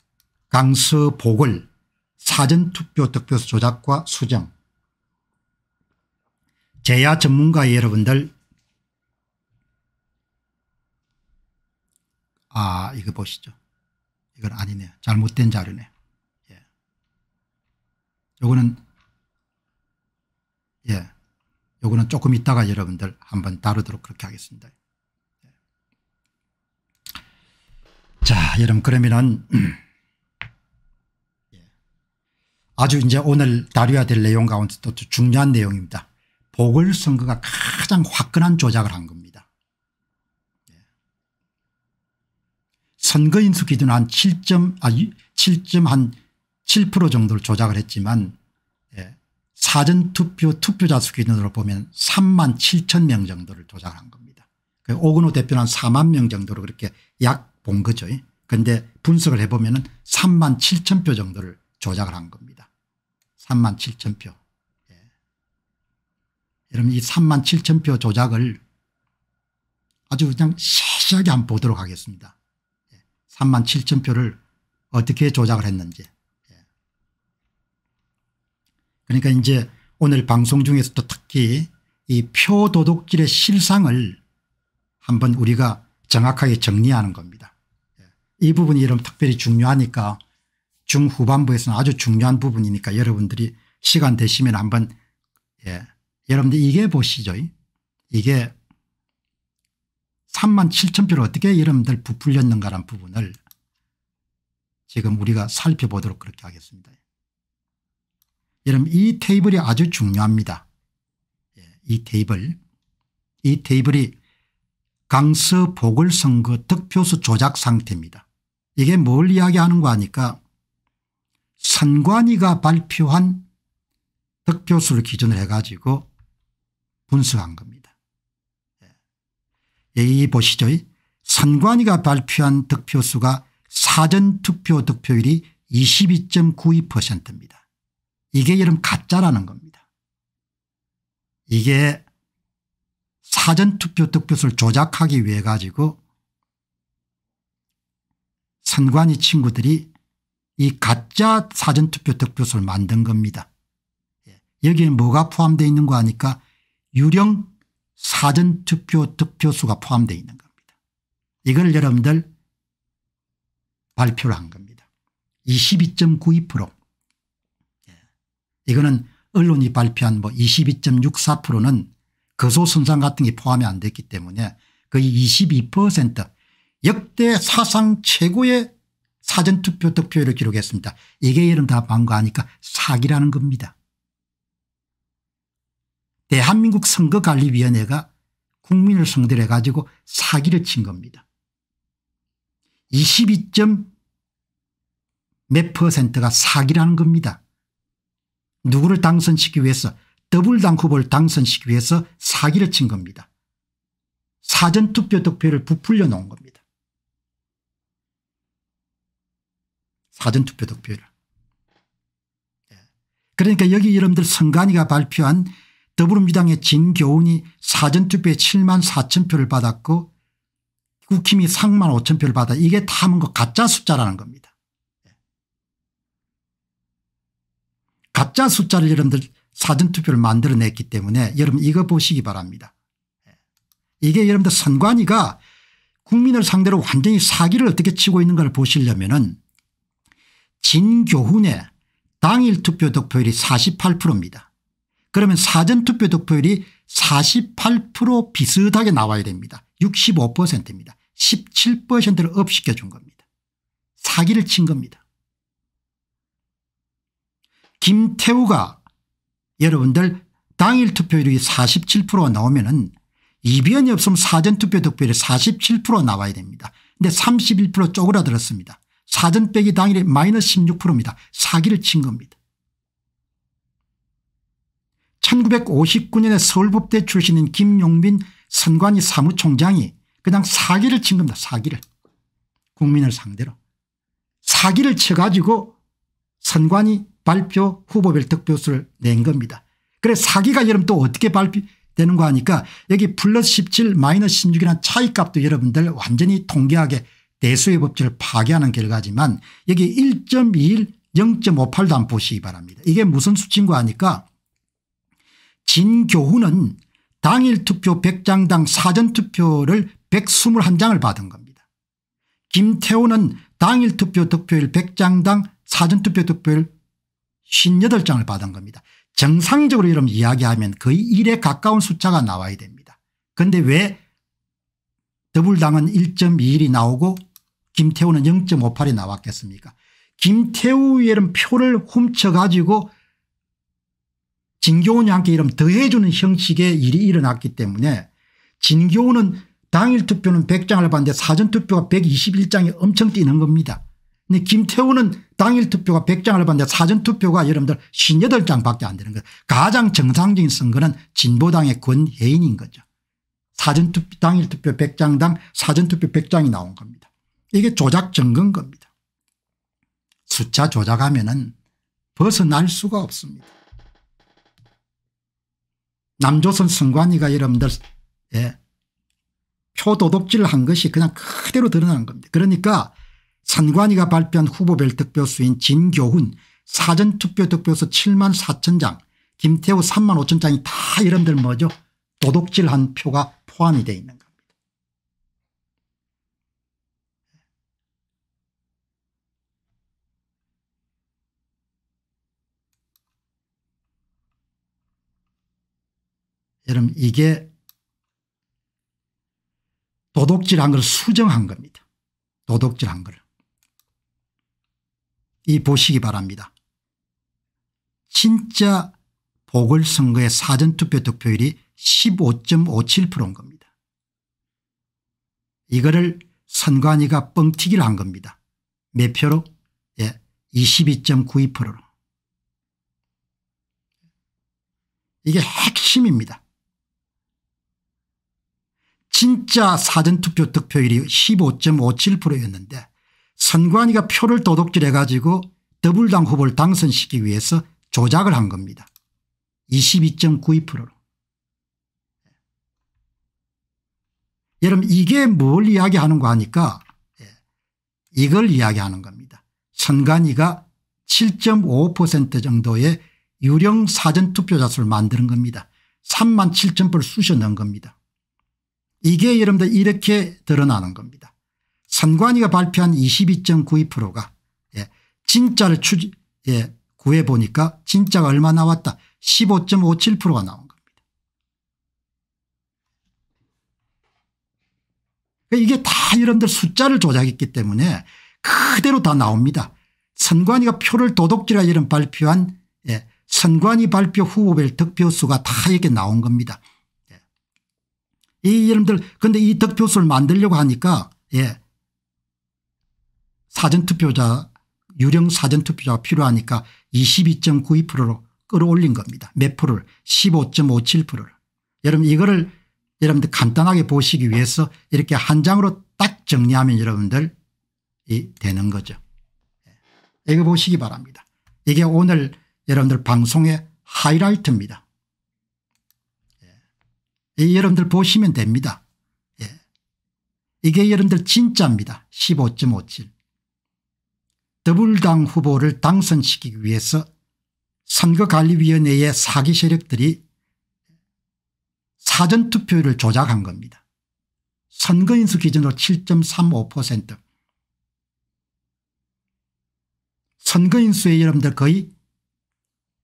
강서 보궐 사전투표 득표수 조작과 수정 제야 전문가 여러분들 아 이거 보시죠. 이건 아니네요. 잘못된 자료네. 예. 요거는 예. 요거는 조금 있다가 여러분들 한번 다루도록 그렇게 하겠습니다. 예. 자, 여러분 그러면은 예. 아주 이제 오늘 다루어야 될 내용 가운데 또 중요한 내용입니다. 보궐선거가 가장 화끈한 조작을 한 겁니다. 예. 선거인수 기준 한 7점, 아, 7점 한 7% 정도를 조작을 했지만 예. 사전투표 투표자 수 기준으로 보면 3만 7천 명 정도를 조작한 겁니다. 그 오근호 대표는 한 4만 명 정도로 그렇게 약 본 거죠. 그런데 분석을 해보면 3만 7천 표 정도를 조작을 한 겁니다. 3만 7천 표. 여러분 이 3만 7천 표 조작을 아주 그냥 세세하게 한번 보도록 하겠습니다. 3만 예. 7천 표를 어떻게 조작을 했는지. 예. 그러니까 이제 오늘 방송 중에서도 특히 이 표 도둑질의 실상을 한번 우리가 정확하게 정리하는 겁니다. 예. 이 부분이 여러분 특별히 중요하니까 중후반부에서는 아주 중요한 부분이니까 여러분들이 시간 되시면 한번 예, 여러분들 이게 보시죠. 이게 3만 7천 표를 어떻게 여러분들 부풀렸는가라는 부분을 지금 우리가 살펴보도록 그렇게 하겠습니다. 여러분 이 테이블이 아주 중요합니다. 예, 이 테이블 이 테이블이 강서 보궐선거 득표수 조작 상태입니다. 이게 뭘 이야기하는 거 하니까 선관위가 발표한 득표수를 기준으로 해가지고 분석한 겁니다. 예. 이 보시죠. 선관위가 발표한 득표수가 사전투표 득표율이 22.92%입니다. 이게 여러분 가짜라는 겁니다. 이게 사전투표 득표수를 조작하기 위해 가지고 선관위 친구들이 이 가짜 사전투표 득표수를 만든 겁니다. 예. 여기에 뭐가 포함되어 있는 거 하니까 유령 사전투표 득표수가 포함되어 있는 겁니다. 이걸 여러분들 발표를 한 겁니다. 22.92% 예. 이거는 언론이 발표한 뭐 22.64%는 거소선상 같은 게 포함이 안 됐기 때문에 거의 22% 역대 사상 최고의 사전투표 득표율을 기록했습니다. 이게 이름 다 반가하니까 사기라는 겁니다. 대한민국 선거관리위원회가 국민을 상대로 해가지고 사기를 친 겁니다. 22 몇 퍼센트가 사기라는 겁니다. 누구를 당선시키기 위해서 더불당 후보를 당선시키기 위해서 사기를 친 겁니다. 사전투표 득표를 부풀려 놓은 겁니다. 사전투표 득표를. 예. 그러니까 여기 여러분들 선관위가 발표한 더불어민주당의 진교훈이 사전투표에 7만 4천 표를 받았고 국힘이 3만 5천 표를 받아 이게 다 뭔가 가짜 숫자라는 겁니다. 예. 가짜 숫자를 여러분들 사전투표를 만들어냈기 때문에 여러분 이거 보시기 바랍니다. 예. 이게 여러분들 선관위가 국민을 상대로 완전히 사기를 어떻게 치고 있는 걸 보시려면 진교훈의 당일 투표 득표율이 48%입니다. 그러면 사전투표 득표율이 48% 비슷하게 나와야 됩니다. 65%입니다. 17%를 업시켜 준 겁니다. 사기를 친 겁니다. 김태우가 여러분들 당일 투표율이 47%가 나오면 이변이 없으면 사전투표 득표율이 47% 나와야 됩니다. 근데 31% 쪼그라들었습니다. 사전 빼기 당일에 마이너스 16%입니다. 사기를 친 겁니다. 1959년에 서울법대 출신인 김용민 선관위 사무총장이 그냥 사기를 친 겁니다. 사기를. 국민을 상대로. 사기를 쳐가지고 선관위 발표 후보별 득표수를 낸 겁니다. 그래 사기가 여러분 또 어떻게 발표되는 거 하니까 여기 플러스 17 마이너스 16이라는 차이값도 여러분들 완전히 통계하게 대수의 법칙을 파괴하는 결과지만 여기 1.21 0.58도 한번 보시기 바랍니다. 이게 무슨 수치인가 하니까 진교훈은 당일 투표 100장당 사전투표를 121장을 받은 겁니다. 김태호는 당일 투표 득표율 100장당 사전투표 득표율 58장을 받은 겁니다. 정상적으로 여러분 이야기하면 거의 1에 가까운 숫자가 나와야 됩니다. 그런데 왜 더불당은 1.21이 나오고 김태우는 0.58이 나왔겠습니까 김태우의 이런 표를 훔쳐가지고 진교훈이 함께 이름 더해주는 형식의 일이 일어났기 때문에 진교훈은 당일 투표는 100장을 받는데 사전투표가 121장이 엄청 뛰는 겁니다. 근데 김태우는 당일 투표가 100장을 받는데 사전투표가 여러분들 58장 밖에 안 되는 거예요. 가장 정상적인 선거는 진보당의 권혜인인 거죠. 사전투표 당일 투표 100장당 사전투표 100장이 나온 겁니다. 이게 조작 증거인 겁니다. 숫자 조작하면 벗어날 수가 없습니다. 남조선 선관위가 여러분들 예, 표도둑질을 한 것이 그냥 그대로 드러나는 겁니다. 그러니까 선관위가 발표한 후보별 득표수인 진교훈 사전투표 득표수 7만 4천 장 김태우 3만 5천 장이 다 여러분들 뭐죠 도둑질한 표가 포함이 되어 있는 겁니다. 여러분 이게 도둑질한 걸 수정한 겁니다. 도둑질한 걸. 이 보시기 바랍니다. 진짜 보궐선거의 사전투표 득표율이 15.57%인 겁니다. 이거를 선관위가 뻥튀기를 한 겁니다. 몇 표로? 예, 22.92%로. 이게 핵심입니다. 진짜 사전투표 득표율이 15.57%였는데 선관위가 표를 도둑질해 가지고 더불당 후보를 당선시키기 위해서 조작을 한 겁니다. 22.92%로. 여러분 이게 뭘 이야기하는가 하니까 예, 이걸 이야기하는 겁니다. 선관위가 7.5% 정도의 유령 사전투표자 수를 만드는 겁니다. 3만 7천 표를 쑤셔 넣은 겁니다. 이게 여러분들 이렇게 드러나는 겁니다. 선관위가 발표한 22.92%가 예, 진짜를 추, 예, 구해 보니까 진짜가 얼마 나왔다 15.57%가 나온 겁니다. 그러니까 이게 다 여러분들 숫자를 조작했기 때문에 그대로 다 나옵니다. 선관위가 표를 도둑질하 이런 발표한 예, 선관위 발표 후보별 득표수가 다 이렇게 나온 겁니다. 예. 이 여러분들 근데 이 득표수를 만들려고 하니까 예. 사전투표자 유령 사전투표자가 필요하니까 22.92%로 끌어올린 겁니다. 몇 프로를 15.57%를. 여러분 이거를 여러분들 간단하게 보시기 위해서 이렇게 한 장으로 딱 정리하면 여러분들 이 되는 거죠. 예. 이거 보시기 바랍니다. 이게 오늘 여러분들 방송의 하이라이트입니다. 예. 여러분들 보시면 됩니다. 예. 이게 여러분들 진짜입니다. 15.57. 더불당 후보를 당선시키기 위해서 선거관리위원회의 사기 세력들이 사전투표율을 조작한 겁니다. 선거인수 기준으로 7.35% 선거인수의 여러분들 거의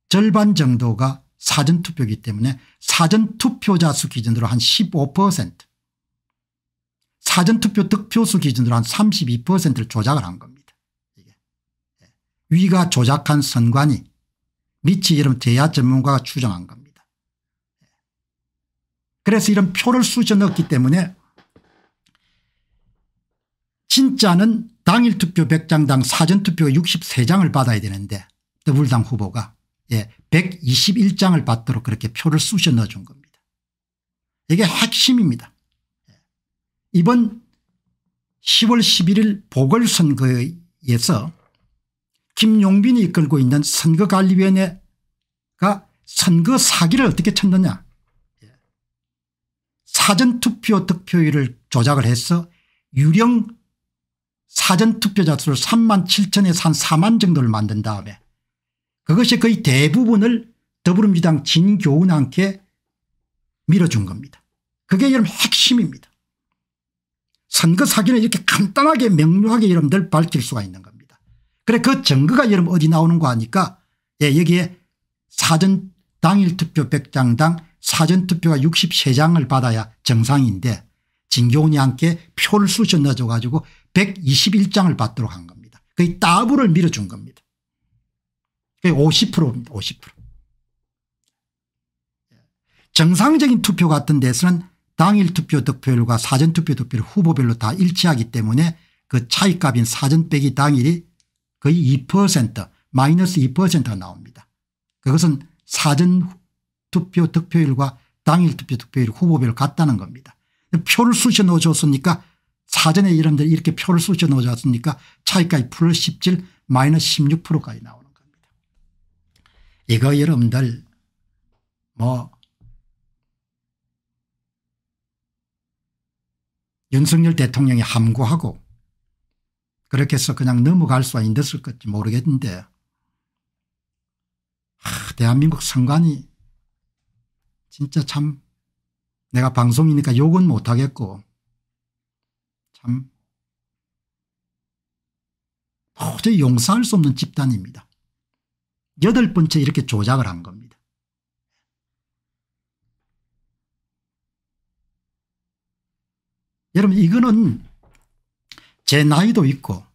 절반 정도가 사전투표이기 때문에 사전투표자 수 기준으로 한 15% 사전투표 득표수 기준으로 한 32%를 조작을 한 겁니다. 위가 조작한 선관위 미치 여러분 제야 전문가가 추정한 겁니다. 예. 그래서 이런 표를 쑤셔 넣었기 때문에 진짜는 당일 투표 100장당 사전 투표 63장을 받아야 되는데 더불당 후보가 예, 121장을 받도록 그렇게 표를 쑤셔 넣어준 겁니다. 이게 핵심입니다. 예. 이번 10월 11일 보궐선거에서 김용빈이 이끌고 있는 선거관리위원회가 선거 사기를 어떻게 쳤느냐. 예. 사전투표 득표율을 조작을 해서 유령 사전투표자 수를 3만 7천에서 한 4만 정도를 만든 다음에 그것이 거의 대부분을 더불어민주당 진교훈한테 밀어준 겁니다. 그게 여러분 핵심입니다. 선거 사기는 이렇게 간단하게 명료하게 여러분들 밝힐 수가 있는 겁니다. 그래 그 증거가 여러분 어디 나오는 거 아니까 예, 여기에 사전 당일 투표 100장당 사전 투표가 63장을 받아야 정상인데 진교훈이 함께 표를 쑤셔 넣어줘 가지고 121장을 받도록 한 겁니다. 거의 따블을 밀어준 겁니다. 50%입니다. 50%. 정상적인 투표 같은 데서는 당일 투표 득표율과 사전 투표 득표율 후보별로 다 일치하기 때문에 그 차이값인 사전 빼기 당일이 거의 2% 마이너스 2%가 나옵니다. 그것은 사전 투표 득표율과 당일 투표 득표율 후보별로 같다는 겁니다. 표를 쑤셔 넣어줬으니까 사전에 이런들 이렇게 표를 쑤셔 넣어줬으니까 차이값이 플러스 17 마이너스 16%까지 나옵니다. 이거 여러분들 뭐 윤석열 대통령이 함구하고 그렇게 해서 그냥 넘어갈 수가 있었을 건지 모르겠는데 하, 대한민국 선관위 진짜 참 내가 방송이니까 욕은 못하겠고 참 도저히 용서할 수 없는 집단입니다. 여덟 번째 이렇게 조작을 한 겁니다. 여러분 이거는 제 나이도 있고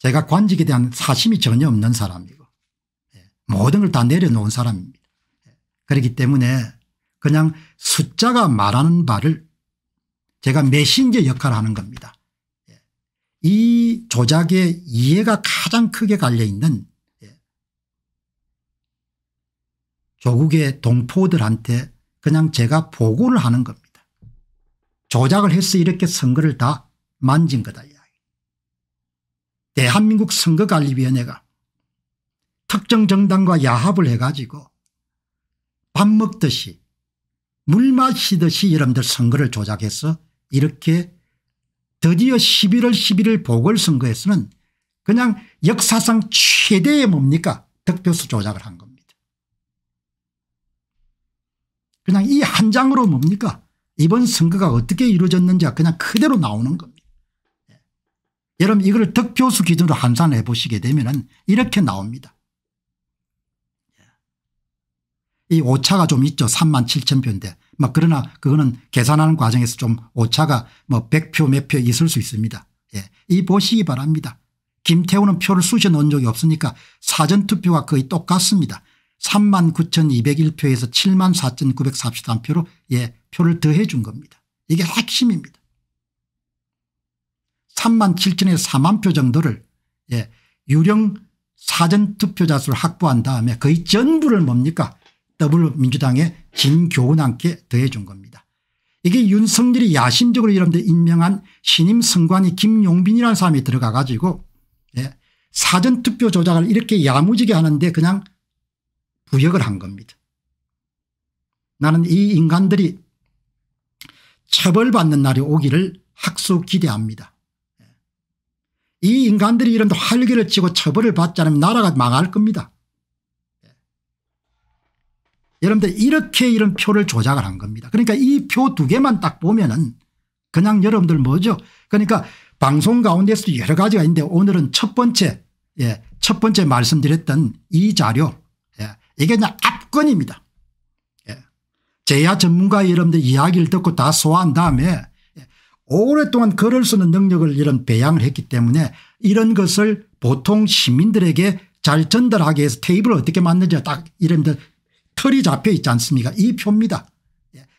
제가 관직에 대한 사심이 전혀 없는 사람이고 예, 모든 걸 다 내려놓은 사람입니다. 예, 그렇기 때문에 그냥 숫자가 말하는 바를 제가 메신저 역할을 하는 겁니다. 예, 이 조작의 이해가 가장 크게 갈려있는 조국의 동포들한테 그냥 제가 보고를 하는 겁니다. 조작을 해서 이렇게 선거를 다 만진 거다 이야기. 대한민국 선거관리위원회가 특정 정당과 야합을 해가지고 밥 먹듯이 물 마시듯이 여러분들 선거를 조작해서 이렇게 드디어 11월 11일 보궐선거에서는 그냥 역사상 최대의 뭡니까 득표수 조작을 한 겁니다. 그냥 이 한 장으로 뭡니까 이번 선거가 어떻게 이루어졌는지가 그냥 그대로 나오는 겁니다. 예. 여러분 이걸 득표수 기준으로 환산해 보시게 되면 이렇게 나옵니다. 예. 이 오차가 좀 있죠. 3만 7천 표인데 뭐 그러나 그거는 계산하는 과정에서 좀 오차가 뭐 100표 몇 표 있을 수 있습니다. 예. 이 보시기 바랍니다. 김태우는 표를 쑤셔 넣은 적이 없으니까 사전투표가 거의 똑같습니다. 3만 9,201표에서 7만 4,943표로 예, 표를 더해 준 겁니다. 이게 핵심입니다. 3만 7천에서 4만 표 정도를 예, 유령 사전투표자 수를 확보한 다음에 거의 전부를 뭡니까 더불어민주당의 진교훈함께 더해 준 겁니다. 이게 윤석열이 야심적으로 이런데 임명한 신임 선관위 김용빈이라는 사람이 들어가 가지고 예, 사전투표 조작을 이렇게 야무지게 하는데 그냥 부역을 한 겁니다. 나는 이 인간들이 처벌받는 날이 오기를 학수 기대합니다. 예. 이 인간들이 이런 활기를 치고 처벌을 받지 않으면 나라가 망할 겁니다. 예. 여러분들 이렇게 이런 표를 조작을 한 겁니다. 그러니까 이 표 두 개만 딱 보면은 그냥 여러분들 뭐죠 그러니까 방송 가운데서도 여러 가지가 있는데 오늘은 첫 번째 예, 첫 번째 말씀드렸던 이 자료 예, 이게 그냥 압권입니다. 예. 제야 전문가 여러분들 이야기를 듣고 다 소화한 다음에 예, 오랫동안 글을 쓰는 능력을 이런 배양을 했기 때문에 이런 것을 보통 시민들에게 잘 전달하기 위해서 테이블을 어떻게 만드는지 딱 이런 틀이 잡혀 있지 않습니까 이 표입니다.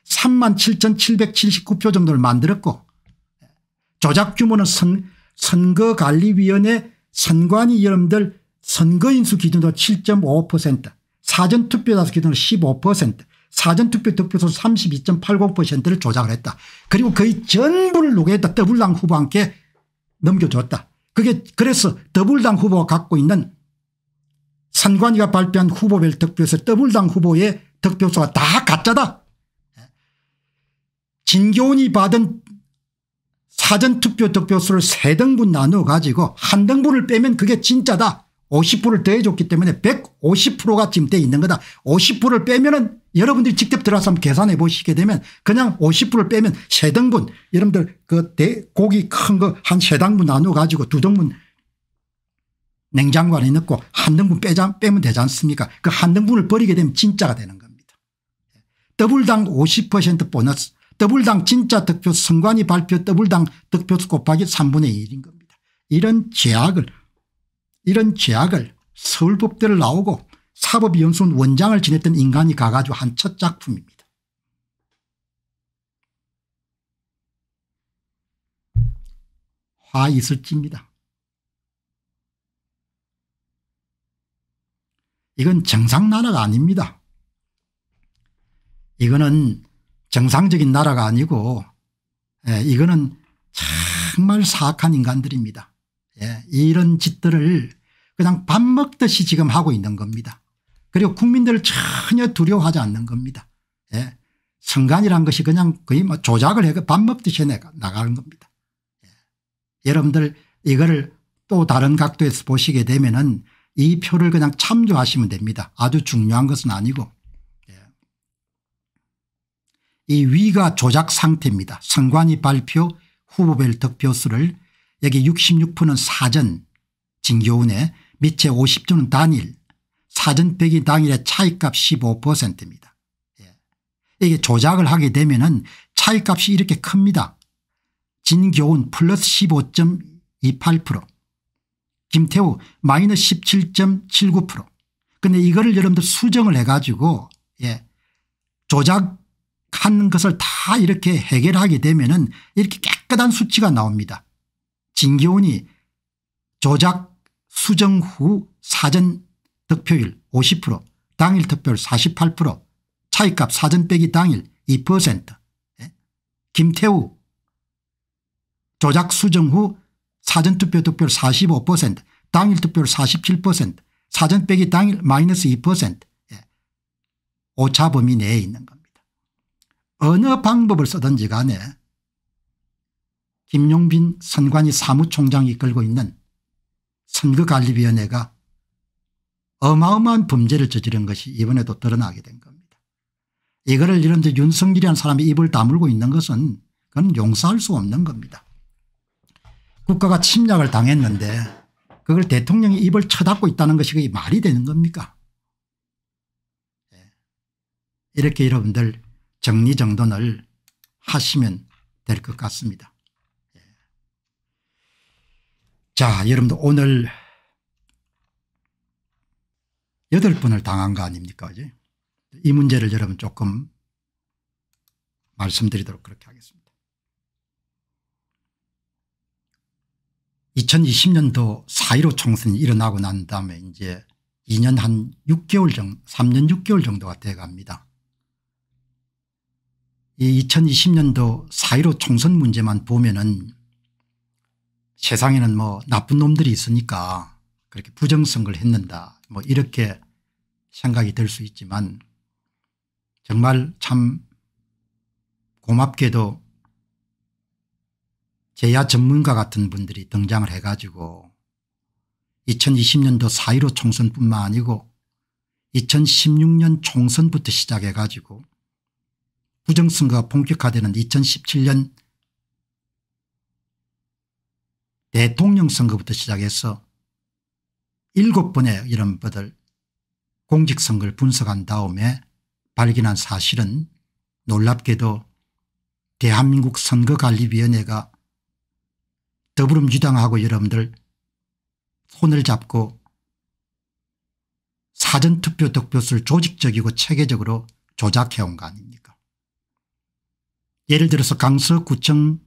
3만 예. 7779표 정도를 만들었고 조작 규모는 선, 선거관리위원회 선관위 여러분들 선거인수 기준으로 7.5% 사전투표자 기준으로 15% 사전투표 득표수 32.80%를 조작을 했다. 그리고 거의 전부를 누구에다 더불당 후보한테 넘겨줬다. 그게 그래서 더불당 후보가 갖고 있는 선관위가 발표한 후보별 득표에서 더불당 후보의 득표수가 다 가짜다. 진교훈이 받은 사전투표 득표수를 세 등분 나누어 가지고 한 등분을 빼면 그게 진짜다. 50%를 더해줬기 때문에 150%가 지금 돼 있는 거다. 50%를 빼면 은 여러분들이 직접 들어가서 한번 계산해 보시게 되면 그냥 50%를 빼면 세 등분 여러분들 그 대, 고기 큰 거 한 세 등분 나누어 가지고 두 등분 냉장고 안에 넣고 한 등분 빼자, 빼면 되지 않습니까 그 한 등분을 버리게 되면 진짜가 되는 겁니다. 더블당 50% 보너스 더불당 진짜 득표 선관위 발표 더불당 득표 수 곱하기 3분의 1인 겁니다. 이런 제약을 이런 제약을 서울법대를 나오고 사법연수원 원장을 지냈던 인간이 가가지고 한 첫 작품입니다. 화 있을지입니다. 이건 정상 나라가 아닙니다. 이거는 정상적인 나라가 아니고 예, 이거는 정말 사악한 인간들입니다. 예, 이런 짓들을 그냥 밥 먹듯이 지금 하고 있는 겁니다. 그리고 국민들을 전혀 두려워하지 않는 겁니다. 예, 선관이란 것이 그냥 거의 뭐 조작을 해밥 먹듯이 나가는 겁니다. 예, 여러분들 이거를 또 다른 각도에서 보시게 되면은 이 표를 그냥 참조하시면 됩니다. 아주 중요한 것은 아니고 이 위가 조작 상태입니다. 선관위 발표 후보별 득표수를 여기 66%는 사전 진교훈의 밑에 50조는 단일 사전 빼기 당일의 차이값 15%입니다. 예. 이게 조작을 하게 되면 차이값이 이렇게 큽니다. 진교훈 플러스 15.28% 김태우 마이너스 17.79% 근데 이거를 여러분들 수정을 해가지고 예. 조작 하는 것을 다 이렇게 해결하게 되면 이렇게 깨끗한 수치가 나옵니다. 진교훈이 조작 수정 후 사전 득표율 50% 당일 득표율 48% 차이값 사전 빼기 당일 2% 예? 김태우 조작 수정 후 사전 투표 득표율 45% 당일 득표율 47% 사전 빼기 당일 마이너스 2% 예. 오차 범위 내에 있는 겁니다. 어느 방법을 쓰든지 간에 김용빈 선관위 사무총장이 이끌고 있는 선거관리위원회가 어마어마한 범죄를 저지른 것이 이번에도 드러나게 된 겁니다. 이거를 이런 윤석열이라는 사람이 입을 다물고 있는 것은 그건 용서할 수 없는 겁니다. 국가가 침략을 당했는데 그걸 대통령이 입을 쳐닫고 있다는 것이 말이 되는 겁니까 예. 이렇게 여러분들 정리정돈을 하시면 될 것 같습니다. 예. 자 여러분들 오늘 여덟 번을 당한 거 아닙니까 그지? 이 문제를 여러분 조금 말씀드리도록 그렇게 하겠습니다. 2020년도 4.15 총선이 일어나고 난 다음에 이제 2년 한 6개월 정도 3년 6개월 정도가 돼 갑니다. 이 2020년도 4.15 총선 문제만 보면은 세상에는 뭐 나쁜 놈들이 있으니까 그렇게 부정선거를 했는다. 뭐 이렇게 생각이 들 수 있지만 정말 참 고맙게도 제야 전문가 같은 분들이 등장을 해가지고 2020년도 4.15 총선뿐만 아니고 2016년 총선부터 시작해가지고 부정선거가 본격화되는 2017년 대통령 선거부터 시작해서 일곱 번의 이런 것들 공직선거를 분석한 다음에 발견한 사실은 놀랍게도 대한민국 선거관리위원회가 더불어민주당하고 여러분들 손을 잡고 사전투표 득표수를 조직적이고 체계적으로 조작해온 거 아닙니까? 예를 들어서 강서구청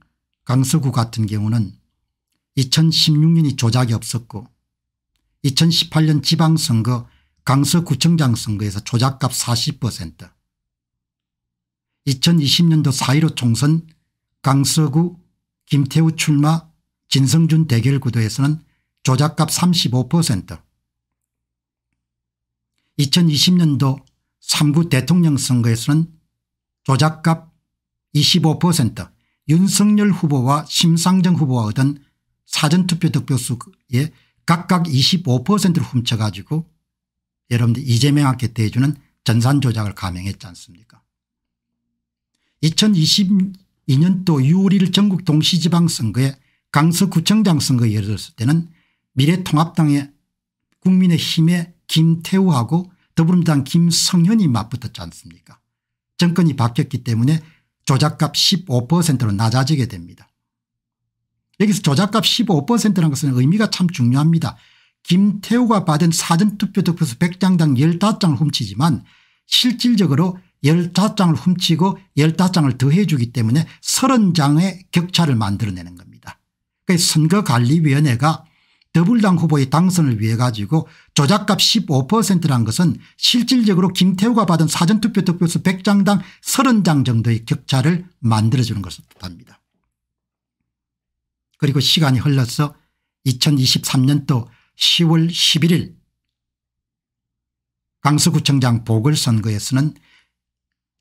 강서구 같은 경우는 2016년이 조작이 없었고 2018년 지방선거 강서구청장 선거에서 조작값 40% 2020년도 4.15 총선 강서구 김태우 출마 진성준 대결 구도에서는 조작값 35% 2020년도 3구 대통령 선거에서는 조작값 25% 윤석열 후보와 심상정 후보가 얻은 사전투표 득표수에 각각 25%를 훔쳐가지고 여러분들 이재명한테 대해주는 전산 조작을 감행했지 않습니까 2022년도 6월 1일 전국 동시지방선거에 강서구청장 선거에 열렸을 때는 미래통합당의 국민의힘의 김태우하고 더불어민주당 김성현이 맞붙었지 않습니까 정권이 바뀌었기 때문에 조작값 15%로 낮아지게 됩니다. 여기서 조작값 15%라는 것은 의미가 참 중요합니다. 김태우가 받은 사전투표 득표수 100장당 15장을 훔치지만 실질적으로 15장을 훔치고 15장을 더해 주기 때문에 30장의 격차를 만들어내는 겁니다. 그러니까 선거관리위원회가 더불당 후보의 당선을 위해 가지고 조작값 15%란 것은 실질적으로 김태우가 받은 사전투표 득표수 100장당 30장 정도의 격차를 만들어주는 것을 뜻합니다. 그리고 시간이 흘러서 2023년도 10월 11일 강서구청장 보궐선거에서는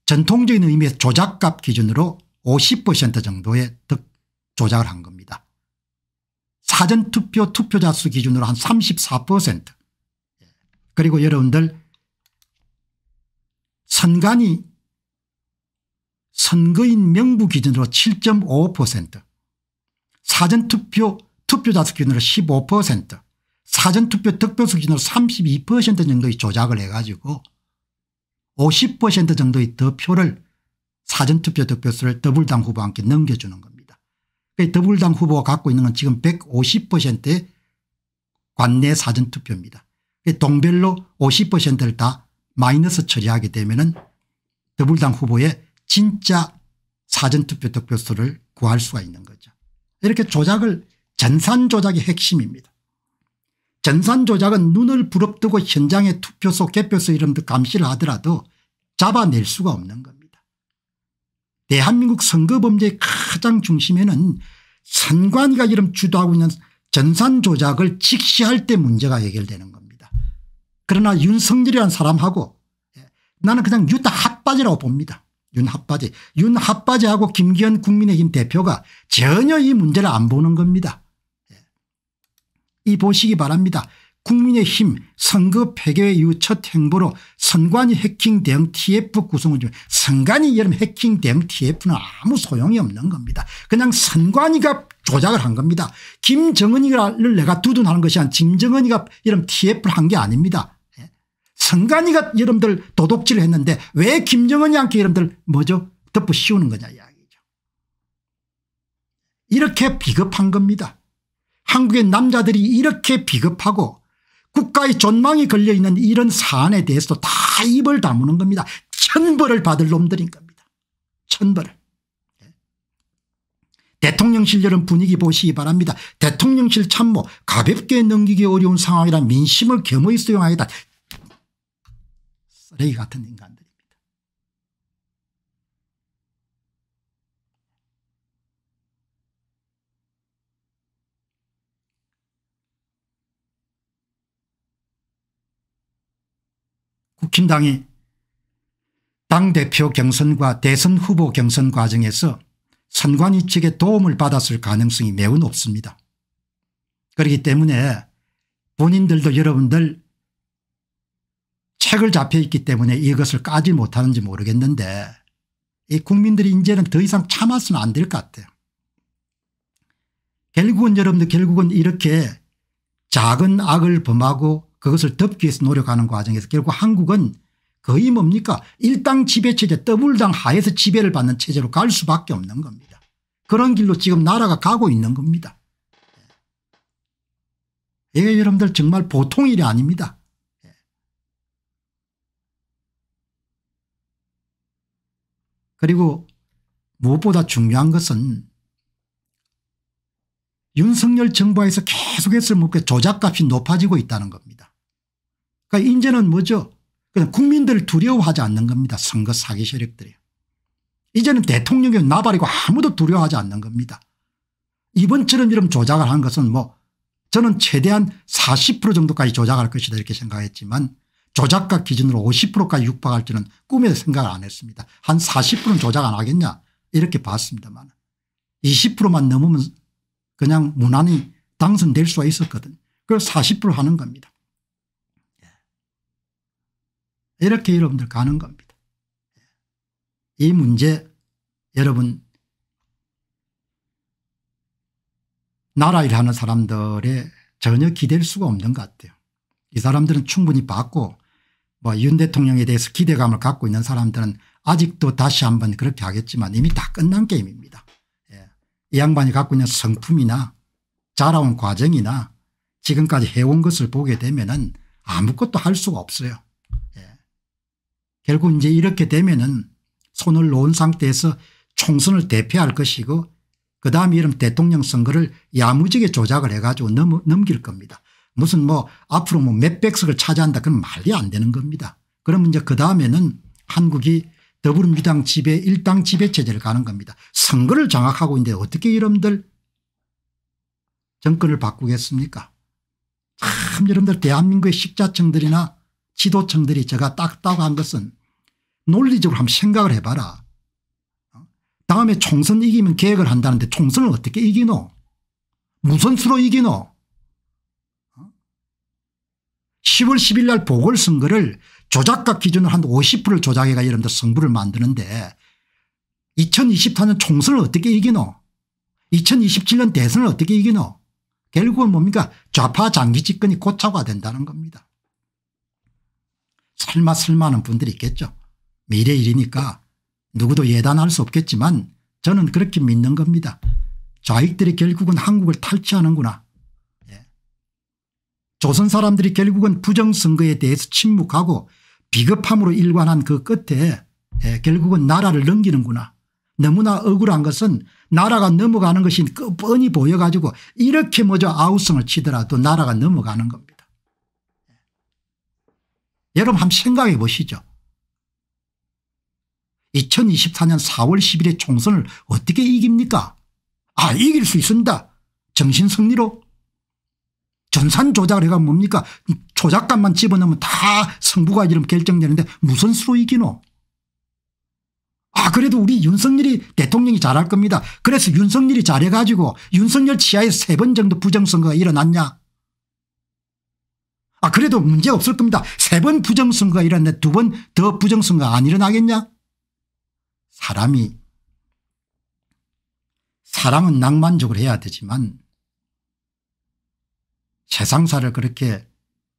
전통적인 의미의 조작값 기준으로 50% 정도의 득 조작을 한 겁니다. 사전투표 투표자 수 기준으로 한 34% 그리고 여러분들 선관위 선거인 명부 기준으로 7.5% 사전투표 투표자 수 기준으로 15% 사전투표 득표수 기준으로 32% 정도의 조작을 해가지고 50% 정도의 득표를 사전투표 득표수를 더불당 후보와 함께 넘겨주는 겁니다. 더불당 후보가 갖고 있는 건 지금 150%의 관내 사전투표입니다. 동별로 50%를 다 마이너스 처리하게 되면 은 더불당 후보의 진짜 사전투표 득표수를 구할 수가 있는 거죠. 이렇게 조작을 전산 조작의 핵심입니다. 전산 조작은 눈을 부릅뜨고 현장의 투표소 개표소 이런 데 감시를 하더라도 잡아낼 수가 없는 겁니다. 대한민국 선거범죄의 가장 중심에는 선관위가 이름 주도하고 있는 전산 조작을 직시할 때 문제가 해결되는 겁니다. 그러나 윤석열이라는 사람하고 나는 그냥 유다 핫바지라고 봅니다. 윤핫바지 윤핫바지하고 김기현 국민의힘 대표가 전혀 이 문제를 안 보는 겁니다. 예. 이 보시기 바랍니다. 국민의힘 선거 폐교 이후 첫 행보로 선관위 해킹 대응 TF 구성을 중 선관위 여름 해킹 대응 TF는 아무 소용이 없는 겁니다. 그냥 선관위가 조작을 한 겁니다. 김정은이를 내가 두둔하는 것이 아니라 김정은이가 이런 TF를 한 게 아닙니다. 예. 선관위가 여러분들 도둑질을 했는데 왜 김정은이한테 여러분들 뭐죠 덮어 씌우는 거냐 이야기죠. 이렇게 비겁한 겁니다. 한국의 남자들이 이렇게 비겁하고 국가의 존망이 걸려있는 이런 사안에 대해서도 다 입을 다무는 겁니다. 천벌을 받을 놈들인 겁니다. 천벌을. 예. 대통령실 여름 분위기 보시기 바랍니다. 대통령실 참모 가볍게 넘기기 어려운 상황이라 민심을 겸허히 수용하겠다. 쓰레기 같은 인간들. 국힘당이 당대표 경선과 대선 후보 경선 과정에서 선관위 측의 도움을 받았을 가능성이 매우 높습니다. 그렇기 때문에 본인들도 여러분들 책을 잡혀 있기 때문에 이것을 까지 못하는지 모르겠는데 이 국민들이 이제는 더 이상 참아서는 안 될 것 같아요. 결국은 여러분들 결국은 이렇게 작은 악을 범하고 그것을 덮기 위해서 노력하는 과정에서 결국 한국은 거의 뭡니까 일당 지배체제 더블당 하에서 지배를 받는 체제로 갈 수밖에 없는 겁니다. 그런 길로 지금 나라가 가고 있는 겁니다. 이게 여러분들 정말 보통 일이 아닙니다. 그리고 무엇보다 중요한 것은 윤석열 정부에서 계속해서 뭐 조작값이 높아지고 있다는 겁니다. 그러니까 이제는 뭐죠 그냥 국민들을 두려워하지 않는 겁니다. 선거 사기 세력들이. 이제는 대통령이 나발이고 아무도 두려워하지 않는 겁니다. 이번처럼 이런 조작을 한 것은 뭐 저는 최대한 40% 정도까지 조작할 것이다 이렇게 생각했지만 조작가 기준으로 50%까지 육박할 줄은 꿈에도 생각을 안 했습니다. 한 40%는 조작 안 하겠냐 이렇게 봤습니다만 20%만 넘으면 그냥 무난히 당선될 수가 있었거든. 그걸 40% 하는 겁니다. 이렇게 여러분들 가는 겁니다. 이 문제 여러분 나라 일하는 사람들의 전혀 기댈 수가 없는 것 같아요. 이 사람들은 충분히 봤고 뭐 윤 대통령에 대해서 기대감을 갖고 있는 사람들은 아직도 다시 한번 그렇게 하겠지만 이미 다 끝난 게임입니다. 예. 이 양반이 갖고 있는 성품이나 자라온 과정이나 지금까지 해온 것을 보게 되면 아무것도 할 수가 없어요. 결국 이제 이렇게 되면 은 손을 놓은 상태에서 총선을 대표할 것이고 그다음에 이런 대통령 선거를 야무지게 조작을 해가지고 넘, 넘길 겁니다. 무슨 뭐 앞으로 뭐 몇백 석을 차지한다 그럼 말이 안 되는 겁니다. 그러면 이제 그 다음에는 한국이 더불어민주당 지배 일당 지배 체제를 가는 겁니다. 선거를 장악하고 있는데 어떻게 여러분들 정권을 바꾸겠습니까 참 여러분들 대한민국의 식자청들이나 지도층들이 제가 딱딱 한 것은 논리적으로 한번 생각을 해봐라. 어? 다음에 총선 이기면 계획을 한다는데 총선을 어떻게 이기노 무슨 수로 이기노 10월 10일 날 보궐선거를 조작각 기준으로 한 50%를 조작해가 여러분들 성부를 만드는데 2024년 총선을 어떻게 이기노 2027년 대선을 어떻게 이기노 결국은 뭡니까 좌파 장기 집권이 고착화 된다는 겁니다. 설마 설마 하는 분들이 있겠죠. 미래 일이니까 누구도 예단할 수 없겠지만 저는 그렇게 믿는 겁니다. 좌익들이 결국은 한국을 탈취하는구나. 예. 조선 사람들이 결국은 부정선거에 대해서 침묵하고 비겁함으로 일관한 그 끝에 예. 결국은 나라를 넘기는구나. 너무나 억울한 것은 나라가 넘어가는 것이 뻔히 보여가지고 이렇게 먼저 아우성을 치더라도 나라가 넘어가는 겁니다. 여러분 한번 생각해 보시죠. 2024년 4월 10일에 총선을 어떻게 이깁니까 아 이길 수 있습니다. 정신승리로 전산 조작을 해가 뭡니까 조작감만 집어넣으면 다 승부가 이름 결정되는데 무슨 수로 이기노 아 그래도 우리 윤석열이 대통령이 잘할 겁니다. 그래서 윤석열이 잘해가지고 윤석열 치하에 세 번 정도 부정선거가 일어났냐 아 그래도 문제 없을 겁니다. 세 번 부정선거가 일어났는데 두 번 더 부정선거가 안 일어나겠냐 사람이 사람은 낭만적으로 해야 되지만 세상사를 그렇게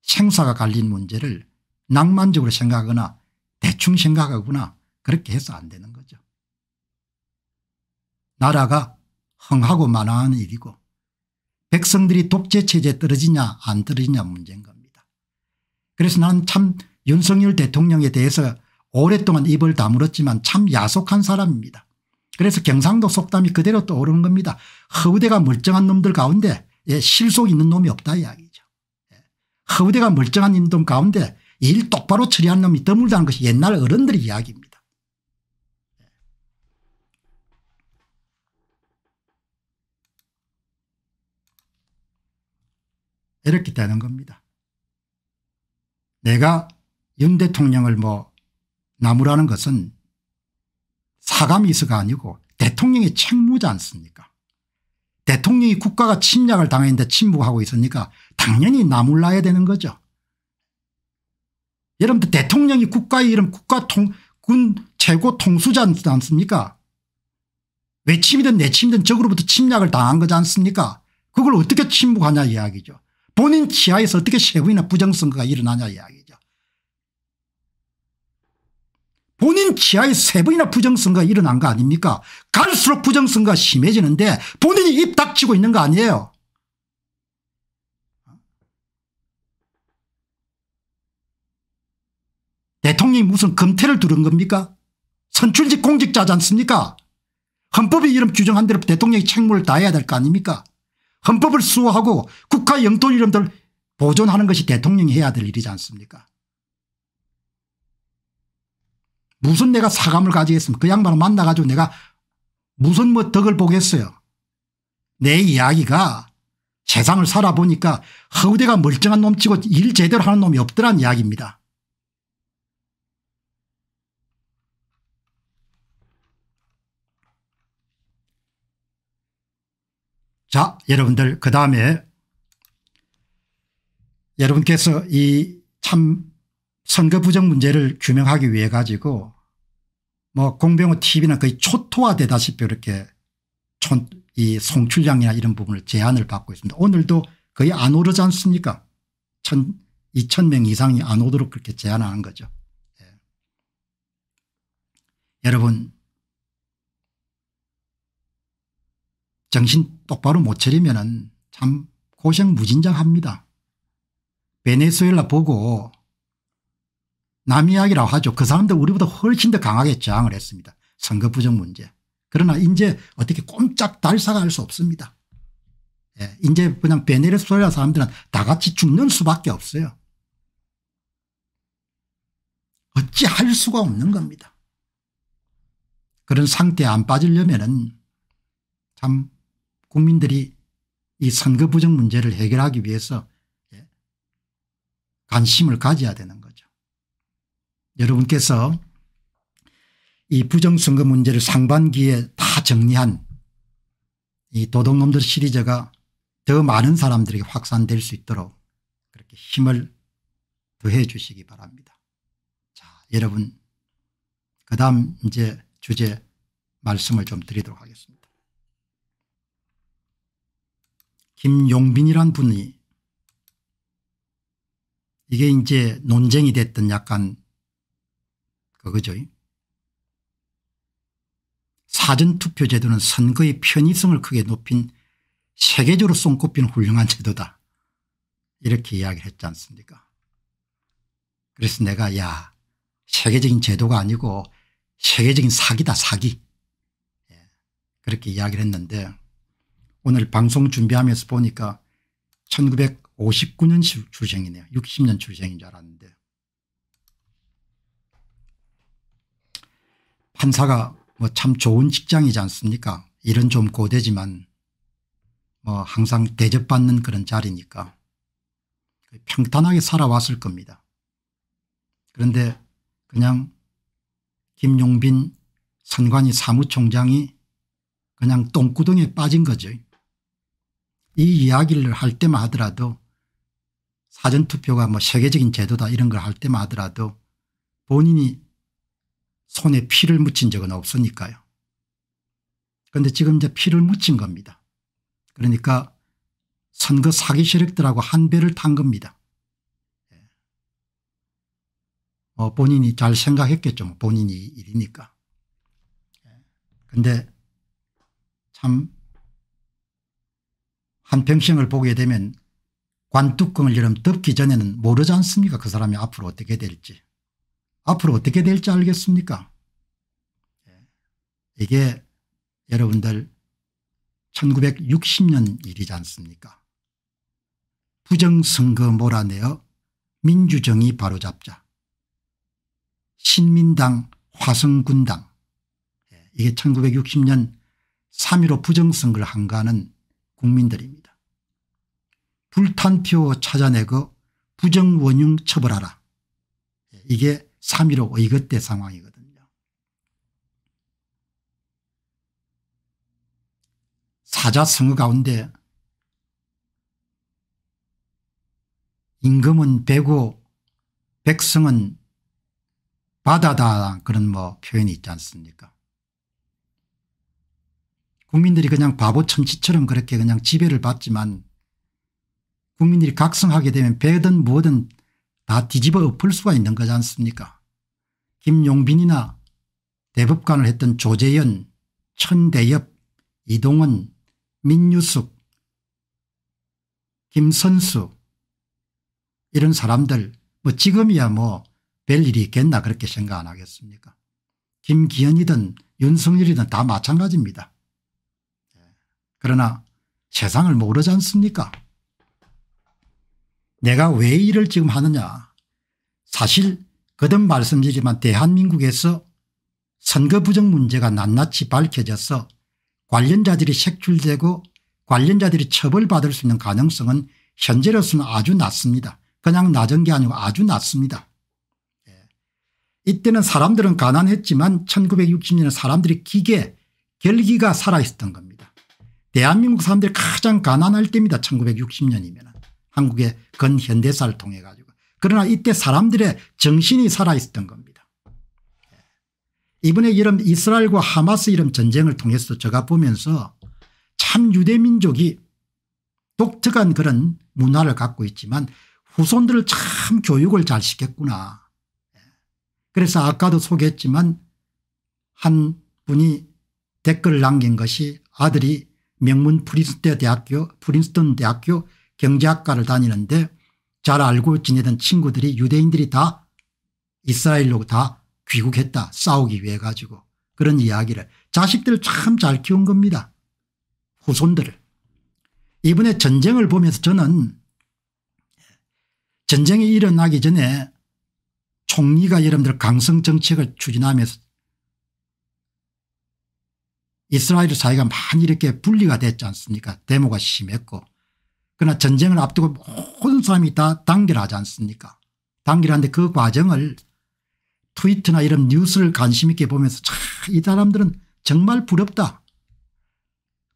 생사가 갈린 문제를 낭만적으로 생각하거나 대충 생각하거나 그렇게 해서 안 되는 거죠. 나라가 흥하고 만화하는 일이고 백성들이 독재체제에 떨어지냐 안 떨어지냐 문제인 겁니다. 그래서 나는 참 윤석열 대통령에 대해서 오랫동안 입을 다물었지만 참 야속한 사람입니다. 그래서 경상도 속담이 그대로 떠오르는 겁니다. 허우대가 멀쩡한 놈들 가운데 예, 실속 있는 놈이 없다 이야기죠. 예. 허우대가 멀쩡한 놈 가운데 일 똑바로 처리한 놈이 드물다는 것이 옛날 어른들의 이야기입니다. 예. 이렇게 되는 겁니다. 내가 윤 대통령을 뭐 나무라는 것은 사감이서가 아니고 대통령의 책무지 않습니까 대통령이 국가가 침략을 당했는데 침묵하고 있으니까 당연히 나물라야 되는 거죠. 여러분들 대통령이 국가의 이름 국가 통, 군 최고 통수지 않습니까 외침이든 내침이든 적으로부터 침략을 당한 거지 않습니까 그걸 어떻게 침묵하냐 이야기죠. 본인 치하에서 어떻게 세 번이나 부정선거가 일어나냐 이야기죠. 본인 치하에 세 번이나 부정선거가 일어난 거 아닙니까? 갈수록 부정선거가 심해지는데 본인이 입 닥치고 있는 거 아니에요. 대통령이 무슨 금태를 두른 겁니까? 선출직 공직자지 않습니까? 헌법이 이름 규정한 대로 대통령이 책무를 다해야 될 거 아닙니까? 헌법을 수호하고 국가 영토 이름들 보존하는 것이 대통령이 해야 될 일이지 않습니까 무슨 내가 사감을 가지겠습니까 그 양반을 만나가지고 내가 무슨 뭐 덕을 보겠어요 내 이야기가 세상을 살아보니까 허우대가 멀쩡한 놈 치고 일 제대로 하는 놈이 없더란 이야기입니다. 자 여러분들 그 다음에 여러분께서 이 참 선거 부정 문제를 규명하기 위해 가지고 뭐 공병호 tv는 거의 초토화되다시피 이렇게 이 송출량이나 이런 부분을 제한을 받고 있습니다. 오늘도 거의 안 오르지 않습니까 천, 2천 명 이상이 안 오도록 그렇게 제한하는 거죠. 예. 여러분 정신 똑바로 못 차리면 참 고생 무진장합니다. 베네수엘라 보고 남 이야기라고 하죠. 그 사람들 우리보다 훨씬 더 강하게 저항을 했습니다. 선거 부정 문제. 그러나 이제 어떻게 꼼짝 달사가 할 수 없습니다. 예, 이제 그냥 베네수엘라 사람들은 다 같이 죽는 수밖에 없어요. 어찌 할 수가 없는 겁니다. 그런 상태에 안 빠지려면 참 국민들이 이 선거 부정 문제를 해결하기 위해서 예, 관심을 가져야 되는 거죠. 여러분께서 이 부정선거 문제를 상반기에 다 정리한 이 도둑놈들 시리즈가 더 많은 사람들에게 확산될 수 있도록 그렇게 힘을 더해 주시기 바랍니다. 자, 여러분 그 다음 이제 주제 말씀을 좀 드리도록 하겠습니다. 김용빈이란 분이 이게 이제 논쟁이 됐던 약간 그거죠. 사전투표 제도는 선거의 편의성을 크게 높인 세계적으로 손꼽히는 훌륭한 제도다. 이렇게 이야기를 했지 않습니까 그래서 내가 야 세계적인 제도가 아니고 세계적인 사기다 사기 예, 그렇게 이야기를 했는데 오늘 방송 준비하면서 보니까 1959년 출생이네요. 60년 출생인 줄 알았는데 판사가 뭐 참 좋은 직장이지 않습니까 일은 좀 고되지만 뭐 항상 대접받는 그런 자리니까 평탄하게 살아왔을 겁니다. 그런데 그냥 김용빈 선관위 사무총장이 그냥 똥구덩이에 빠진 거죠. 이 이야기를 할 때만 하더라도 사전투표가 뭐 세계적인 제도다 이런 걸 할 때만 하더라도 본인이 손에 피를 묻힌 적은 없으니까요. 그런데 지금 이제 피를 묻힌 겁니다. 그러니까 선거 사기 세력들하고 한 배를 탄 겁니다. 어, 본인이 잘 생각했겠죠. 뭐 본인이 일이니까. 그런데 참 한평생을 보게 되면 관뚜껑을 여름 덮기 전에는 모르지 않습니까 그 사람이 앞으로 어떻게 될지. 앞으로 어떻게 될지 알겠습니까 이게 여러분들 1960년 일이지 않습니까 부정선거 몰아내어 민주정의 바로잡자. 신민당 화성군당 예, 이게 1960년 3.15 부정선거를 한가하는 국민들입니다. 불탄표 찾아내고 부정원흉 처벌하라. 예, 이게 3.15 의거대 상황이거든요. 사자성어 가운데 임금은 배고 백성은 바다다 그런 뭐 표현이 있지 않습니까 국민들이 그냥 바보 천치처럼 그렇게 그냥 지배를 받지만 국민들이 각성하게 되면 배든 뭐든 다 뒤집어 엎을 수가 있는 거지 않습니까 김용빈이나 대법관을 했던 조재현 천대엽 이동원 민유숙 김선수 이런 사람들 뭐 지금이야 뭐 별일이 있겠나 그렇게 생각 안 하겠습니까 김기현이든 윤석열이든 다 마찬가지입니다. 예. 그러나 세상을 모르지 않습니까 내가 왜 일을 지금 하느냐 사실 거듭 말씀드리지만 대한민국에서 선거 부정 문제가 낱낱이 밝혀져서 관련자들이 색출되고 관련자들이 처벌받을 수 있는 가능성은 현재로서는 아주 낮습니다. 그냥 낮은 게 아니고 아주 낮습니다. 예. 이때는 사람들은 가난했지만 1960년에 사람들이 기계 결기가 살아있었던 겁니다. 대한민국 사람들이 가장 가난할 때입니다. 1960년이면 한국의 근현대사를 통해 가지고 그러나 이때 사람들의 정신이 살아있었던 겁니다. 예. 이번에 이런 이스라엘과 하마스 이런 전쟁을 통해서 제가 보면서 참 유대민족이 독특한 그런 문화를 갖고 있지만 후손들을 참 교육을 잘 시켰구나. 예. 그래서 아까도 소개했지만 한 분이 댓글을 남긴 것이 아들이 명문 프린스턴 대학교 프린스턴 대학교 경제학과를 다니는데 잘 알고 지내던 친구들이 유대인들이 다 이스라엘로 다 귀국했다 싸우기 위해 가지고 그런 이야기를 자식들을 참 잘 키운 겁니다. 후손들을. 이번에 전쟁을 보면서 저는 전쟁이 일어나기 전에 총리가 여러분들 강성 정책을 추진하면서 이스라엘 사회가 많이 이렇게 분리가 됐지 않습니까 데모가 심했고 그러나 전쟁을 앞두고 모든 사람이 다 단결하지 않습니까 단결하는데 그 과정을 트위터나 이런 뉴스를 관심 있게 보면서 참이 사람들은 정말 부럽다.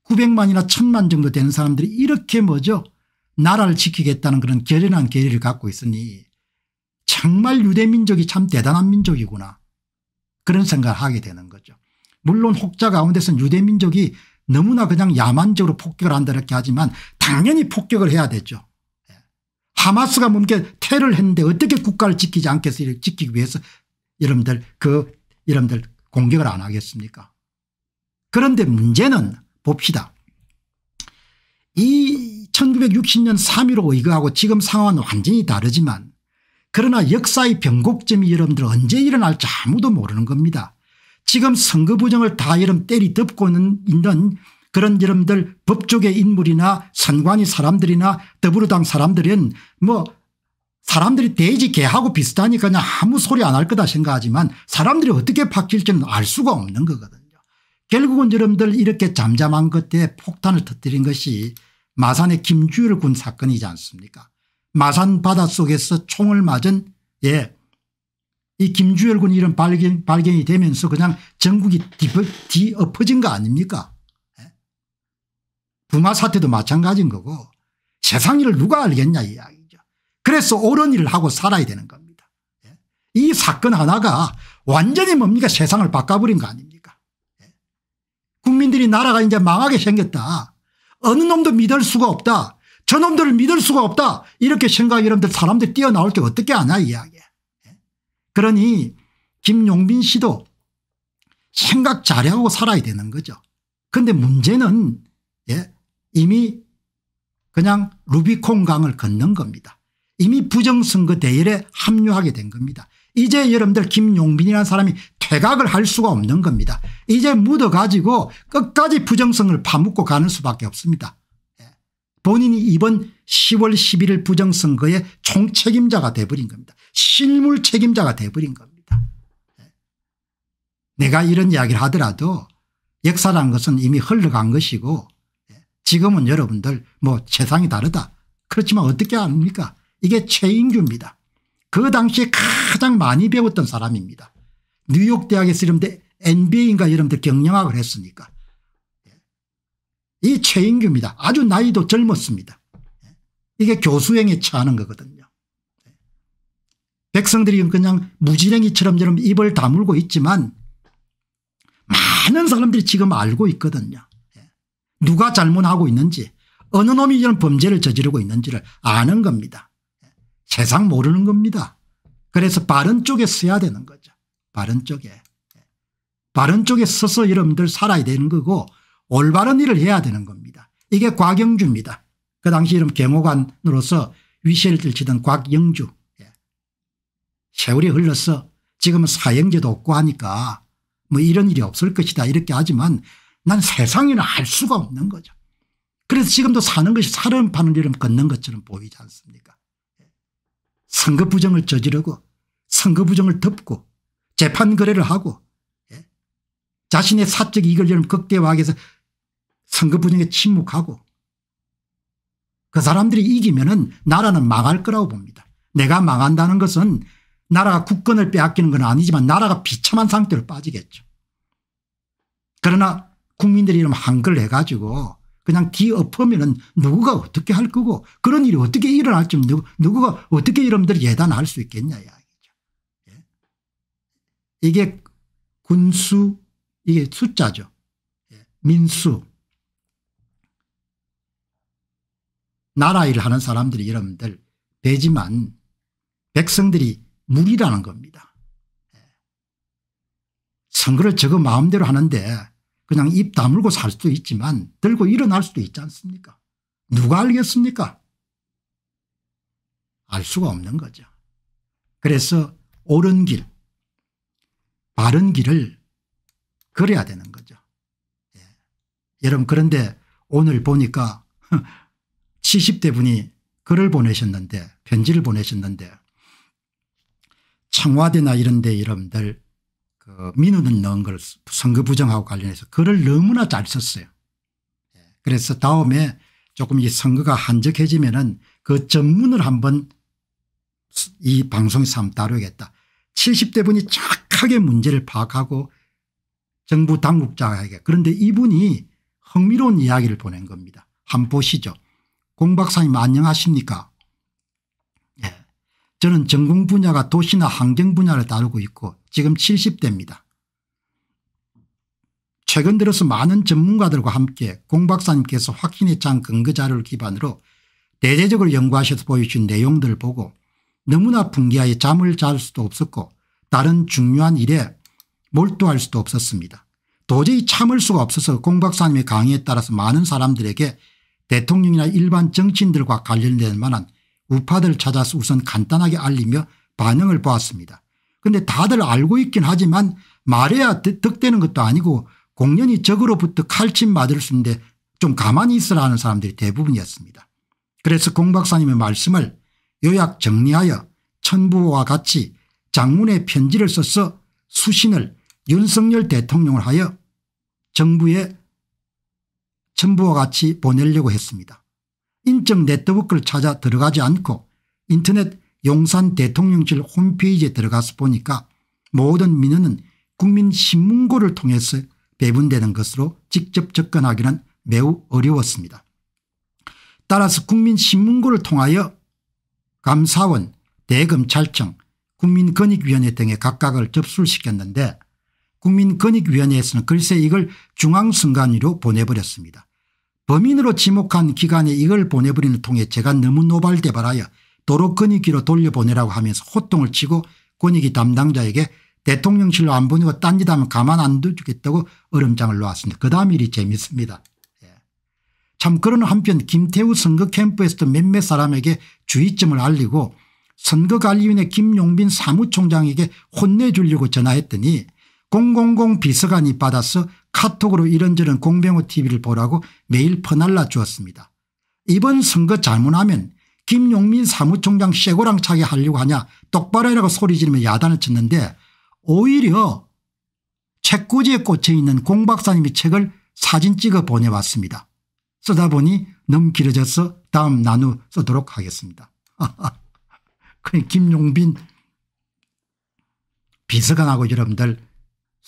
900만이나 1000만 정도 되는 사람들이 이렇게 뭐죠 나라를 지키겠다는 그런 결연한 결의를 갖고 있으니 정말 유대민족이 참 대단한 민족이구나 그런 생각을 하게 되는 거죠. 물론 혹자 가운데서는 유대민족이 너무나 그냥 야만적으로 폭격을 한다 이렇게 하지만 당연히 폭격을 해야 되죠. 예. 하마스가 뭔게 테러를 했는데 어떻게 국가를 지키지 않겠어 지키기 위해서 여러분들 그 여러분들 공격을 안 하겠습니까 그런데 문제는 봅시다. 이 1960년 3.15 이거하고 지금 상황은 완전히 다르지만 그러나 역사의 변곡점이 여러분들 언제 일어날지 아무도 모르는 겁니다. 지금 선거 부정을 다 여러분 때리 덮고는 있는 그런 여러분들 법조계 인물이나 선관위 사람들이나 더불어당 사람들은 뭐 사람들이 돼지 개하고 비슷하니까 그냥 아무 소리 안 할 거다 생각하지만 사람들이 어떻게 바뀔지는 알 수가 없는 거거든요. 결국은 여러분들 이렇게 잠잠한 것에 폭탄을 터뜨린 것이 마산의 김주열 군 사건이지 않습니까 마산 바닷속에서 총을 맞은 예 이 김주열 군 이런 발견, 발견이 되면서 그냥 전국이 뒤엎어진 거 아닙니까 예? 부마 사태도 마찬가지인 거고 세상 일을 누가 알겠냐 이야기죠. 그래서 옳은 일을 하고 살아야 되는 겁니다. 예? 이 사건 하나가 완전히 뭡니까 세상을 바꿔버린 거 아닙니까 예? 국민들이 나라가 이제 망하게 생겼다. 어느 놈도 믿을 수가 없다. 저놈들을 믿을 수가 없다. 이렇게 생각 여러분들 사람들 뛰어나올 때 어떻게 하냐 이야기 그러니 김용빈 씨도 생각 잘하고 살아야 되는 거죠. 그런데 문제는 예, 이미 그냥 루비콘 강을 걷는 겁니다. 이미 부정선거 대열에 합류하게 된 겁니다. 이제 여러분들 김용빈이라는 사람이 퇴각을 할 수가 없는 겁니다. 이제 묻어가지고 끝까지 부정성을 파묻고 가는 수밖에 없습니다. 예. 본인이 이번 10월 11일 부정선거의 총책임자가 돼버린 겁니다. 실물 책임자가 돼버린 겁니다. 내가 이런 이야기를 하더라도 역사라는 것은 이미 흘러간 것이고 지금은 여러분들 뭐 세상이 다르다. 그렇지만 어떻게 합니까 이게 최인규입니다. 그 당시에 가장 많이 배웠던 사람입니다. 뉴욕 대학에서 여러분들 NBA인가 여러분들 경영학을 했으니까. 이 최인규입니다. 아주 나이도 젊었습니다. 이게 교수행에 처하는 거거든요. 백성들이 그냥 무지랭이처럼 입을 다물고 있지만 많은 사람들이 지금 알고 있거든요. 예. 누가 잘못하고 있는지 어느 놈이 이런 범죄를 저지르고 있는지를 아는 겁니다. 예. 세상 모르는 겁니다. 그래서 바른 쪽에 서야 되는 거죠. 바른 쪽에. 예. 바른 쪽에 서서 여러분들 살아야 되는 거고 올바른 일을 해야 되는 겁니다. 이게 곽영주입니다. 그 당시 이름 경호관으로서 위세를 치던 곽영주. 세월이 흘러서 지금은 사형제도 없고 하니까 뭐 이런 일이 없을 것이다 이렇게 하지만 난 세상에는 할 수가 없는 거죠. 그래서 지금도 사는 것이 사람 파는 일은 걷는 것처럼 보이지 않습니까 선거 부정을 저지르고 선거 부정을 덮고 재판 거래를 하고 예. 자신의 사적 이익을 극대화하기 위해서 선거 부정에 침묵하고 그 사람들이 이기면 은 나라는 망할 거라고 봅니다. 내가 망한다는 것은 나라가 국권을 빼앗기는 건 아니지만 나라가 비참한 상태로 빠지겠죠. 그러나 국민들이 이런 한글 해가지고 그냥 뒤엎으면 누구가 어떻게 할 거고 그런 일이 어떻게 일어날지 누구, 누구가 어떻게 여러분들 예단할 수 있겠냐 이야기죠. 예. 이게 군수 이게 숫자죠. 예. 민수 나라 일을 하는 사람들이 여러분들 되지만 백성들이 무리라는 겁니다. 예. 선거를 저거 마음대로 하는데 그냥 입 다물고 살 수도 있지만 들고 일어날 수도 있지 않습니까 누가 알겠습니까 알 수가 없는 거죠. 그래서 옳은 길 바른 길을 걸어야 되는 거죠. 예. 여러분 그런데 오늘 보니까 70대 분이 글을 보내셨는데 편지를 보내셨는데 청와대나 이런 데 여러분들 그 민원을 넣은 걸 선거 부정하고 관련해서 글을 너무나 잘 썼어요. 예. 그래서 다음에 조금 이 선거가 한적해지면은 그 전문을 한번 이 방송에서 한번 다루겠다. 70대 분이 착하게 문제를 파악하고 정부 당국자에게 그런데 이분이 흥미로운 이야기를 보낸 겁니다. 한번 보시죠. 공 박사님 안녕하십니까 저는 전공 분야가 도시나 환경 분야를 다루고 있고 지금 70대입니다. 최근 들어서 많은 전문가들과 함께 공 박사님께서 확신에 찬 근거 자료를 기반으로 대대적으로 연구하셔서 보여주신 내용들을 보고 너무나 풍기하에 잠을 잘 수도 없었고 다른 중요한 일에 몰두할 수도 없었습니다. 도저히 참을 수가 없어서 공 박사님의 강의에 따라서 많은 사람들에게 대통령이나 일반 정치인들과 관련된 만한 우파들 찾아서 우선 간단하게 알리며 반응을 보았습니다. 그런데 다들 알고 있긴 하지만 말해야 득되는 것도 아니고 공연히 적으로부터 칼침 맞을 수 있는데 좀 가만히 있으라 하는 사람들이 대부분이었습니다. 그래서 공 박사님의 말씀을 요약 정리하여 천부와 같이 장문의 편지를 써서 수신을 윤석열 대통령을 하여 정부에 천부와 같이 보내려고 했습니다. 인적 네트워크를 찾아 들어가지 않고 인터넷 용산 대통령실 홈페이지에 들어가서 보니까 모든 민원은 국민신문고를 통해서 배분되는 것으로 직접 접근하기는 매우 어려웠습니다. 따라서 국민신문고를 통하여 감사원 대검찰청 국민권익위원회 등에 각각을 접수를 시켰는데 국민권익위원회에서는 글쎄 이걸 중앙선관위로 보내버렸습니다. 범인으로 지목한 기관에 이걸 보내버리는 통해 제가 너무 노발대 발하여 도로 권익위로 돌려보내라고 하면서 호통을 치고 권익위 담당자에게 대통령실로 안 보내고 딴짓하면 가만 안 두겠다고 얼음장을 놓았습니다. 그 다음 일이 재밌습니다. 예. 참 그런 한편 김태우 선거 캠프에서도 몇몇 사람에게 주의점을 알리고 선거관리위원회 김용빈 사무총장에게 혼내주려고 전화했더니 000 비서관이 받아서 카톡으로 이런저런 공병호 tv를 보라고 매일 퍼날라 주었습니다. 이번 선거 잘못하면 김용민 사무총장 쇠고랑 차게 하려고 하냐 똑바로 해라고 소리 지르며 야단을 쳤는데 오히려 책꽂이에 꽂혀있는 공 박사님이 책을 사진 찍어 보내왔습니다. 쓰다 보니 너무 길어져서 다음 나누 쓰도록 하겠습니다. 그 김용빈 비서관하고 여러분들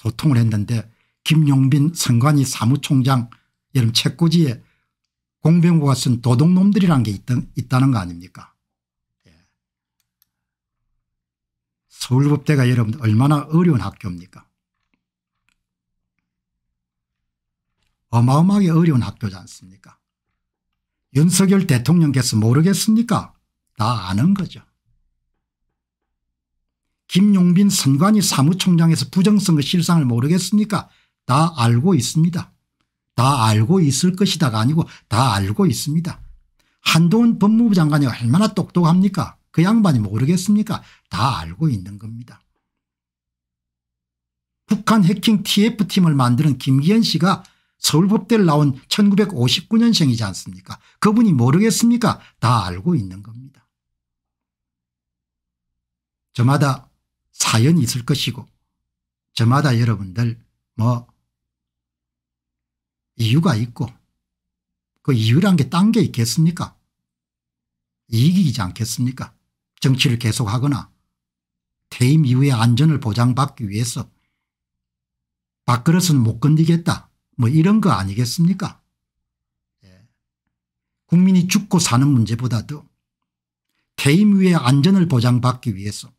소통을 했는데 김용빈 선관위 사무총장 여러분 책꽂이에 공병부가 쓴 도둑놈들이란 게 있다, 는거 아닙니까 예. 서울법대가 여러분 얼마나 어려운 학교입니까 어마어마하게 어려운 학교지 않습니까 윤석열 대통령께서 모르겠습니까 다 아는 거죠. 김용빈 선관위 사무총장에서 부정선거 실상을 모르겠습니까 다 알고 있습니다. 다 알고 있을 것이다가 아니고 다 알고 있습니다. 한동훈 법무부 장관이 얼마나 똑똑합니까 그 양반이 모르겠습니까 다 알고 있는 겁니다. 북한 해킹 TF팀을 만드는 김기현 씨가 서울법대를 나온 1959년생이지 않습니까 그분이 모르겠습니까 다 알고 있는 겁니다. 저마다 사연이 있을 것이고 저마다 여러분들 뭐 이유가 있고 그 이유란 게 딴 게 있겠습니까? 이익이지 않겠습니까? 정치를 계속하거나 퇴임 이후의 안전을 보장받기 위해서 밥그릇은 못 건드리겠다. 뭐 이런 거 아니겠습니까? 예. 국민이 죽고 사는 문제보다도 퇴임 후의 안전을 보장받기 위해서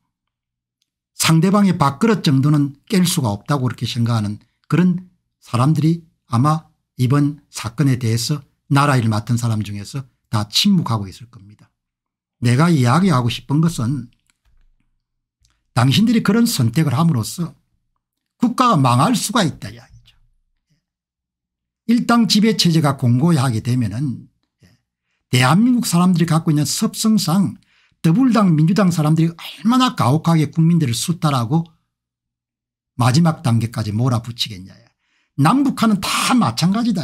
상대방의 밥그릇 정도는 깰 수가 없다고 그렇게 생각하는 그런 사람들이 아마 이번 사건에 대해서 나라 일 맡은 사람 중에서 다 침묵하고 있을 겁니다. 내가 이야기하고 싶은 것은 당신들이 그런 선택을 함으로써 국가가 망할 수가 있다 이야기죠. 일당 지배체제가 공고하게 되면 은 대한민국 사람들이 갖고 있는 섭성상 더불당 민주당 사람들이 얼마나 가혹하게 국민들을 수탈하고 마지막 단계까지 몰아붙이겠냐. 남북한은 다 마찬가지다.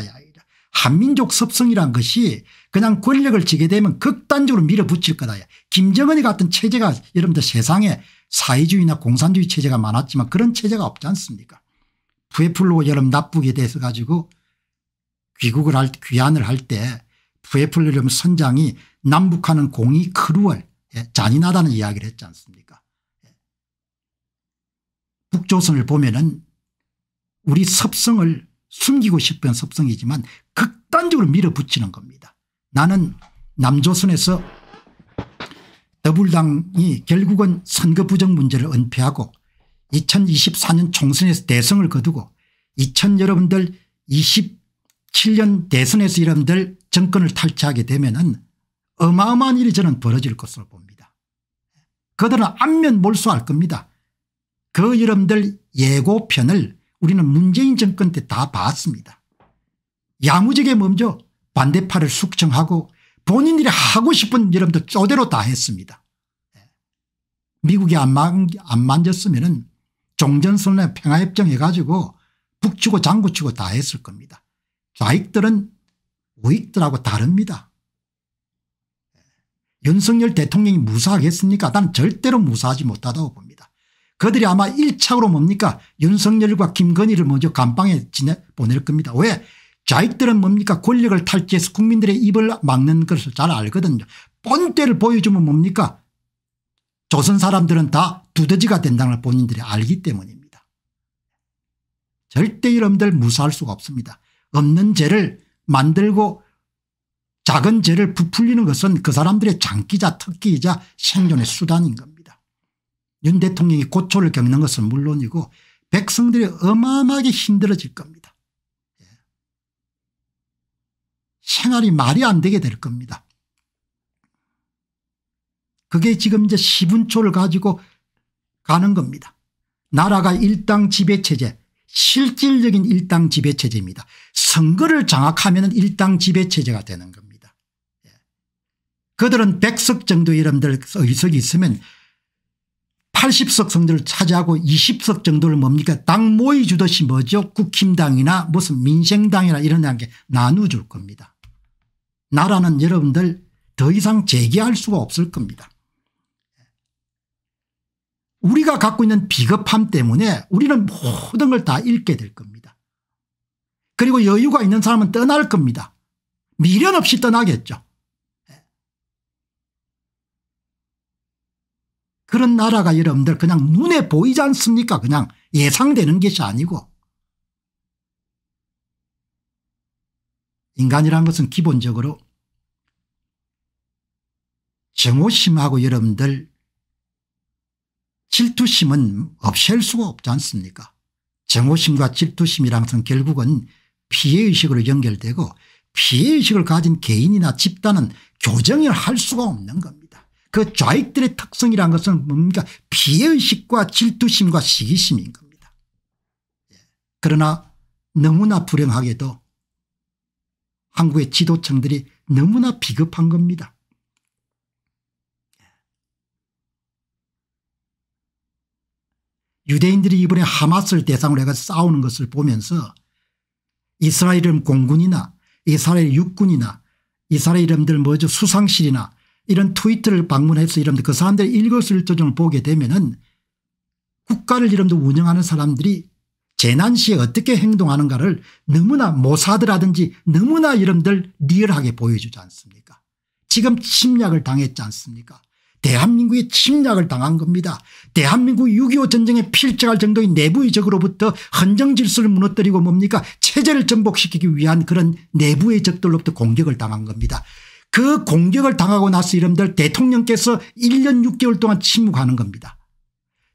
한민족 섭성이란 것이 그냥 권력을 쥐게 되면 극단적으로 밀어붙일 거다. 김정은이 같은 체제가 여러분들 세상에 사회주의나 공산주의 체제가 많았지만 그런 체제가 없지 않습니까 부에플로 여러분 나쁘게 돼서 가지고 귀국을 할 귀환을 할 때 푸에블로 여러분 선장이 남북한은 공히 cruel 예, 잔인하다는 이야기를 했지 않습니까 예. 북조선을 보면은 우리 습성을 숨기고 싶은 습성이지만 극단적으로 밀어붙이는 겁니다. 나는 남조선에서 더불당이 결국은 선거 부정 문제를 은폐하고 2024년 총선에서 대승을 거두고 2000 여러분들 27년 대선에서 여러분들 정권을 탈취하게 되면 어마어마한 일이 저는 벌어질 것으로 봅니다. 그들은 안면 몰수할 겁니다. 그 여러분들 예고편을 우리는 문재인 정권 때 다 봤습니다. 야무지게 먼저 반대파를 숙청하고 본인들이 하고 싶은 여러분들 쪼대로 다 했습니다. 미국이 안, 만, 안 만졌으면 종전선언 평화협정 해가지고 북치고 장구치고 다 했을 겁니다. 좌익들은 우익들하고 다릅니다. 윤석열 대통령이 무사하겠습니까 나는 절대로 무사하지 못하다고 봅니다. 그들이 아마 1차로 뭡니까 윤석열과 김건희를 먼저 감방에 지내 보낼 겁니다. 왜 좌익들은 뭡니까 권력을 탈취해서 국민들의 입을 막는 것을 잘 알거든요. 본때를 보여주면 뭡니까 조선 사람들은 다 두더지가 된다는 걸 본인들이 알기 때문입니다. 절대 여러분들 무사할 수가 없습니다. 없는 죄를 만들고 작은 죄를 부풀리는 것은 그 사람들의 장기자 특기이자 생존의 수단인 겁니다. 윤 대통령이 고초를 겪는 것은 물론이고 백성들이 어마어마하게 힘들어질 겁니다. 예. 생활이 말이 안 되게 될 겁니다. 그게 지금 이제 시분초를 가지고 가는 겁니다. 나라가 일당 지배체제 실질적인 일당 지배체제입니다. 선거를 장악하면 일당 지배체제가 되는 겁니다. 예. 그들은 100석 정도 여러분들 의석이 있으면 80석 정도를 차지하고 20석 정도를 뭡니까 당 모의 주듯이 뭐죠 국힘당이나 무슨 민생당이나 이런 게 나눠줄 겁니다. 나라는 여러분들 더 이상 재개할 수가 없을 겁니다. 우리가 갖고 있는 비겁함 때문에 우리는 모든 걸 다 잃게 될 겁니다. 그리고 여유가 있는 사람은 떠날 겁니다. 미련 없이 떠나겠죠. 그런 나라가 여러분들 그냥 눈에 보이지 않습니까? 그냥 예상되는 것이 아니고. 인간이란 것은 기본적으로 정오심하고 여러분들 질투심은 없앨 수가 없지 않습니까? 정오심과 질투심이란 것은 결국은 피해의식으로 연결되고 피해의식을 가진 개인이나 집단은 교정을 할 수가 없는 겁니다. 그 좌익들의 특성이란 것은 뭡니까 피해의식과 질투심과 시기심인 겁니다. 예. 그러나 너무나 불행하게도 한국의 지도층들이 너무나 비겁한 겁니다. 유대인들이 이번에 하마스를 대상으로 해서 싸우는 것을 보면서 이스라엘 공군이나 이스라엘 육군이나 이스라엘 이름들 뭐죠 수상실이나 이런 트위터를 방문해서 이름들 그 사람들의 일거수일투족을 보게 되면은 국가를 이름도 운영하는 사람들이 재난 시에 어떻게 행동하는가를 너무나 모사드라든지 너무나 이름들 리얼하게 보여주지 않습니까 지금 침략을 당했지 않습니까 대한민국이 침략을 당한 겁니다. 대한민국 6.25 전쟁에 필적할 정도의 내부의 적으로부터 헌정 질서를 무너뜨리고 뭡니까 체제를 전복시키기 위한 그런 내부의 적들로부터 공격을 당한 겁니다. 그 공격을 당하고 나서 이름들 대통령께서 1년 6개월 동안 침묵하는 겁니다.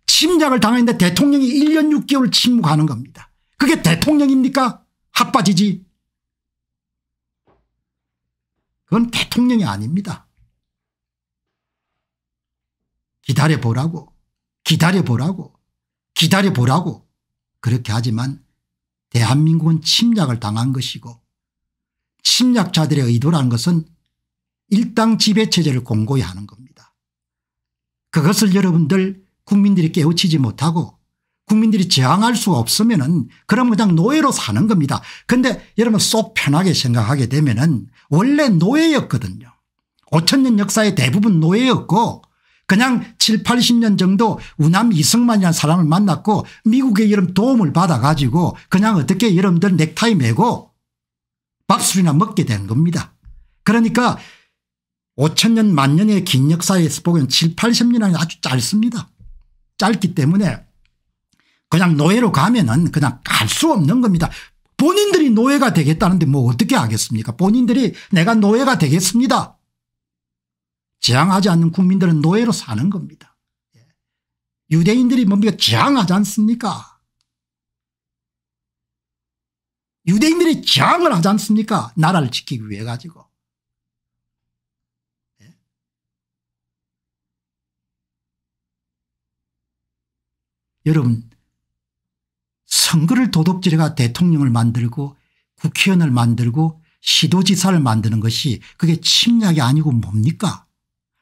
침략을 당했는데 대통령이 1년 6개월 침묵하는 겁니다. 그게 대통령입니까 핫바지지 그건 대통령이 아닙니다. 기다려보라고 기다려보라고 기다려보라고 그렇게 하지만 대한민국은 침략을 당한 것이고 침략자들의 의도라는 것은 일당 지배체제를 공고히 하는 겁니다. 그것을 여러분들 국민들이 깨우치지 못하고 국민들이 저항할 수가 없으면 은 그럼 그냥 노예로 사는 겁니다. 그런데 여러분 쏙 편하게 생각하게 되면 은 원래 노예였거든요. 5천년 역사의 대부분 노예였고 그냥 7, 80년 정도 우남 이승만이라는 사람을 만났고 미국의 이런 도움을 받아 가지고 그냥 어떻게 여러분들 넥타이 메고 밥술이나 먹게 된 겁니다. 그러니까 5천년 만년의 긴 역사에서 보면 7, 80년이 아주 짧습니다. 짧기 때문에 그냥 노예로 가면은 그냥 갈 수 없는 겁니다. 본인들이 노예가 되겠다는데 뭐 어떻게 하겠습니까 본인들이 내가 노예가 되겠습니다. 지향하지 않는 국민들은 노예로 사는 겁니다. 예. 유대인들이 뭡니까 지향하지 않습니까 유대인들이 지향을 하지 않습니까 나라를 지키기 위해 가지고 여러분 선거를 도둑질해가 대통령을 만들고 국회의원을 만들고 시도지사를 만드는 것이 그게 침략이 아니고 뭡니까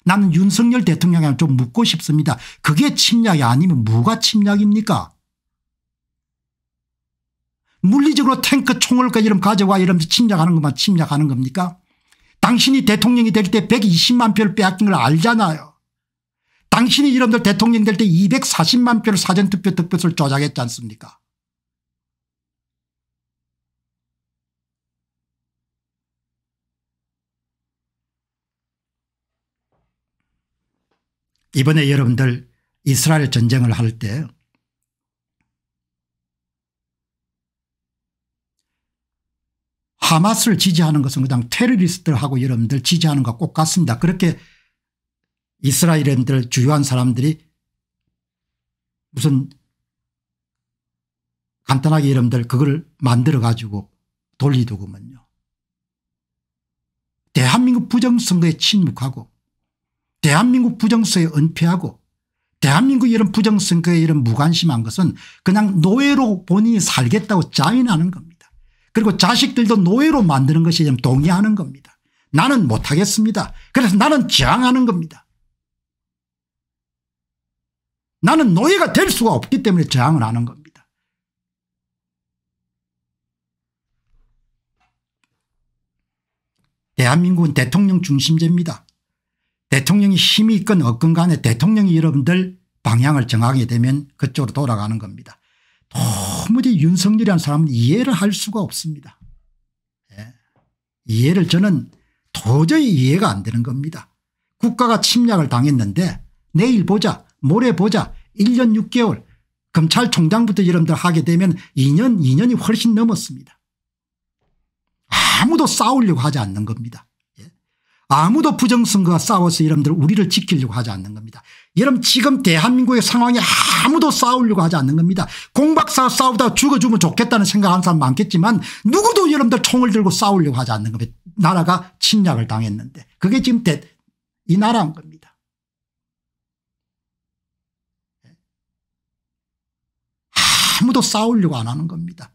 나는 윤석열 대통령이랑 좀 묻고 싶습니다. 그게 침략이 아니면 뭐가 침략입니까 물리적으로 탱크 총을까지 가져와 이러면서 침략하는 것만 침략하는 겁니까 당신이 대통령이 될 때 120만 표를 빼앗긴 걸 알잖아요. 당신이 이름들 대통령 될 때 240만 표를 사전투표 득표수를 조작했지 않습니까 이번에 여러분들 이스라엘 전쟁을 할 때 하마스를 지지하는 것은 그냥 테러리스트하고 여러분들 지지하는 것과 꼭 같습니다. 그렇게 이스라엘인들 주요한 사람들이 무슨 간단하게 여러분들 그걸 만들어 가지고 돌리더구먼요. 대한민국 부정선거에 침묵하고 대한민국 부정선거에 은폐하고 대한민국 이런 부정선거에 이런 무관심한 것은 그냥 노예로 본인이 살겠다고 자인하는 겁니다. 그리고 자식들도 노예로 만드는 것이 좀 동의하는 겁니다. 나는 못하겠습니다. 그래서 나는 저항하는 겁니다. 나는 노예가 될 수가 없기 때문에 저항을 하는 겁니다. 대한민국은 대통령 중심제입니다. 대통령이 힘이 있건 없건 간에 대통령이 여러분들 방향을 정하게 되면 그쪽으로 돌아가는 겁니다. 도무지 윤석열이라는 사람은 이해를 할 수가 없습니다. 예. 이해를 저는 도저히 이해가 안 되는 겁니다. 국가가 침략을 당했는데 내일 보자 모레 보자 1년 6개월 검찰총장부터 여러분들 하게 되면 2년 2년이 훨씬 넘었습니다. 아무도 싸우려고 하지 않는 겁니다. 예. 아무도 부정선거와 싸워서 여러분들 우리를 지키려고 하지 않는 겁니다. 여러분 지금 대한민국의 상황이 아무도 싸우려고 하지 않는 겁니다. 공박사 싸우다 죽어주면 좋겠다는 생각하는 사람 많겠지만 누구도 여러분들 총을 들고 싸우려고 하지 않는 겁니다. 나라가 침략을 당했는데 그게 지금 대, 이 나라인 겁니다. 예. 아무도 싸우려고 안 하는 겁니다.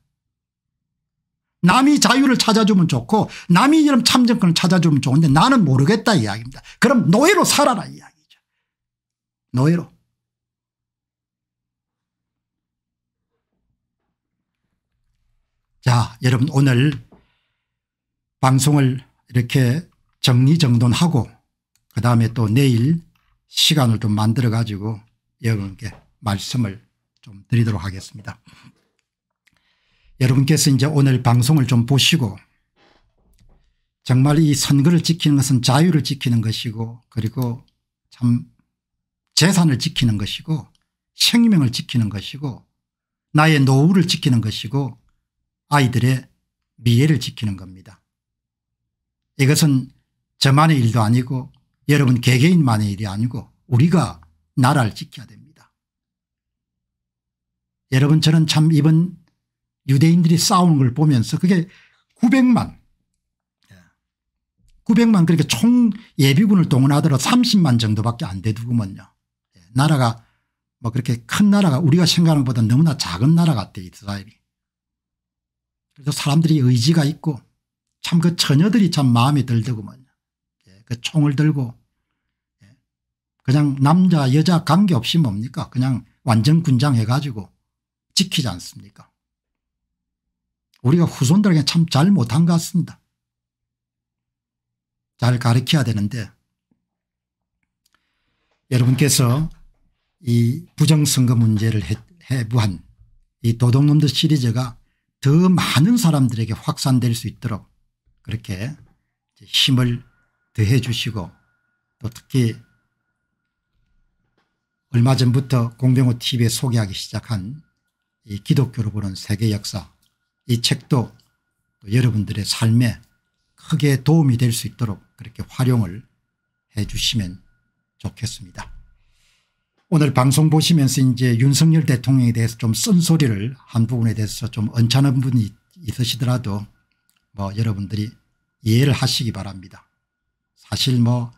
남이 자유를 찾아주면 좋고 남이 이런 참정권을 찾아주면 좋은데 나는 모르겠다 이야기입니다. 그럼 노예로 살아라 이야기죠. 노예로. 자 여러분 오늘 방송을 이렇게 정리정돈하고 그다음에 또 내일 시간을 좀 만들어 가지고 여러분께 말씀을 좀 드리도록 하겠습니다. 여러분께서 이제 오늘 방송을 좀 보시고 정말 이 선거를 지키는 것은 자유를 지키는 것이고 그리고 참 재산을 지키는 것이고 생명을 지키는 것이고 나의 노후를 지키는 것이고 아이들의 미래를 지키는 겁니다. 이것은 저만의 일도 아니고 여러분 개개인만의 일이 아니고 우리가 나라를 지켜야 됩니다. 여러분 저는 참 이번 유대인들이 싸우는 걸 보면서 그게 900만 900만 그렇게 총 예비군을 동원하더라도 30만 정도밖에 안 되더구먼요. 예, 나라가 뭐 그렇게 큰 나라가 우리가 생각하는 것보다 너무나 작은 나라 같아 이스라엘이. 그래서 사람들이 의지가 있고 참 그 처녀들이 참 마음에 들더구먼요. 예, 그 총을 들고 예, 그냥 남자 여자 관계없이 뭡니까 그냥 완전 군장 해가지고 지키지 않습니까 우리가 후손들에게 참 잘 못한 것 같습니다. 잘 가르쳐야 되는데 여러분께서 이 부정선거 문제를 해부한 이 도둑놈들 시리즈가 더 많은 사람들에게 확산될 수 있도록 그렇게 힘을 더해 주시고 또 특히 얼마 전부터 공병호 tv에 소개하기 시작한 이 기독교로 보는 세계 역사 이 책도 여러분들의 삶에 크게 도움이 될 수 있도록 그렇게 활용을 해 주시면 좋겠습니다. 오늘 방송 보시면서 이제 윤석열 대통령에 대해서 좀 쓴소리를 한 부분에 대해서 좀 언짢은 분이 있으시더라도 뭐 여러분들이 이해를 하시기 바랍니다. 사실 뭐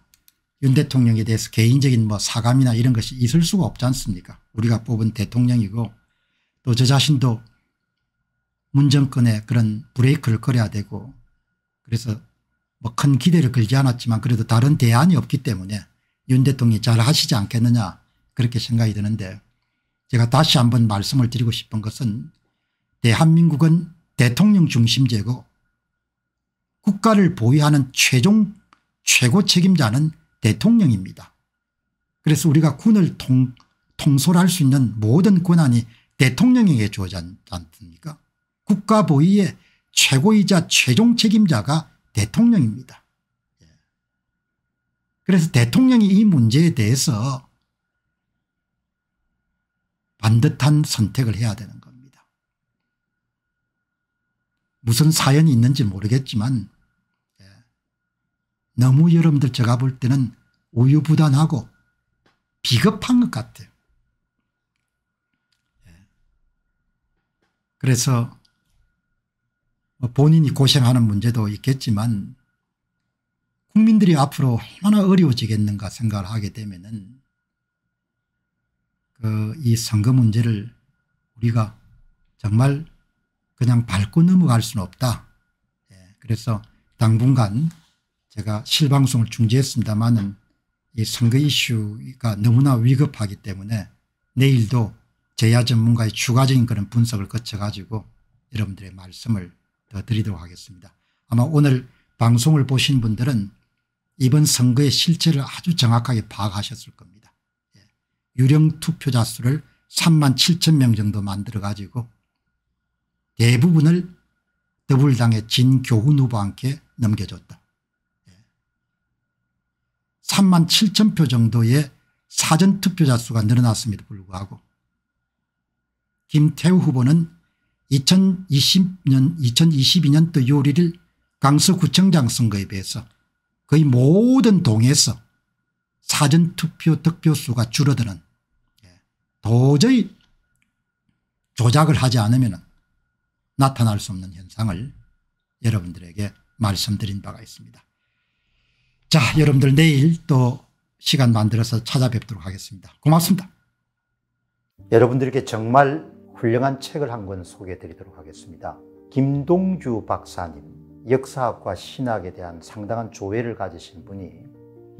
윤 대통령에 대해서 개인적인 뭐 사감이나 이런 것이 있을 수가 없지 않습니까 우리가 뽑은 대통령이고 또 저 자신도 문정권에 그런 브레이크를 걸어야 되고 그래서 뭐 큰 기대를 걸지 않았지만 그래도 다른 대안이 없기 때문에 윤 대통령이 잘 하시지 않겠느냐 그렇게 생각이 드는데 제가 다시 한번 말씀을 드리고 싶은 것은 대한민국은 대통령 중심제고 국가를 보위하는 최종 최고 책임자는 대통령입니다. 그래서 우리가 군을 통, 통솔할 수 있는 모든 권한이 대통령에게 주어지 않습니까 국가 보위의 최고이자 최종 책임자가 대통령입니다. 예. 그래서 대통령이 이 문제에 대해서 반듯한 선택을 해야 되는 겁니다. 무슨 사연이 있는지 모르겠지만 예, 너무 여러분들 제가 볼 때는 우유부단하고 비겁한 것 같아요. 예. 그래서 뭐 본인이 고생하는 문제도 있겠지만 국민들이 앞으로 얼마나 어려워지겠는가 생각을 하게 되면은 그 이 선거 문제를 우리가 정말 그냥 밟고 넘어갈 수는 없다. 예, 그래서 당분간 제가 실방송을 중지했습니다마는 이 선거 이슈가 너무나 위급하기 때문에 내일도 제야 전문가의 추가적인 그런 분석을 거쳐 가지고 여러분들의 말씀을 더 드리도록 하겠습니다. 아마 오늘 방송을 보신 분들은 이번 선거의 실체를 아주 정확하게 파악하셨을 겁니다. 예. 유령 투표자 수를 3만 7천 명 정도 만들어 가지고 대부분을 더불당의 진교훈 함께 넘겨줬다. 3만 7천 표 정도의 사전투표자 수가 늘어났음에도 불구하고 김태우 후보는 2020년 2022년도 6월 1일 강서구청장 선거에 비해서 거의 모든 동에서 사전투표 득표수가 줄어드는 예, 도저히 조작을 하지 않으면 나타날 수 없는 현상을 여러분들에게 말씀드린 바가 있습니다. 자 여러분들 내일 또 시간 만들어서 찾아뵙도록 하겠습니다. 고맙습니다. 여러분들께 정말 훌륭한 책을 한 권 소개해 드리도록 하겠습니다. 김동주 박사님 역사학과 신학에 대한 상당한 조회를 가지신 분이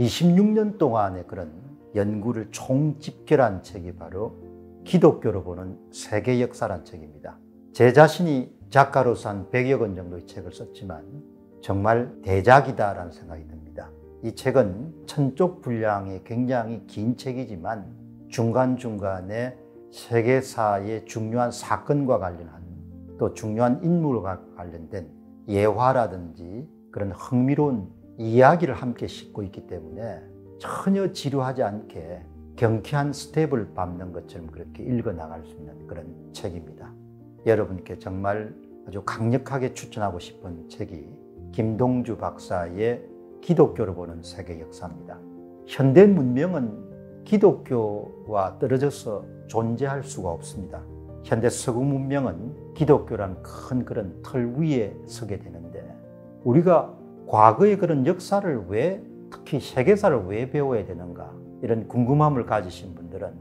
26년 동안의 그런 연구를 총집결한 책이 바로 기독교로 보는 세계 역사란 책입니다. 제 자신이 작가로서 한 100여 권 정도의 책을 썼지만 정말 대작이다라는 생각이 듭니다. 이 책은 천쪽 분량의 굉장히 긴 책이지만 중간중간에 세계사의 중요한 사건과 관련한 또 중요한 인물과 관련된 예화라든지 그런 흥미로운 이야기를 함께 싣고 있기 때문에 전혀 지루하지 않게 경쾌한 스텝을 밟는 것처럼 그렇게 읽어 나갈 수 있는 그런 책입니다. 여러분께 정말 아주 강력하게 추천하고 싶은 책이 김동주 박사의 기독교를 보는 세계 역사입니다. 현대 문명은 기독교와 떨어져서 존재할 수가 없습니다. 현대 서구 문명은 기독교란 큰 그런 털 위에 서게 되는데 우리가 과거의 그런 역사를 왜 특히 세계사를 왜 배워야 되는가 이런 궁금함을 가지신 분들은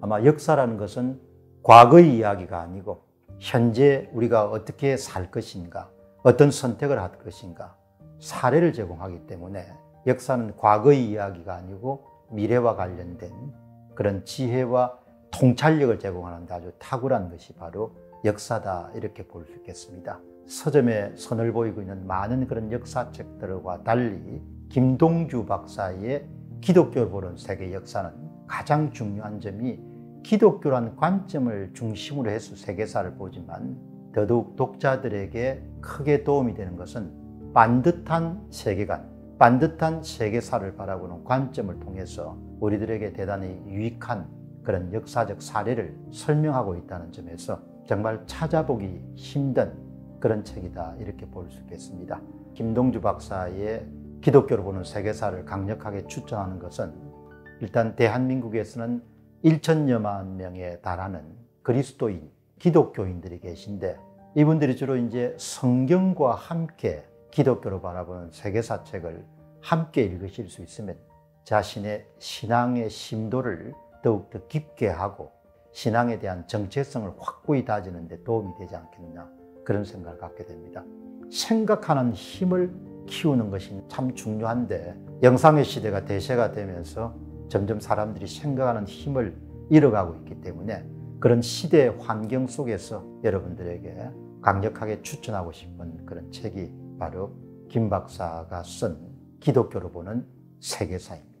아마 역사라는 것은 과거의 이야기가 아니고 현재 우리가 어떻게 살 것인가 어떤 선택을 할 것인가 사례를 제공하기 때문에 역사는 과거의 이야기가 아니고 미래와 관련된 그런 지혜와 통찰력을 제공하는 아주 탁월한 것이 바로 역사다 이렇게 볼 수 있겠습니다. 서점에 선을 보이고 있는 많은 그런 역사책들과 달리 김동주 박사의 기독교를 보는 세계 역사는 가장 중요한 점이 기독교란 관점을 중심으로 해서 세계사를 보지만 더더욱 독자들에게 크게 도움이 되는 것은 반듯한 세계관, 반듯한 세계사를 바라보는 관점을 통해서 우리들에게 대단히 유익한 그런 역사적 사례를 설명하고 있다는 점에서 정말 찾아보기 힘든 그런 책이다 이렇게 볼 수 있겠습니다. 김동주 박사의 기독교로 보는 세계사를 강력하게 추천하는 것은 일단 대한민국에서는 1천여만 명에 달하는 그리스도인, 기독교인들이 계신데 이분들이 주로 이제 성경과 함께 기독교로 바라보는 세계사 책을 함께 읽으실 수 있으면 자신의 신앙의 심도를 더욱더 깊게 하고 신앙에 대한 정체성을 확고히 다지는 데 도움이 되지 않겠느냐 그런 생각을 갖게 됩니다. 생각하는 힘을 키우는 것이 참 중요한데 영상의 시대가 대세가 되면서 점점 사람들이 생각하는 힘을 잃어가고 있기 때문에 그런 시대 환경 속에서 여러분들에게 강력하게 추천하고 싶은 그런 책이 바로 김 박사가 쓴 기독교로 보는 세계사입니다.